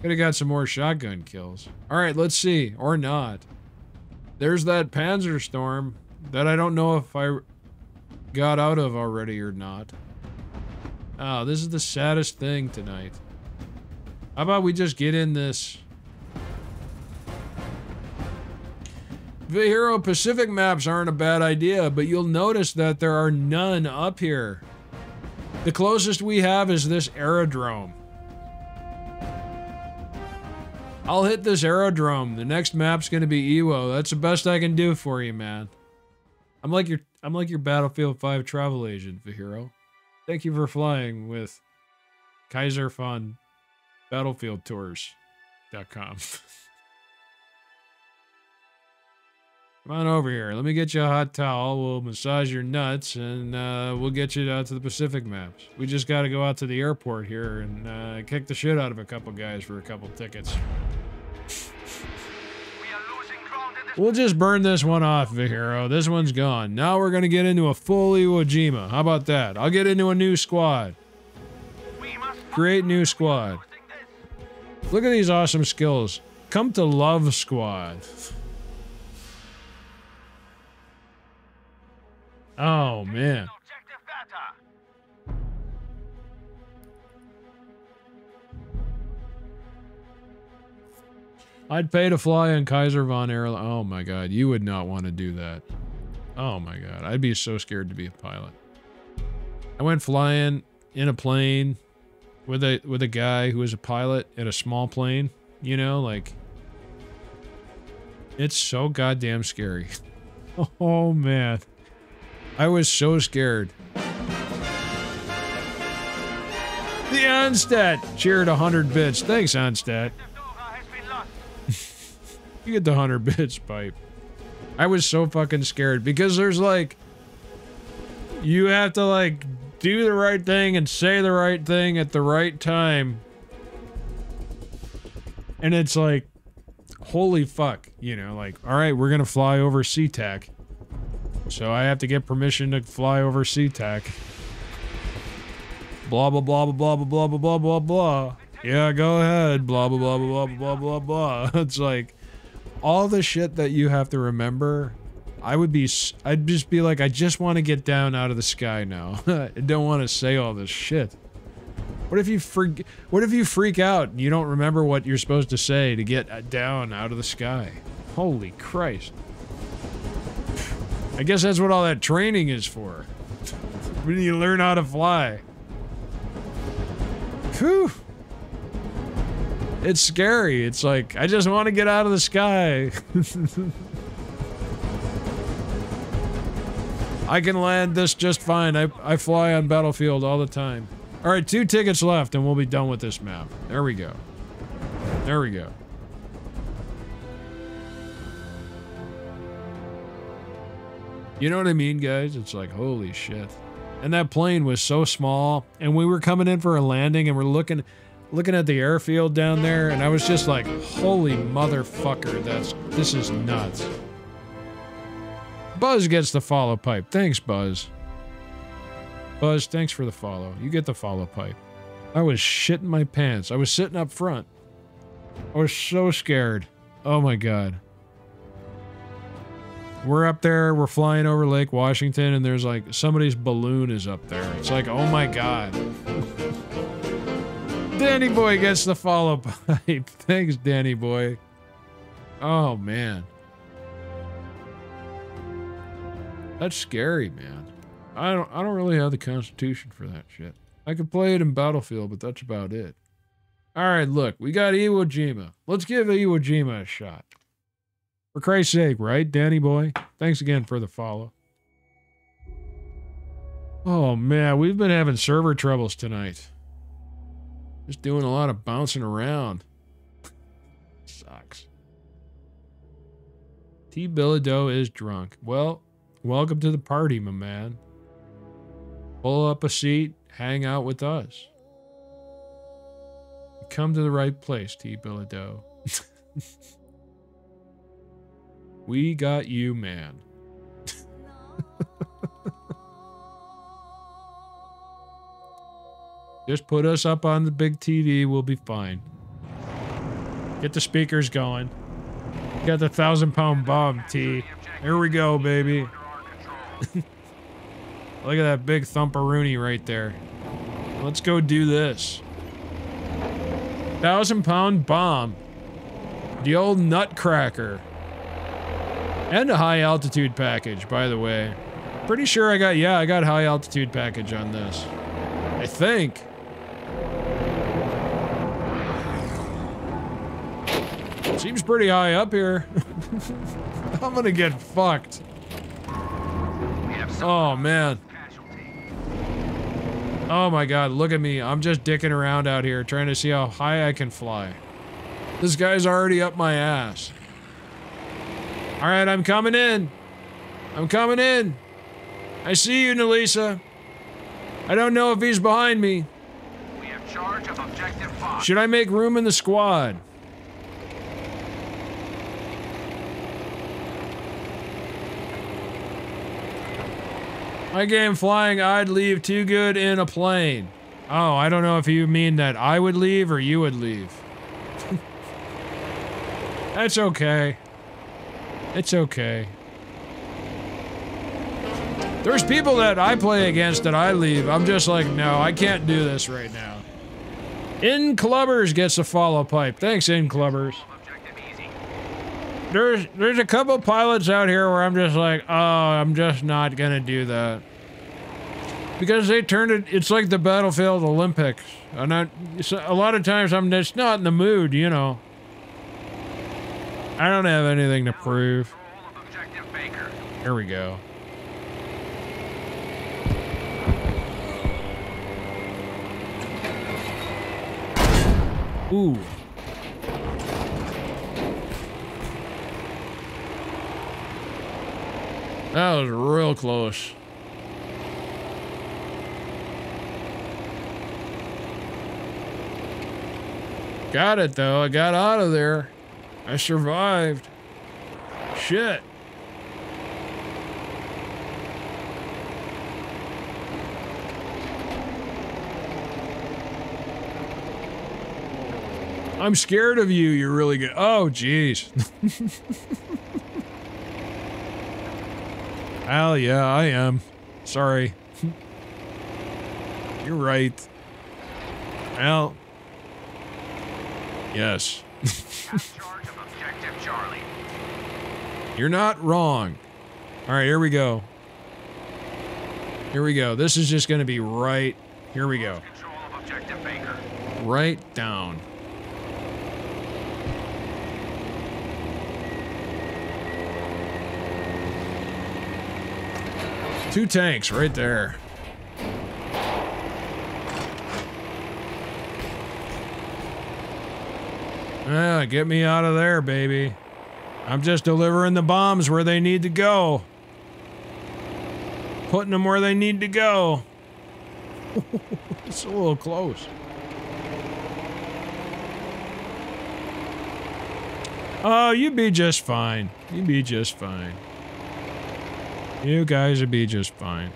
Could have got some more shotgun kills. All right, let's see. Or not. There's that Panzerstorm that I don't know if I got out of already or not. Oh, this is the saddest thing tonight. How about we just get in this The Hero Pacific maps aren't a bad idea, but you'll notice that there are none up here. The closest we have is this aerodrome. I'll hit this aerodrome. The next map's gonna be Iwo. That's the best I can do for you, man. I'm like your I'm like your Battlefield 5 travel agent, Vihiro. Thank you for flying with Kaiser Fun Battlefield Tours.com. Come on over here. Let me get you a hot towel. We'll massage your nuts, and uh, we'll get you out to the Pacific maps. We just got to go out to the airport here and uh, kick the shit out of a couple guys for a couple tickets. We'll just burn this one off, Vihiro. This one's gone. Now we're gonna get into a full Iwo Jima. How about that? I'll get into a new squad. Create new squad. Look at these awesome skills. Come to Love Squad. Oh man. I'd pay to fly in Kaiser von Erl. Oh my god, you would not want to do that. Oh my god, I'd be so scared to be a pilot. I went flying in a plane with a with a guy who was a pilot in a small plane. You know, like it's so goddamn scary. oh man, I was so scared. The Onstadt cheered 100 bits. Thanks, lost. You get the 100 bits pipe. I was so fucking scared because there's like you have to like do the right thing and say the right thing at the right time. And it's like holy fuck, you know, like, all right, we're gonna fly over SeaTac. So I have to get permission to fly over SeaTac. Blah blah blah blah blah blah blah blah blah blah. Yeah, go ahead. Blah blah blah blah blah blah blah blah. It's like all the shit that you have to remember. I would be, I'd just be like, I just want to get down out of the sky now. I don't want to say all this shit. What if you freak? What if you freak out and you don't remember what you're supposed to say to get uh, down out of the sky? Holy Christ! I guess that's what all that training is for. When you learn how to fly. Whew. It's scary. It's like I just want to get out of the sky. I can land this just fine. I, I fly on Battlefield all the time. All right, two tickets left and we'll be done with this map. There we go. There we go. You know what I mean, guys? It's like, holy shit. And that plane was so small, and we were coming in for a landing, and we're looking, looking at the airfield down there, and I was just like, holy motherfucker, that's this is nuts. Buzz gets the follow pipe. Thanks, Buzz. Buzz, thanks for the follow. You get the follow pipe. I was shitting my pants. I was sitting up front. I was so scared. Oh my god. We're up there, we're flying over Lake Washington, and there's like somebody's balloon is up there. It's like, oh my god. Danny Boy gets the follow pipe. Thanks, Danny Boy. Oh man. That's scary, man. I don't I don't really have the constitution for that shit. I could play it in Battlefield, but that's about it. Alright, look, we got Iwo Jima. Let's give Iwo Jima a shot. For Christ's sake, right, Danny boy? Thanks again for the follow. Oh man, we've been having server troubles tonight. Just doing a lot of bouncing around. Sucks. T Bilodeau is drunk. Well, welcome to the party, my man. Pull up a seat, hang out with us. Come to the right place, T Bilodeau. we got you, man. Just put us up on the big TV, we'll be fine. Get the speakers going. Got the thousand pound bomb, T. Here we go, baby. Look at that big thumperoonie right there. Let's go do this. Thousand pound bomb. The old nutcracker. And a high altitude package, by the way. Pretty sure I got, yeah, I got high altitude package on this. I think. Seems pretty high up here. I'm gonna get fucked. Oh man. Oh my god, look at me. I'm just dicking around out here trying to see how high I can fly. This guy's already up my ass. Alright, I'm coming in. I'm coming in. I see you, Nalisa. I don't know if he's behind me. We have charge of objective five. Should I make room in the squad? My game flying, I'd leave too good in a plane. Oh, I don't know if you mean that I would leave or you would leave. That's okay. It's okay. There's people that I play against that I leave. I'm just like, no, I can't do this right now. In Clubbers gets a follow pipe. Thanks, In Clubbers. There's there's a couple pilots out here where I'm just like, oh, I'm just not gonna do that. Because they turned it, it's like the Battlefield Olympics. And I, a lot of times I'm just not in the mood, you know. I don't have anything to prove. Control of objective Baker. Here we go. Ooh. That was real close. Got it though. I got out of there. I survived. Shit. I'm scared of you. You're really good. Oh, jeez. Hell yeah, I am. Sorry. You're right. Well. Yes. Have charge of objective Charlie. You're not wrong. All right, here we go. Here we go. This is just going to be right. Here we go. Control of objective Baker. Right down. Two tanks right there. Ah, get me out of there, baby. I'm just delivering the bombs where they need to go. Putting them where they need to go. it's a little close. Oh, you'd be just fine. You'd be just fine. You guys would be just fine.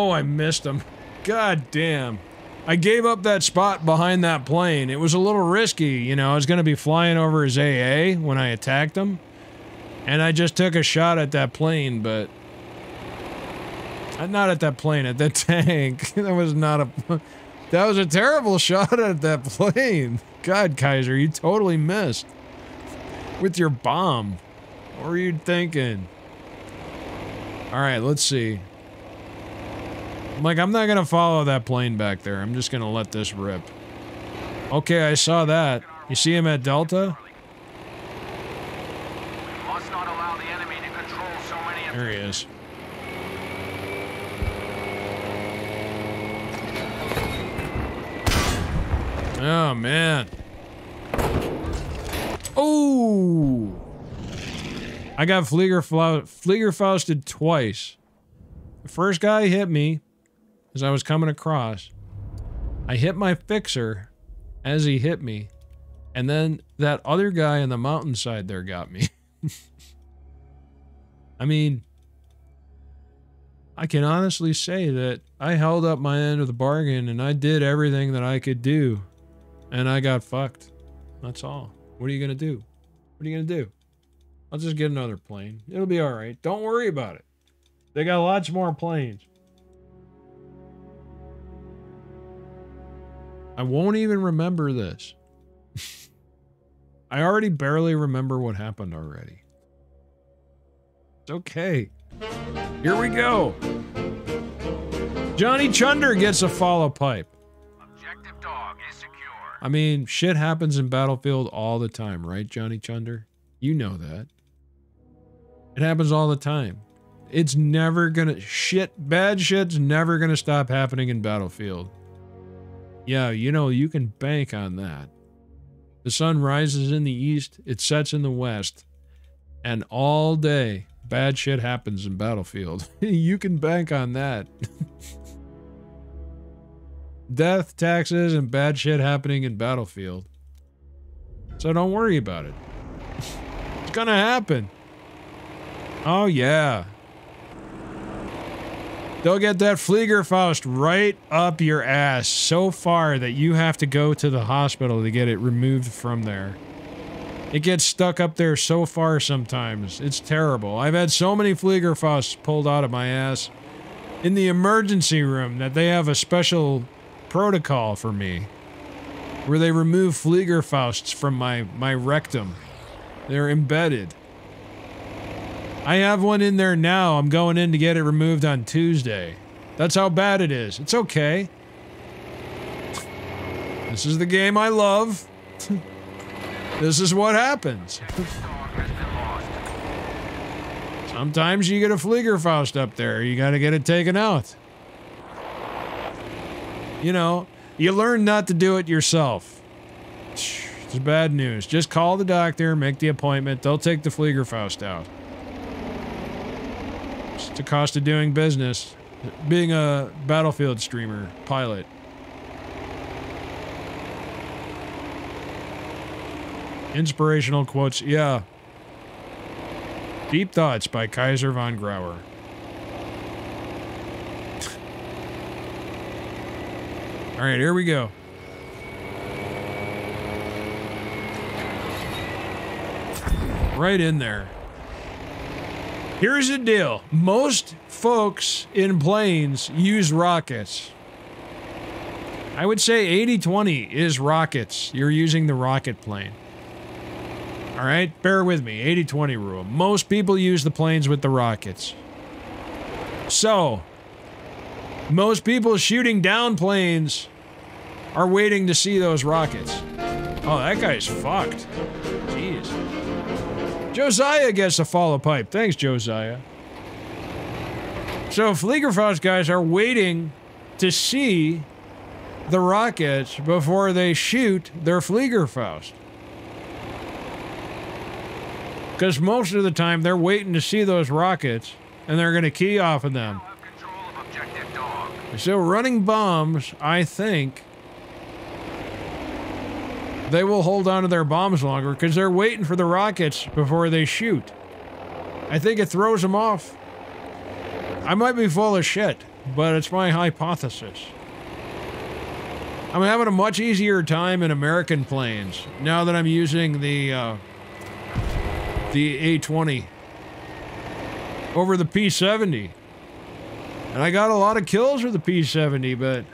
Oh, I missed him. God damn. I gave up that spot behind that plane. It was a little risky, you know. I was going to be flying over his AA when I attacked him. And I just took a shot at that plane, but. Not at that plane, at that tank. that was not a. That was a terrible shot at that plane. God, Kaiser, you totally missed. With your bomb. What were you thinking? Alright, let's see. I'm like, I'm not gonna follow that plane back there. I'm just gonna let this rip. Okay, I saw that. You see him at Delta? We must not allow the enemy to control so many There he is. Oh, man. Oh! I got Flieger, Flieger Fausted twice. The first guy hit me as I was coming across. I hit my fixer as he hit me. And then that other guy on the mountainside there got me. I mean, I can honestly say that I held up my end of the bargain and I did everything that I could do. And I got fucked. That's all. What are you going to do? What are you going to do? I'll just get another plane. It'll be all right. Don't worry about it. They got lots more planes. I won't even remember this. I already barely remember what happened already. It's okay. Here we go. Johnny Chunder gets a follow pipe. Objective dog is secure. I mean, shit happens in Battlefield all the time, right, Johnny Chunder? You know that. It happens all the time. It's never gonna shit bad shit's never gonna stop happening in Battlefield. Yeah, you know, you can bank on that. The sun rises in the east, it sets in the west, and all day bad shit happens in Battlefield. you can bank on that. Death, taxes, and bad shit happening in Battlefield. So don't worry about it. it's gonna happen. Oh, yeah. They'll get that Fliegerfaust right up your ass so far that you have to go to the hospital to get it removed from there. It gets stuck up there so far sometimes. It's terrible. I've had so many Fliegerfausts pulled out of my ass in the emergency room that they have a special protocol for me where they remove Fliegerfausts from my, my rectum. They're embedded. I have one in there now. I'm going in to get it removed on Tuesday. That's how bad it is. It's okay. This is the game I love. this is what happens. Sometimes you get a Fliegerfaust up there. You got to get it taken out. You know, you learn not to do it yourself. It's bad news. Just call the doctor, make the appointment. They'll take the Fliegerfaust out. It's the cost of doing business. Being a battlefield streamer, pilot. Inspirational quotes. Yeah. Deep Thoughts by Kaiser von Grauer. All right, here we go. Right in there. Here's the deal most folks in planes use rockets. I would say 80 20 is rockets. You're using the rocket plane. All right, bear with me 80 20 rule. Most people use the planes with the rockets. So, most people shooting down planes are waiting to see those rockets. Oh, that guy's fucked. Josiah gets a follow pipe. Thanks, Josiah. So, Fliegerfaust guys are waiting to see the rockets before they shoot their Fliegerfaust. Because most of the time they're waiting to see those rockets and they're going to key off of them. Of. So running bombs, I think they will hold on to their bombs longer because they're waiting for the rockets before they shoot. I think it throws them off. I might be full of shit, but it's my hypothesis. I'm having a much easier time in American planes now that I'm using the uh, the A20 over the P70. And I got a lot of kills with the P70, but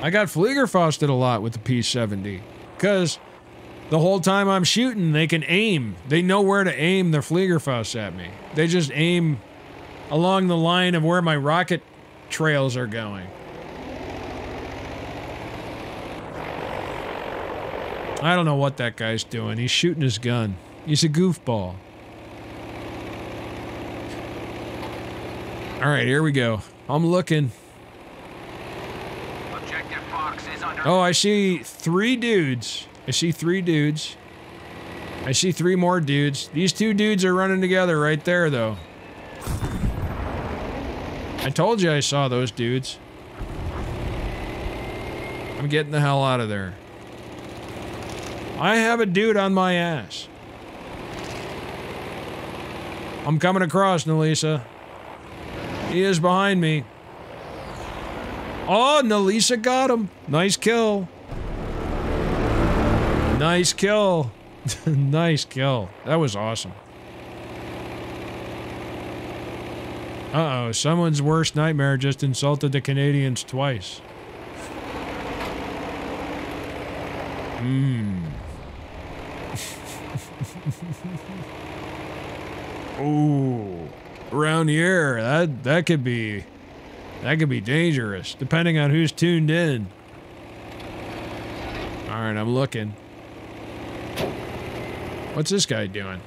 I got Fliegerfausted a lot with the P70. Because the whole time I'm shooting, they can aim. They know where to aim their Fliegerfaust at me. They just aim along the line of where my rocket trails are going. I don't know what that guy's doing. He's shooting his gun. He's a goofball. All right, here we go. I'm looking. Objective Fox is under. Oh, I see three dudes. I see three dudes. I see three more dudes. These two dudes are running together right there, though. I told you I saw those dudes. I'm getting the hell out of there. I have a dude on my ass. I'm coming across, Nalisa. He is behind me. Oh, Nalisa got him. Nice kill. Nice kill. nice kill. That was awesome. Uh oh, someone's worst nightmare just insulted the Canadians twice. Hmm. Ooh, around here, that that could be that could be dangerous, depending on who's tuned in. All right, I'm looking. What's this guy doing?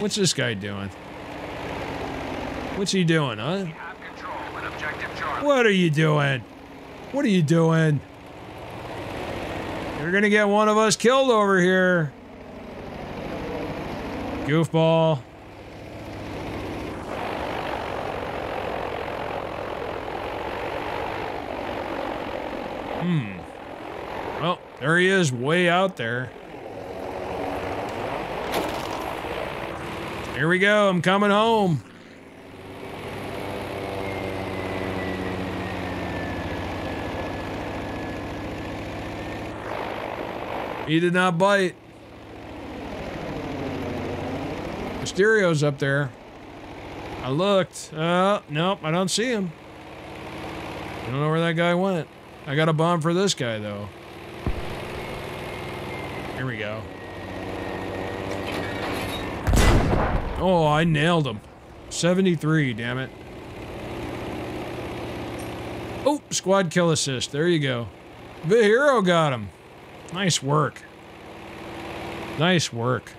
What's this guy doing? What's he doing, huh? What are you doing? What are you doing? You're gonna get one of us killed over here. Goofball. Hmm. Well, there he is, way out there. Here we go. I'm coming home. He did not bite. Mysterio's up there. I looked. Uh, nope, I don't see him. I don't know where that guy went. I got a bomb for this guy, though. Here we go. Oh, I nailed him. 73, damn it. Oh, squad kill assist. There you go. The hero got him. Nice work. Nice work.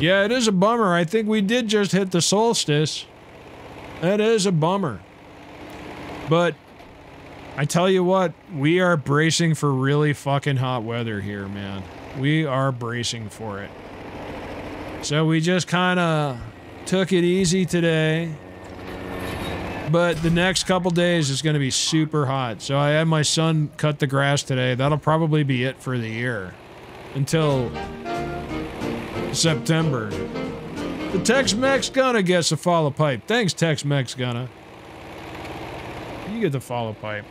Yeah, it is a bummer. I think we did just hit the solstice. That is a bummer. But I tell you what, we are bracing for really fucking hot weather here, man. We are bracing for it. So we just kind of took it easy today. But the next couple days is going to be super hot. So I had my son cut the grass today. That'll probably be it for the year until September. The Tex-Mex Gunna gets a follow pipe. Thanks, Tex-Mex Gunna. You get the follow pipe.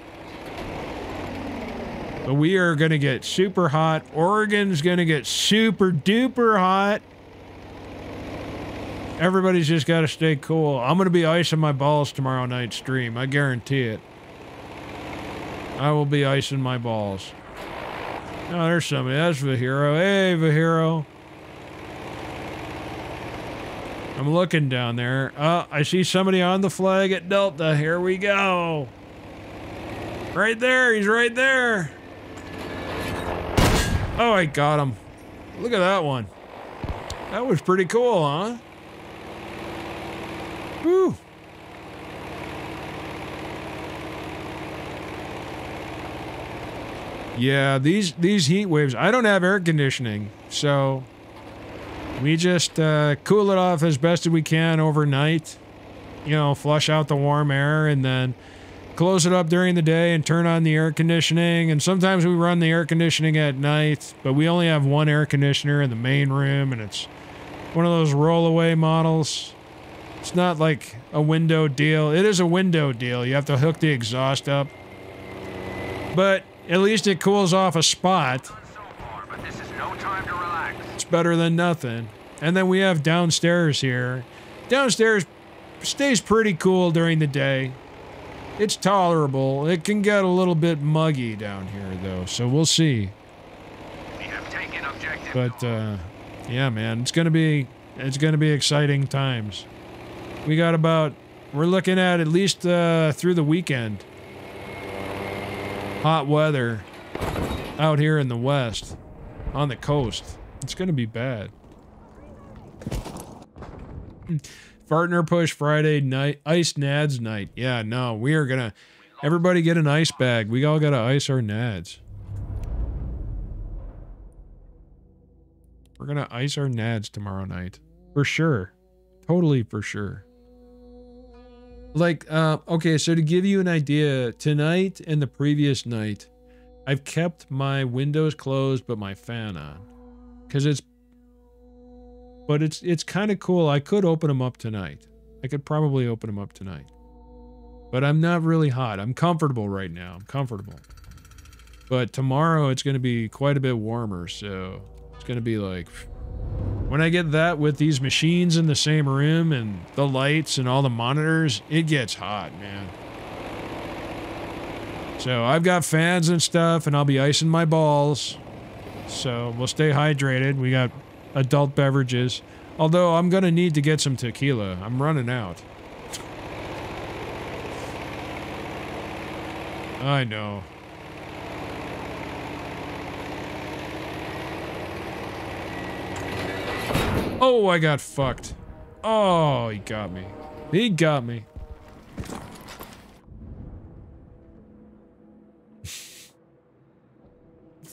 But we are going to get super hot. Oregon's going to get super duper hot. Everybody's just got to stay cool. I'm going to be icing my balls tomorrow night stream. I guarantee it. I will be icing my balls. Oh, there's somebody. That's Vahiro. Hey, Vahiro. I'm looking down there. Uh, I see somebody on the flag at Delta. Here we go. Right there. He's right there. Oh, I got him. Look at that one. That was pretty cool, huh? Whew. Yeah, these these heat waves. I don't have air conditioning, so we just uh, cool it off as best as we can overnight. You know, flush out the warm air and then close it up during the day and turn on the air conditioning. And sometimes we run the air conditioning at night, but we only have one air conditioner in the main room, and it's one of those rollaway models. It's not like a window deal. It is a window deal. You have to hook the exhaust up. But at least it cools off a spot. So far, better than nothing. And then we have downstairs here. Downstairs stays pretty cool during the day. It's tolerable. It can get a little bit muggy down here though, so we'll see. We. But uh yeah, man, it's going to be it's to be exciting times. We got about we're looking at at least uh through the weekend. Hot weather out here in the west on the coast. It's going to be bad. Fartner push Friday night, ice nads night. Yeah, no, we are gonna. Everybody get an ice bag. We all gotta ice our nads. We're gonna ice our nads tomorrow night. For sure. Totally for sure. Like, uh, okay, so to give you an idea, tonight and the previous night, I've kept my windows closed but my fan on. Because it's but it's it's kind of cool. I could open them up tonight. I could probably open them up tonight. But I'm not really hot. I'm comfortable right now. I'm comfortable. But tomorrow it's going to be quite a bit warmer, so it's going to be like when I get that with these machines in the same room and the lights and all the monitors, it gets hot, man. So I've got fans and stuff and I'll be icing my balls. So we'll stay hydrated. We got adult beverages. Although I'm gonna need to get some tequila. I'm running out. I know. Oh, I got fucked. Oh, he got me. He got me.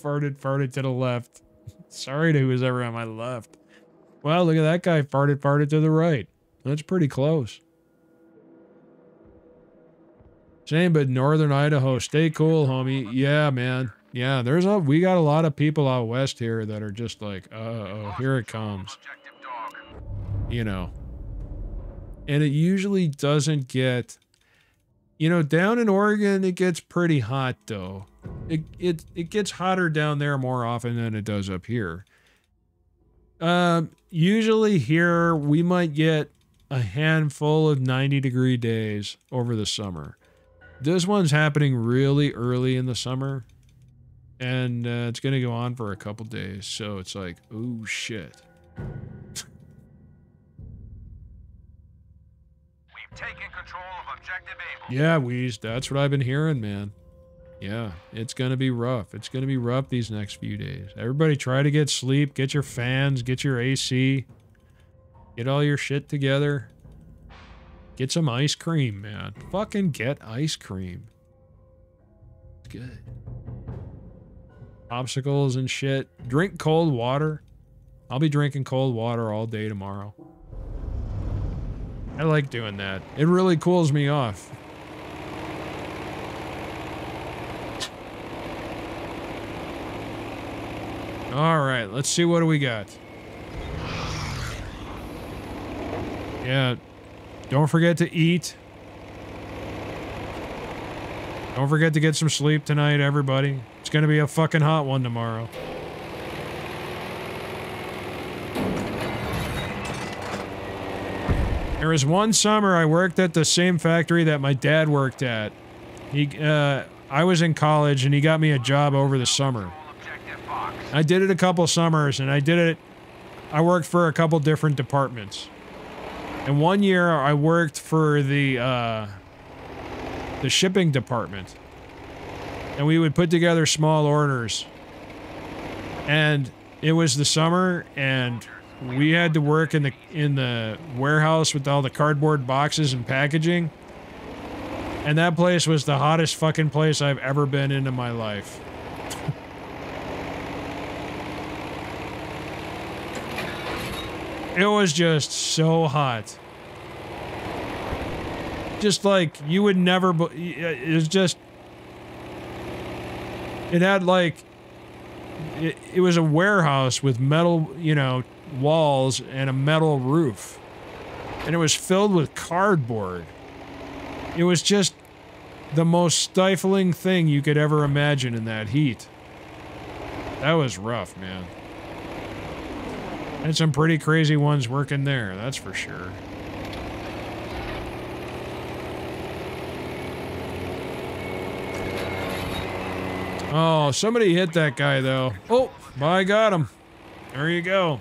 Farted, farted to the left. Sorry to who's ever on my left. Well, look at that guy farted, farted to the right. That's pretty close. Same, but Northern Idaho, stay cool, homie. Yeah, man. Yeah, there's a we got a lot of people out west here that are just like, uh oh, here it comes. You know. And it usually doesn't get you know, down in Oregon it gets pretty hot though. It it it gets hotter down there more often than it does up here. Um usually here we might get a handful of 90 degree days over the summer. This one's happening really early in the summer and uh, it's going to go on for a couple days. So it's like, oh shit. We've taken control of objective Able. Yeah, Wheeze, that's what I've been hearing, man. Yeah, it's going to be rough. It's going to be rough these next few days. Everybody try to get sleep, get your fans, get your AC. Get all your shit together. Get some ice cream, man. Fucking get ice cream. It's good. Obstacles and shit. Drink cold water. I'll be drinking cold water all day tomorrow. I like doing that. It really cools me off. All right, let's see what do we got. Yeah, don't forget to eat. Don't forget to get some sleep tonight, everybody. It's gonna be a fucking hot one tomorrow. There was one summer I worked at the same factory that my dad worked at. He, uh, I was in college and he got me a job over the summer. I did it a couple summers and I did it I worked for a couple different departments. And one year I worked for the uh the shipping department. And we would put together small orders. And it was the summer and we had to work in the in the warehouse with all the cardboard boxes and packaging. And that place was the hottest fucking place I've ever been in in my life. It was just so hot. Just like you would never. It was just. It had like. It, it was a warehouse with metal, you know, walls and a metal roof. And it was filled with cardboard. It was just the most stifling thing you could ever imagine in that heat. That was rough, man. And some pretty crazy ones working there, that's for sure. Oh, somebody hit that guy though. Oh, I got him. There you go.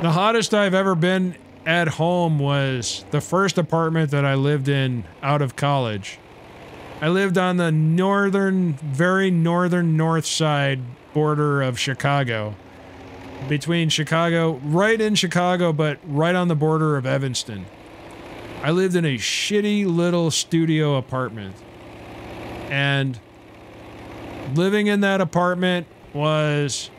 The hottest I've ever been at home was the first apartment that I lived in out of college. I lived on the northern, very northern north side border of Chicago. Between Chicago, right in Chicago, but right on the border of Evanston. I lived in a shitty little studio apartment. And living in that apartment was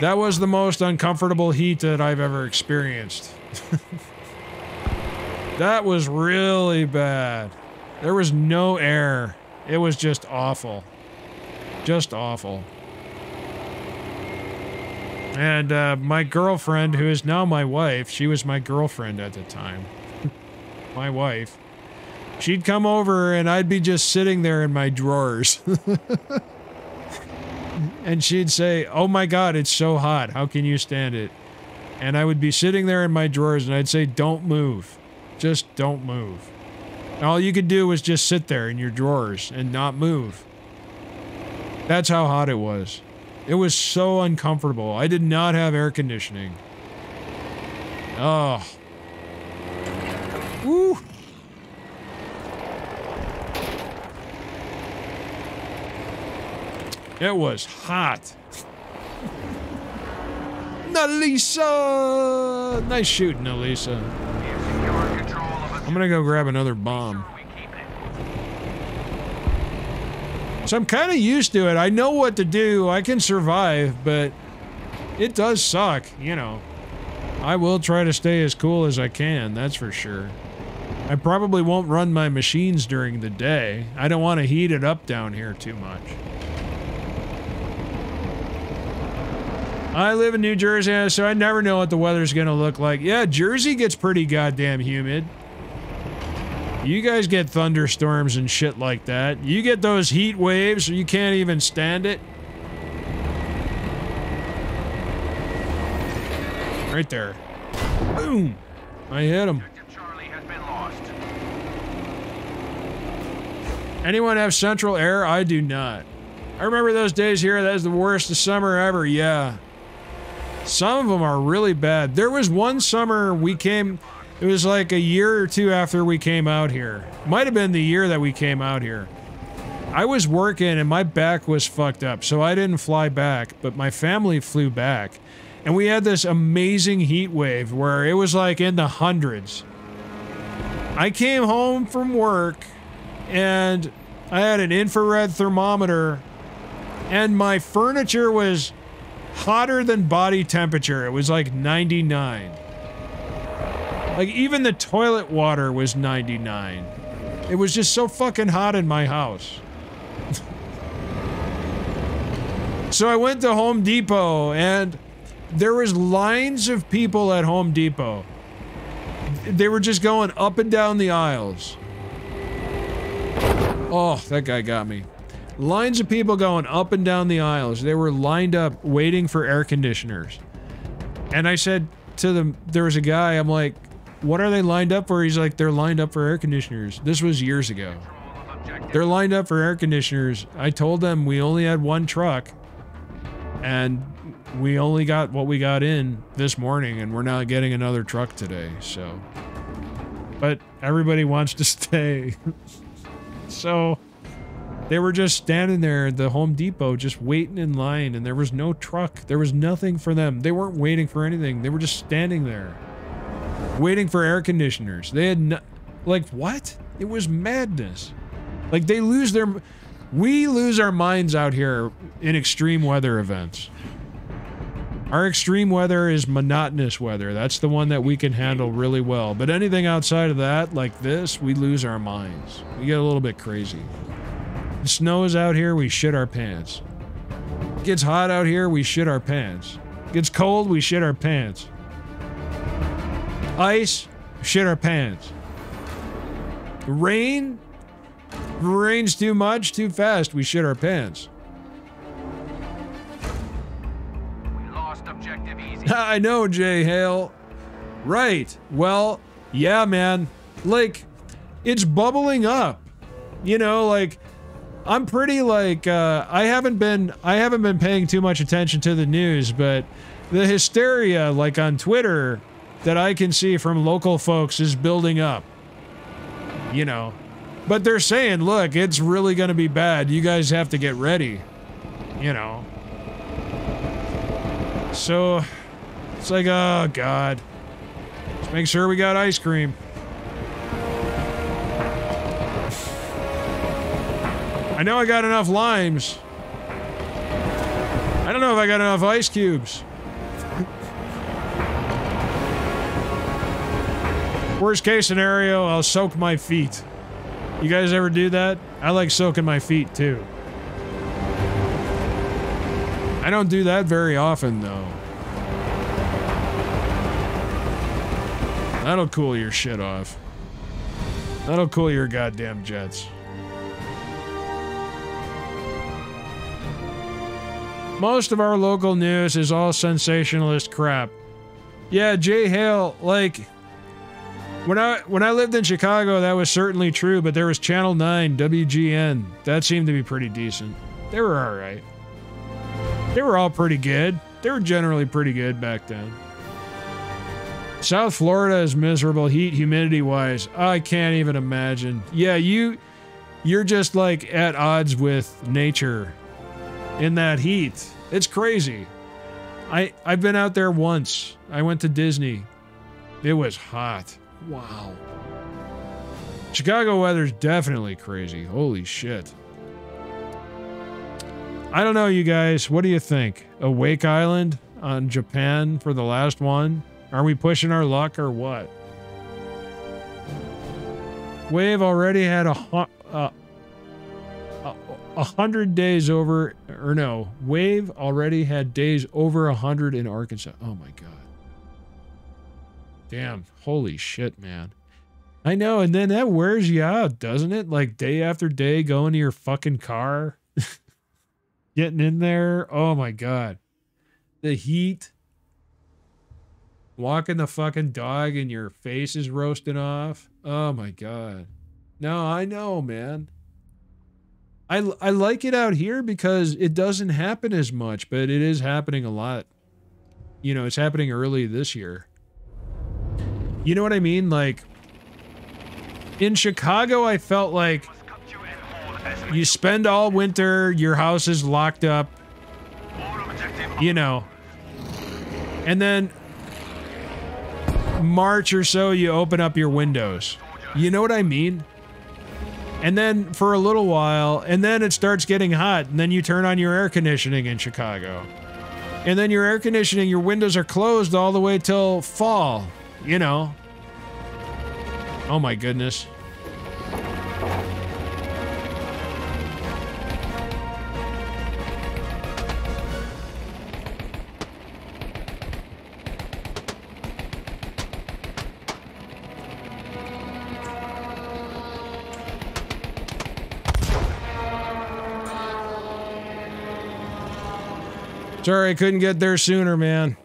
that was the most uncomfortable heat that I've ever experienced. that was really bad. There was no air. It was just awful. Just awful. And uh, my girlfriend, who is now my wife, she was my girlfriend at the time. my wife. She'd come over and I'd be just sitting there in my drawers. and she'd say, "Oh my God, it's so hot. How can you stand it?" And I would be sitting there in my drawers, and I'd say, "Don't move, just don't move." And all you could do was just sit there in your drawers and not move. That's how hot it was. It was so uncomfortable. I did not have air conditioning. Oh. It was hot. Nalisa! Nice shooting, Nalisa. I'm gonna go grab another bomb. So I'm kind of used to it. I know what to do. I can survive, but it does suck, you know. I will try to stay as cool as I can, that's for sure. I probably won't run my machines during the day. I don't want to heat it up down here too much. I live in New Jersey, so I never know what the weather's going to look like. Yeah, Jersey gets pretty goddamn humid. You guys get thunderstorms and shit like that. You get those heat waves, you can't even stand it. Right there. Boom. I hit him. Objective Charlie has been lost. Anyone have central air? I do not. I remember those days here. That was the worst summer ever. Yeah. Some of them are really bad. There was one summer we came. It was like a year or two after we came out here. Might have been the year that we came out here. I was working and my back was fucked up, so I didn't fly back, but my family flew back. And we had this amazing heat wave where it was like in the hundreds. I came home from work and I had an infrared thermometer and my furniture was hotter than body temperature. It was like 99. Like even the toilet water was 99. It was just so fucking hot in my house. so I went to Home Depot and there was lines of people at Home Depot. They were just going up and down the aisles. Oh, that guy got me. Lines of people going up and down the aisles. They were lined up waiting for air conditioners. And I said to them, there was a guy, I'm like, what are they lined up for? He's like, they're lined up for air conditioners. This was years ago. They're lined up for air conditioners. I told them we only had one truck and we only got what we got in this morning and we're not getting another truck today. So, but everybody wants to stay. so they were just standing there at the Home Depot, just waiting in line, and there was no truck. There was nothing for them. They weren't waiting for anything. They were just standing there, waiting for air conditioners. They had no, like what? It was madness. Like they lose their, we lose our minds out here in extreme weather events. Our extreme weather is monotonous weather. That's the one that we can handle really well. But anything outside of that, like this, we lose our minds. We get a little bit crazy. It snows out here, we shit our pants. It gets hot out here, we shit our pants. It gets cold, we shit our pants. Ice, shit our pants. Rain, rains too much, too fast, we shit our pants. We lost objective easy. I know, Jay Hale. Right. Well, yeah, man. Like, it's bubbling up. You know, like, I'm pretty like uh, I haven't been I haven't been paying too much attention to the news, but the hysteria like on Twitter that I can see from local folks is building up. You know. But they're saying, look, it's really going to be bad. You guys have to get ready. You know. So it's like, oh god. Let's make sure we got ice cream. I know I got enough limes. I don't know if I got enough ice cubes. Worst case scenario, I'll soak my feet. You guys ever do that? I like soaking my feet too. I don't do that very often though. That'll cool your shit off. That'll cool your goddamn jets. Most of our local news is all sensationalist crap. Yeah, Jay Hale, like when I when I lived in Chicago, that was certainly true, but there was Channel 9, WGN. That seemed to be pretty decent. They were all right. They were all pretty good. They were generally pretty good back then. South Florida is miserable heat humidity wise. I can't even imagine. Yeah, you you're just like at odds with nature in that heat. It's crazy. I I've been out there once. I went to Disney. It was hot. Wow. Chicago weather's definitely crazy. Holy shit. I don't know, you guys. What do you think? A Wake Island on Japan for the last one? Are we pushing our luck or what? Wave already had a uh, a- a hundred days over, or no, Wave already had days over a hundred in Arkansas. Oh my god. Damn, holy shit, man. I know, and then that wears you out, doesn't it? Like day after day going to your fucking car, getting in there. Oh my god. The heat. Walking the fucking dog and your face is roasting off. Oh my god. No, I know, man. I, I like it out here because it doesn't happen as much, but it is happening a lot. You know, it's happening early this year. You know what I mean? Like in Chicago, I felt like you spend all winter, your house is locked up, you know. And then March or so, you open up your windows. You know what I mean? And then for a little while, and then it starts getting hot, and then you turn on your air conditioning in Chicago. And then your air conditioning, your windows are closed all the way till fall, you know. Oh my goodness. Sorry I couldn't get there sooner, man.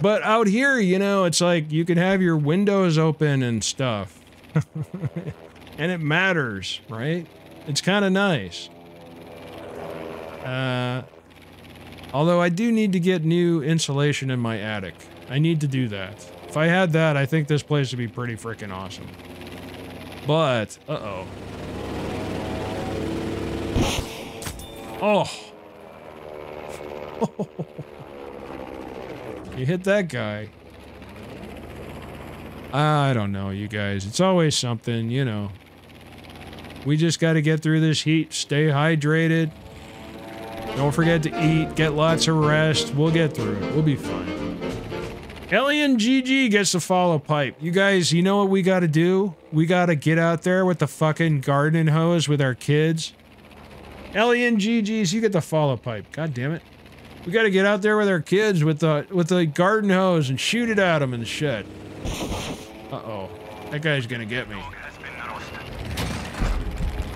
But out here, you know, it's like you can have your windows open and stuff. and it matters, right? It's kind of nice. Uh, although I do need to get new insulation in my attic. I need to do that. If I had that, I think this place would be pretty freaking awesome. But, uh-oh. Oh. you hit that guy. I don't know, you guys. It's always something, you know. We just got to get through this heat, stay hydrated. Don't forget to eat, get lots of rest. We'll get through it. We'll be fine. Alien GG gets the follow pipe. You guys, you know what we got to do? We got to get out there with the fucking garden hose with our kids. Alien GGs, you get the follow pipe. God damn it. We got to get out there with our kids with the with the garden hose and shoot it at them and shit. Uh-oh. That guy's to get me.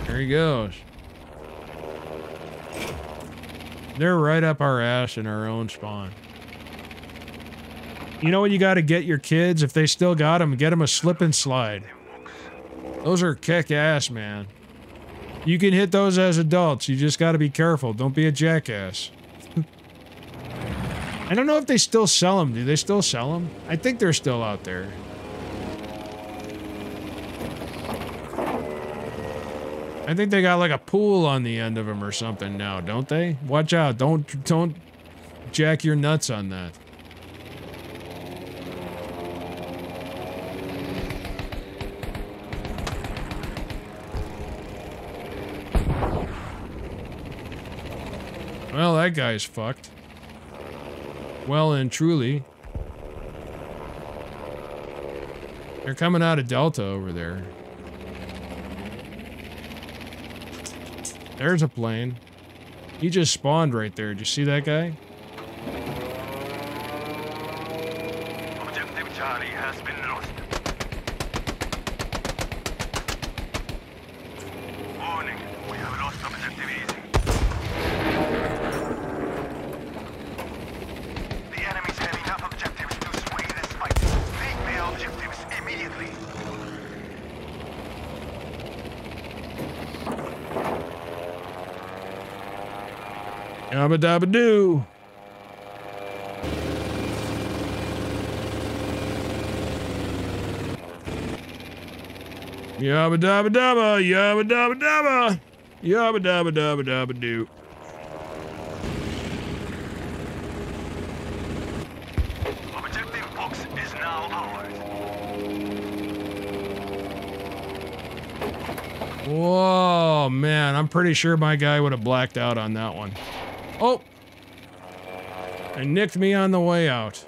There he goes. They're right up our ass in our own spawn. You know what you got to get your kids if they still got them? Get them a slip and slide. Those are kick ass, man. You can hit those as adults. You just got to be careful. Don't be a jackass. I don't know if they still sell them. Do they still sell them? I think they're still out there. I think they got like a pool on the end of them or something now, don't they? Watch out. Don't don't jack your nuts on that. Well, that guy's fucked. Well and truly. They're coming out of Delta over there. There's a plane. He just spawned right there. Did you see that guy? Objective Charlie has been lost. Warning, we have lost objective easy. The enemies have enough objectives to sway this fight. Take the objectives immediately. Yabba dabba doo. Yabba dabba dabba, yabba dabba dabba, yabba dabba dabba dabba doo. Objective box is now ours. Whoa, man, I'm pretty sure my guy would have blacked out on that one. Oh! And nicked me on the way out.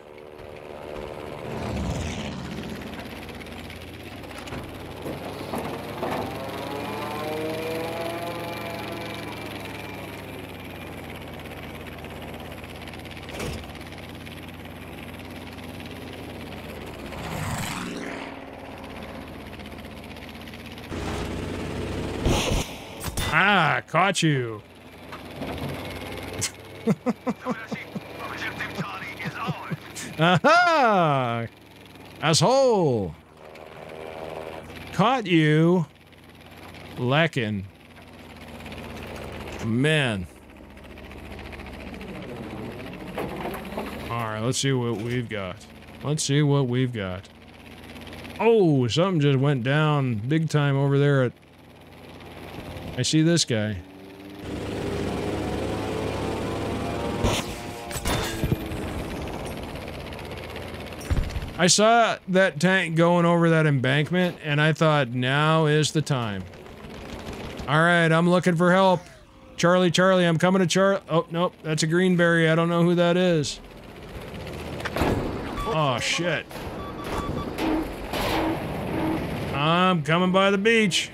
Ah, caught you. Objective Charlie is ours. Aha! Asshole! Caught you. Lacking. Man. Alright, let's see what we've got. Let's see what we've got. Oh, something just went down big time over there at... I see this guy. I saw that tank going over that embankment, and I thought, now is the time. All right, I'm looking for help. Charlie, Charlie, I'm coming to Char- Oh, nope, that's a Greenberry. I don't know who that is. Oh, shit. I'm coming by the beach.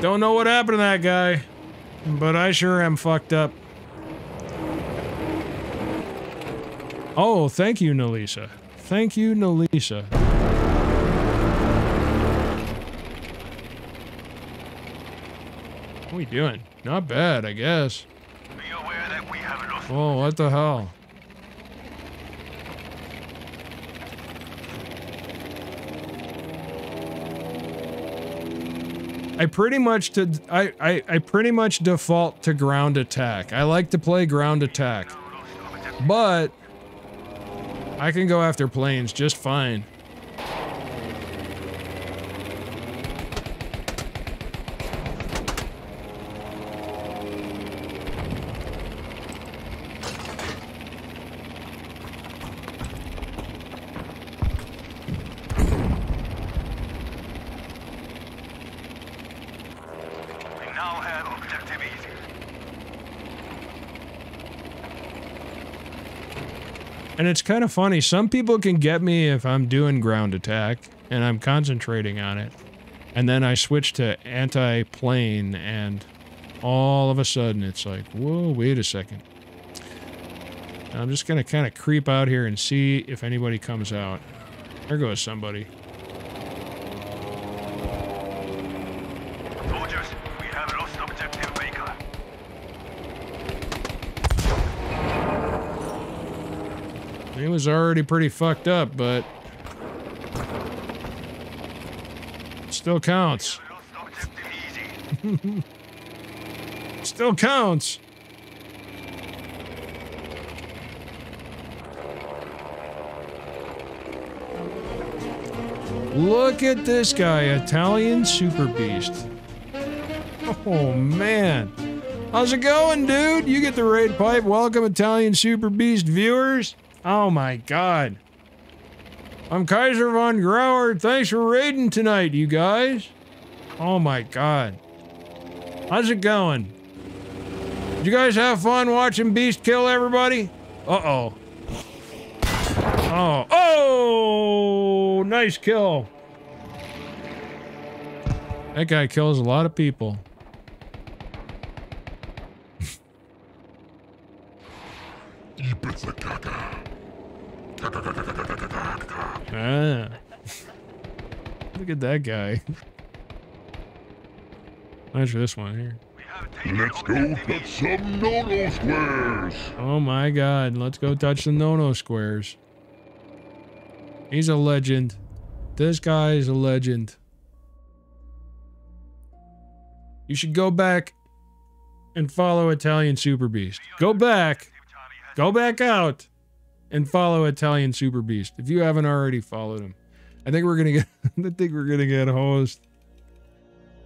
Don't know what happened to that guy, but I sure am fucked up. Oh, thank you, Nalisa. Thank you, Nalisa. What are we doing? Not bad, I guess. Be aware that we have lost Oh, what the hell? I pretty much to I, I I pretty much default to ground attack. I like to play ground attack. But I can go after planes just fine. We now have objective easy. And it's kind of funny. Some people can get me if I'm doing ground attack and I'm concentrating on it. And then I switch to anti-plane and all of a sudden it's like, whoa, wait a second. I'm just going to kind of creep out here and see if anybody comes out. There goes somebody. Was already pretty fucked up, but still counts. Still counts. Look at this guy, Italian Super Beast. Oh man. How's it going, dude? You get the raid pipe. Welcome, Italian Super Beast viewers. Oh my god. I'm Kaiser von Grauer. Thanks for raiding tonight, you guys. Oh my god. How's it going? Did you guys have fun watching Beast kill everybody? Uh-oh. Oh. Oh! Nice kill. That guy kills a lot of people. ah. Look at that guy. For this one here. We have taken Let's go touch some no-no squares. Oh my god, let's go touch the no-no squares. He's a legend. This guy is a legend. You should go back and follow Italian Super Beast. Go back, go back out and follow Italian Super Beast if you haven't already followed him. I think we're gonna get I think we're gonna get hosed.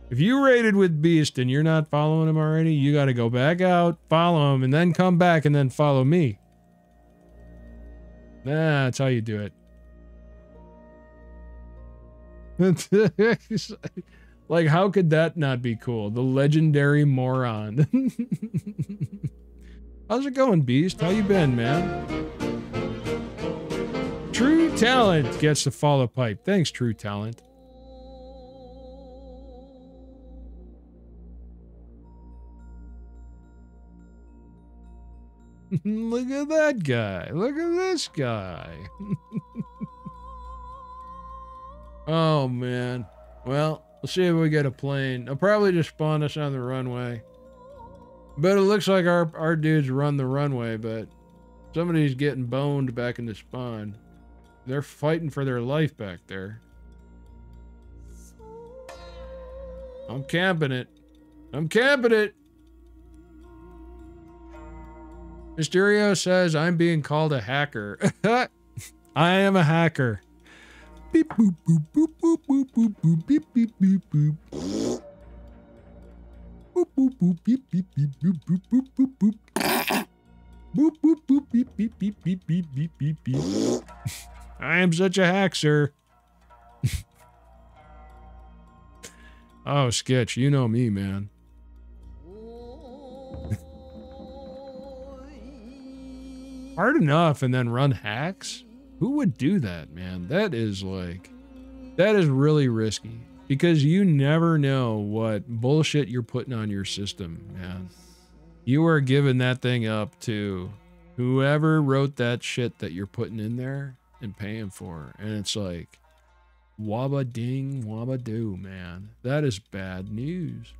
If you raided with Beast and you're not following him already, you got to go back out, follow him, and then come back and then follow me. That's how you do it. like, how could that not be cool? The legendary moron. How's it going, Beast? How you been, man? True Talent gets the follow pipe. Thanks, True Talent. Look at that guy. Look at this guy. oh, man. Well, let's see if we get a plane. They'll probably just spawn us on the runway. But it looks like our, our dudes run the runway, but somebody's getting boned back in the spawn. They're fighting for their life back there. I'm camping it. I'm camping it. Mysterio says I'm being called a hacker. I am a hacker. Beep boop boop boop boop boop boop boop beep beep beep boop. Boop boop boop beep beep beep boop boop boop boop boop. Boop boop boop beep beep beep beep beep beep beep beep. I am such a hack, sir. oh, sketch, you know me, man. Hard enough and then run hacks? Who would do that, man? That is like, that is really risky because you never know what bullshit you're putting on your system, man. You are giving that thing up to whoever wrote that shit that you're putting in there and paying for. And it's like, wabba ding, wabba do, man. That is bad news.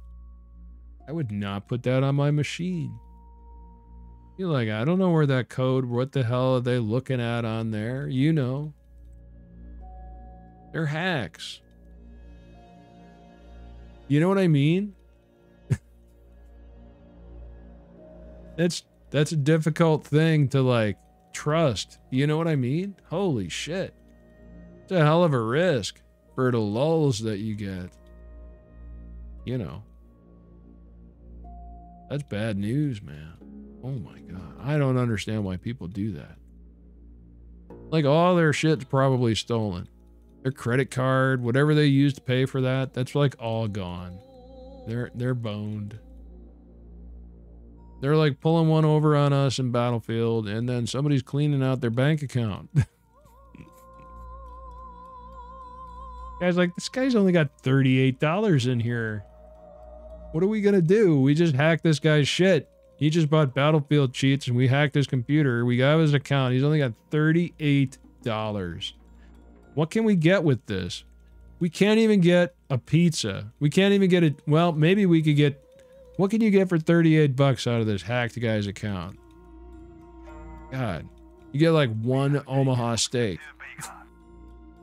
I would not put that on my machine. You're like, I don't know where that code, what the hell are they looking at on there? You know. They're hacks. You know what I mean? that's that's a difficult thing to like trust. You know what I mean? Holy shit. It's a hell of a risk for the lulls that you get. You know. That's bad news, man. Oh my god. I don't understand why people do that. Like all their shit's probably stolen. Their credit card, whatever they used to pay for that, that's like all gone. They're they're boned. They're like pulling one over on us in Battlefield and then somebody's cleaning out their bank account. Guy's like, this guy's only got $38 in here. What are we gonna do? We just hacked this guy's shit. He just bought Battlefield cheats and we hacked his computer. We got his account. He's only got $38. What can we get with this? We can't even get a pizza. We can't even get a, Well, maybe we could get. What can you get for 38 bucks out of this hacked guy's account? God. You get like one Omaha steak.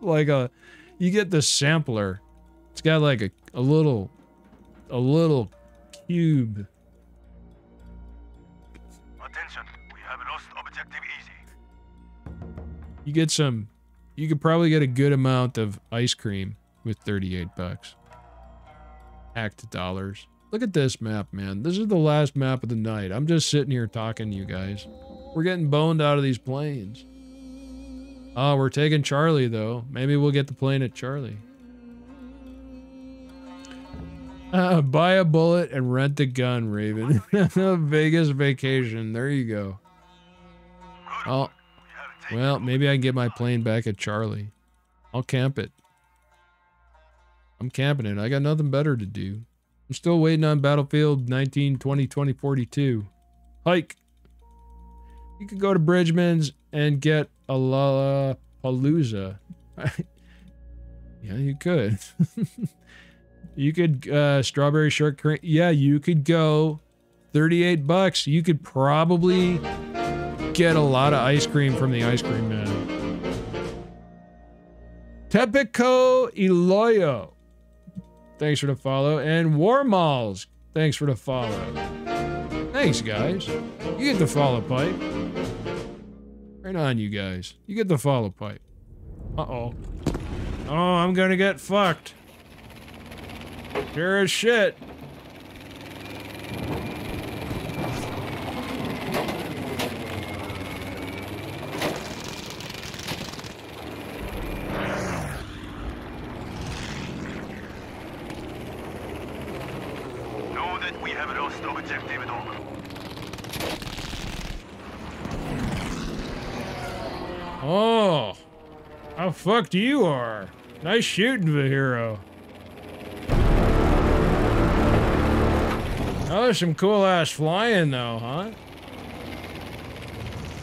like a. You get the sampler. It's got like a, a little. A little cube Attention, we have lost objective easy. You get some. You could probably get a good amount of ice cream with 38 bucks. Hacked dollars. Look at this map, man. This is the last map of the night. I'm just sitting here talking to you guys. We're getting boned out of these planes. Oh, we're taking Charlie, though. Maybe we'll get the plane at Charlie. Uh, buy a bullet and rent a gun, Raven. Vegas vacation. There you go. Oh, well, maybe I can get my plane back at Charlie. I'll camp it. I'm camping it. I got nothing better to do. I'm still waiting on Battlefield 19, 20, 20, 42. Hike. You could go to Bridgeman's and get a Lollapalooza. yeah, you could. you could uh strawberry shortcake. Yeah, you could go 38 bucks. You could probably get a lot of ice cream from the ice cream man. Tepico Iloyo. Thanks for the follow. And Warmalls. Thanks for the follow. Thanks, guys. You get the follow pipe. Right on, you guys. You get the follow pipe. Uh-oh. Oh, I'm gonna get fucked. Sure as shit. Know that we have lost objective dog. Oh. How fucked you are. Nice shooting, Vahiro. Oh, there's some cool ass flying though, huh?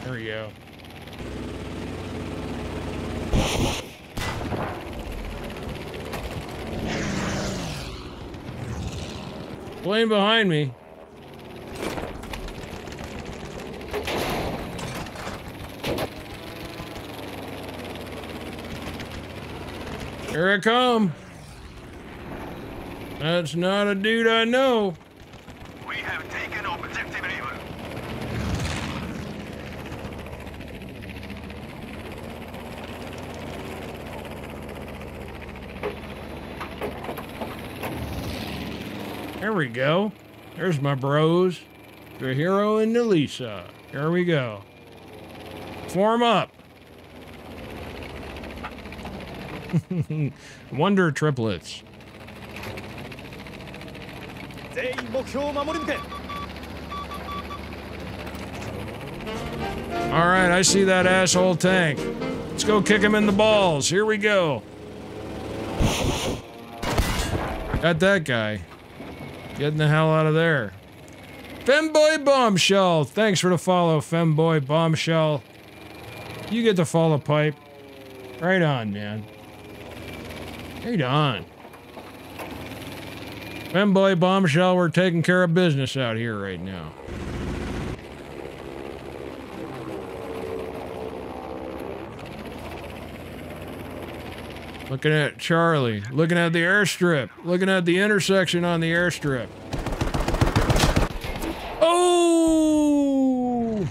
There we go. Plane behind me. Here I come. That's not a dude I know. We have taken objective River. There we go. There's my bros. The hero and Nalisa. Here we go. Form up. Wonder triplets. All right, I see that asshole tank. Let's go kick him in the balls. Here we go. Got that guy. Getting the hell out of there. Femboy Bombshell. Thanks for the follow, Femboy Bombshell. You get to follow pipe. Right on, man. Right on. Femboy Bombshell, we're taking care of business out here right now. Looking at Charlie. Looking at the airstrip. Looking at the intersection on the airstrip. Oh!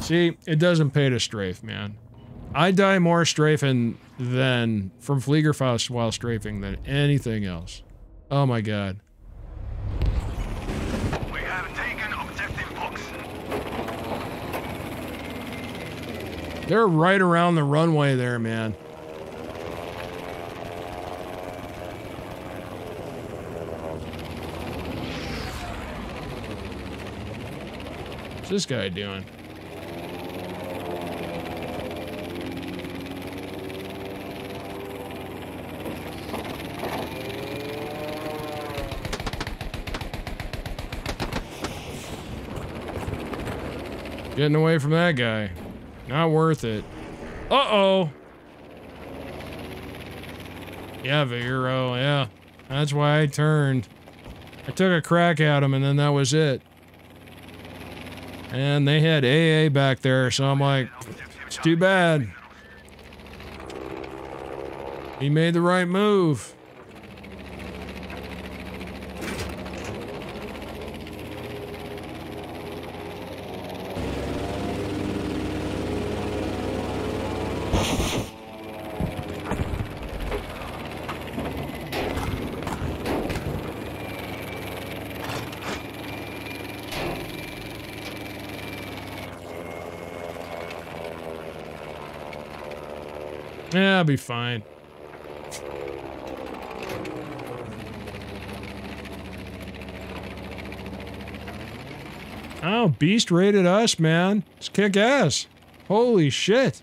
See, it doesn't pay to strafe, man. I die more strafing than from Fliegerfaust while strafing than anything else. Oh my god. We have taken objective box. They're right around the runway there, man. What's this guy doing? Getting away from that guy. Not worth it. Uh-oh. Yeah, Vero, yeah. That's why I turned. I took a crack at him and then that was it. And they had AA back there, so I'm like, it's too bad. He made the right move. Be fine. Oh, Beast raided us, man. It's kick ass. Holy shit.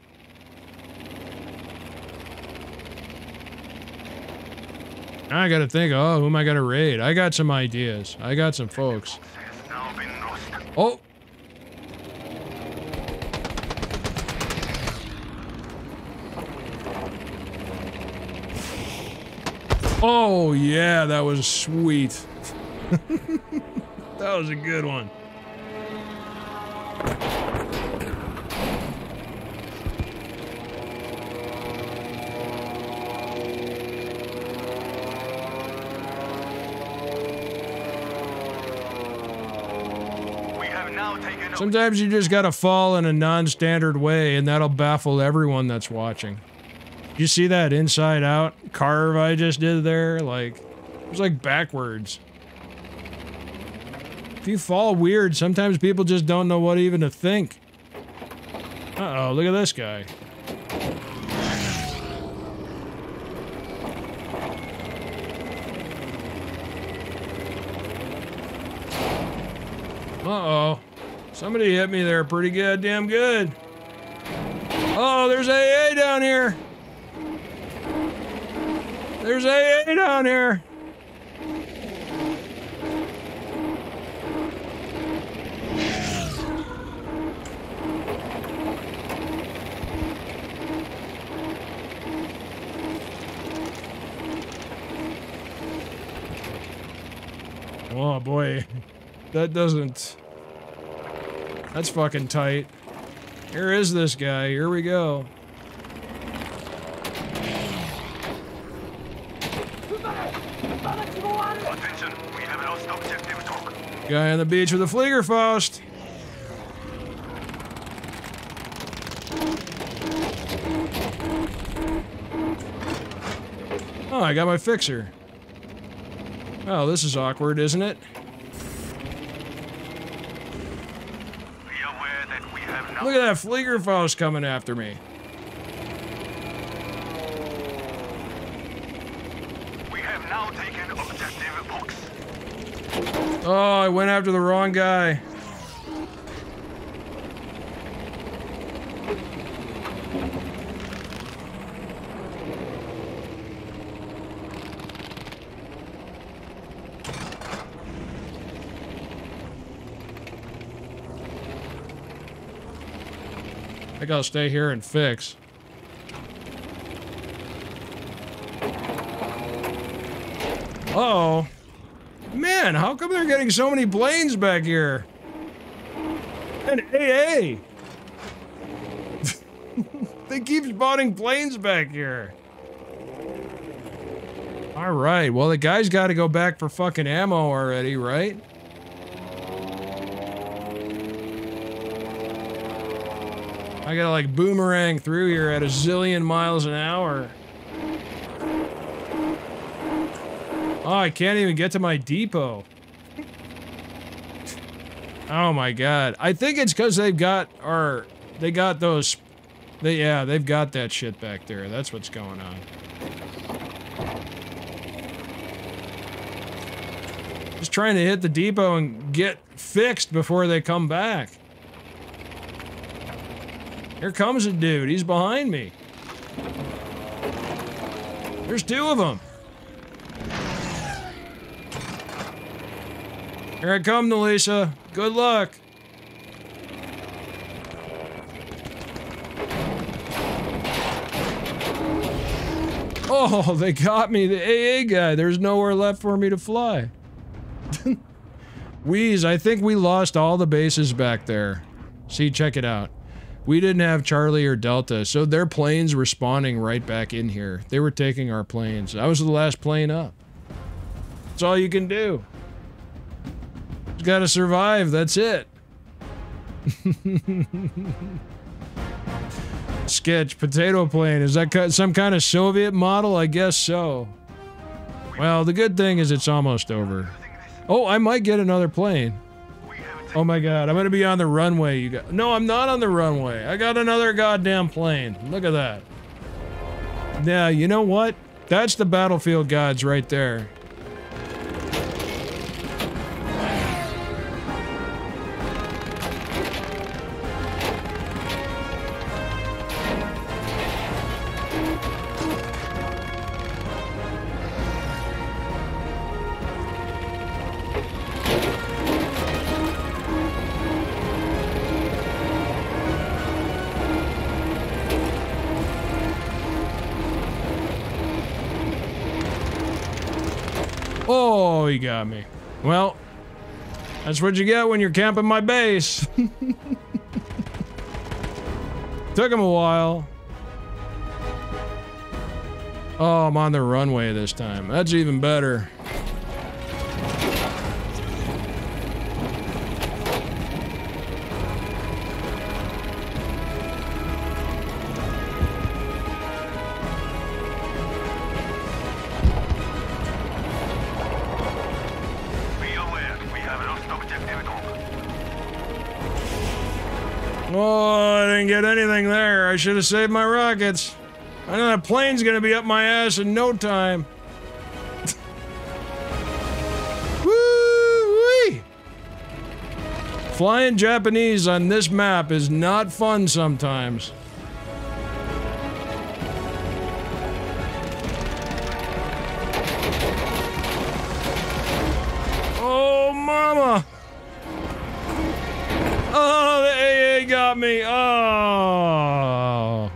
Now I gotta think, oh, who am I gonna raid? I got some ideas. I got some folks. Has now been lost. Oh! Oh, yeah, that was sweet. that was a good one. We have now taken Sometimes you just gotta fall in a non-standard way, and that'll baffle everyone that's watching. You see that inside out carve I just did there? Like, it was like backwards. If you fall weird, sometimes people just don't know what even to think. Uh-oh, look at this guy. Uh-oh. Somebody hit me there pretty goddamn good. Oh, there's AA down here. There's AA down here. Oh boy, that doesn't. That's fucking tight. Here is this guy. Here we go. Attention, we have lost objective talk. Guy on the beach with a Fliegerfaust. Oh, I got my fixer. Oh, this is awkward, isn't it? Be aware that we have now Look at that Fliegerfaust coming after me. we have now taken objective box. Oh, I went after the wrong guy. I gotta stay here and fix. Uh oh. Man, how come they're getting so many planes back here? And AA! they keep spawning planes back here. Alright, well, the guy's got to go back for fucking ammo already, right? I gotta like boomerang through here at a zillion miles an hour. Oh, I can't even get to my depot. Oh my god. I think it's because they've got, or they got those, they, yeah, they've got that shit back there. That's what's going on. Just trying to hit the depot and get fixed before they come back. Here comes a dude. He's behind me. There's two of them. Here I come, Nelisa. Good luck. Oh, they got me, the AA guy. There's nowhere left for me to fly. Wheeze, I think we lost all the bases back there. See, check it out. We didn't have Charlie or Delta, so their planes were spawning right back in here. They were taking our planes. I was the last plane up. That's all you can do. Just gotta survive, that's it. Sketch, potato plane. Is that some kind of Soviet model? I guess so. Well, the good thing is it's almost over. Oh, I might get another plane. Oh my god, I'm gonna be on the runway, you got- No, I'm not on the runway. I got another goddamn plane. Look at that. Yeah, you know what? That's the battlefield gods right there. That's what you get when you're camping my base. Took him a while. Oh, I'm on the runway this time. That's even better. Oh, I didn't get anything there. I should have saved my rockets. I know that plane's gonna be up my ass in no time. Woo-wee! Flying Japanese on this map is not fun sometimes. Oh, mama! Got me. Oh.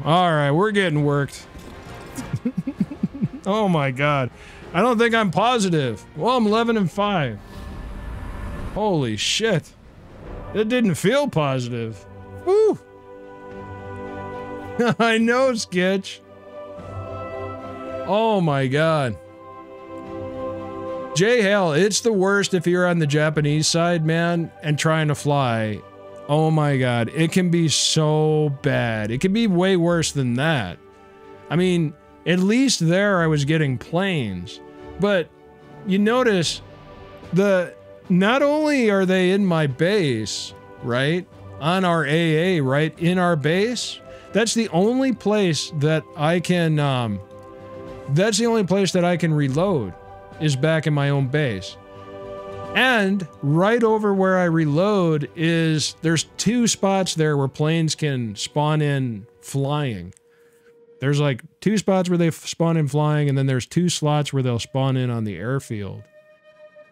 All right, we're getting worked. oh my god. I don't think I'm positive. Well, I'm 11 and 5. Holy shit. It didn't feel positive. Woo. I know, Sketch. Oh my god. J Hell, it's the worst if you're on the Japanese side, man, and trying to fly. Oh my god, it can be so bad. It can be way worse than that. I mean, at least there I was getting planes. But you notice the not only are they in my base, right? On our AA, right? In our base. That's the only place that I can um that's the only place that I can reload is back in my own base. And right over where I reload is there's two spots there where planes can spawn in flying. There's like two spots where they spawn in flying, and then there's two slots where they'll spawn in on the airfield.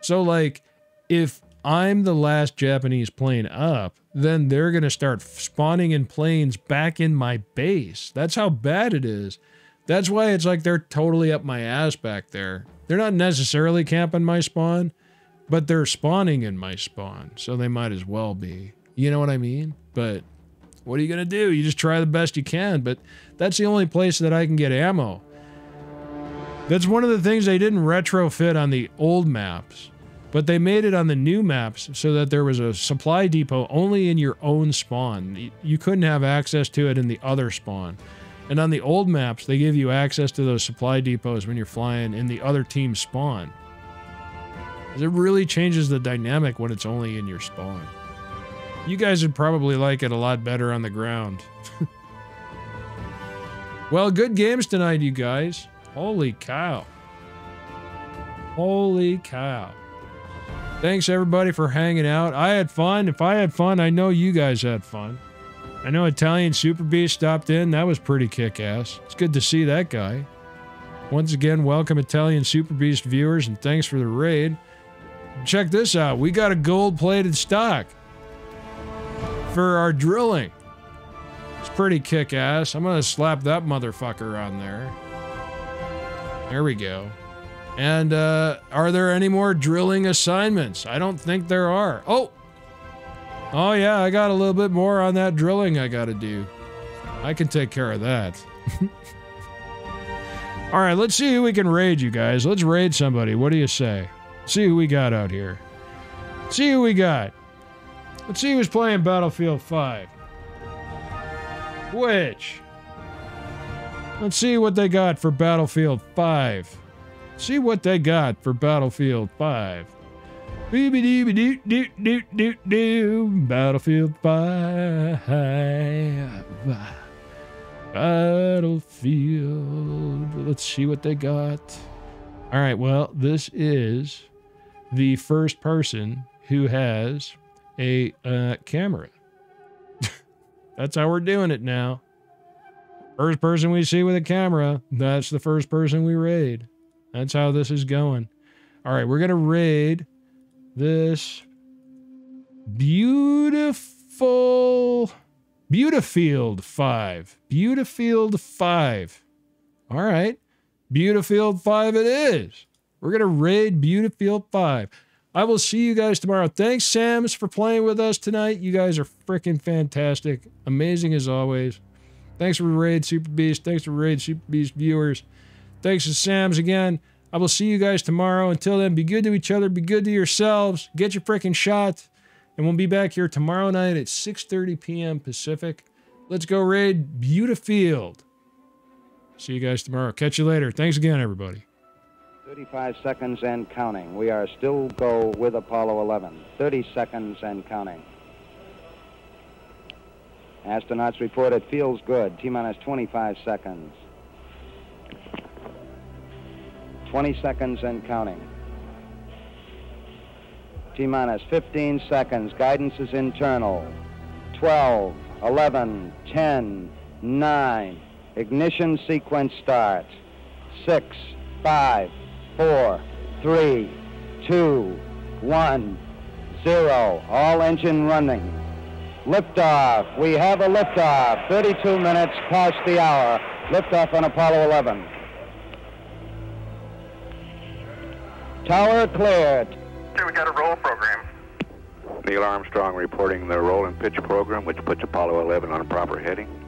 So, like, if I'm the last Japanese plane up, then they're going to start spawning in planes back in my base. That's how bad it is. That's why it's like they're totally up my ass back there. They're not necessarily camping my spawn, but they're spawning in my spawn, so they might as well be. You know what I mean? But what are you going to do? You just try the best you can, but that's the only place that I can get ammo. That's one of the things they didn't retrofit on the old maps, but they made it on the new maps so that there was a supply depot only in your own spawn. You couldn't have access to it in the other spawn. And on the old maps, they give you access to those supply depots when you're flying in the other team's spawn. It really changes the dynamic when it's only in your spawn. You guys would probably like it a lot better on the ground. well, good games tonight, you guys. Holy cow. Holy cow. Thanks everybody for hanging out. I had fun. If I had fun, I know you guys had fun. I know Italian Super Beast stopped in. That was pretty kick ass. It's good to see that guy. Once again, welcome Italian Super Beast viewers and thanks for the raid. Check this out. We got a gold plated stock for our drilling. It's pretty kick ass. I'm going to slap that motherfucker on there. There we go. And uh, are there any more drilling assignments? I don't think there are. Oh! Oh, yeah, I got a little bit more on that drilling I got to do. I can take care of that. All right, let's see who we can raid, you guys. Let's raid somebody. What do you say? See who we got out here. See who we got. Let's see who's playing Battlefield 5. Which? Let's see what they got for Battlefield 5. See what they got for Battlefield 5. Doo doo doo doo doo Battlefield 5. Battlefield. Let's see what they got. All right, well, this is the first person who has a uh, camera. that's how we're doing it now. First person we see with a camera, that's the first person we raid. That's how this is going. All right, we're going to raid this beautiful Beautifield 5. Beautifield 5. All right. Beautifield 5 it is. We're going to raid Beautifield 5. I will see you guys tomorrow. Thanks, Sams, for playing with us tonight. You guys are freaking fantastic. Amazing as always. Thanks for Raid Super Beast. Thanks for Raid Super Beast viewers. Thanks to Sams again. I will see you guys tomorrow. Until then, be good to each other. Be good to yourselves. Get your freaking shot. And we'll be back here tomorrow night at 6.30 p.m. Pacific. Let's go raid Beautifield. See you guys tomorrow. Catch you later. Thanks again, everybody. 35 seconds and counting. We are still go with Apollo 11. 30 seconds and counting. Astronauts report it feels good. T minus 25 seconds. 20 seconds and counting. T minus 15 seconds. Guidance is internal. 12, 11, 10, 9. Ignition sequence start. 6, 5, 4, 3, 2, 1, 0. All engine running. Liftoff. We have a liftoff. 32 minutes past the hour. Liftoff on Apollo 11. Tower cleared. Okay, we got a roll program. Neil Armstrong reporting the roll and pitch program, which puts Apollo 11 on a proper heading.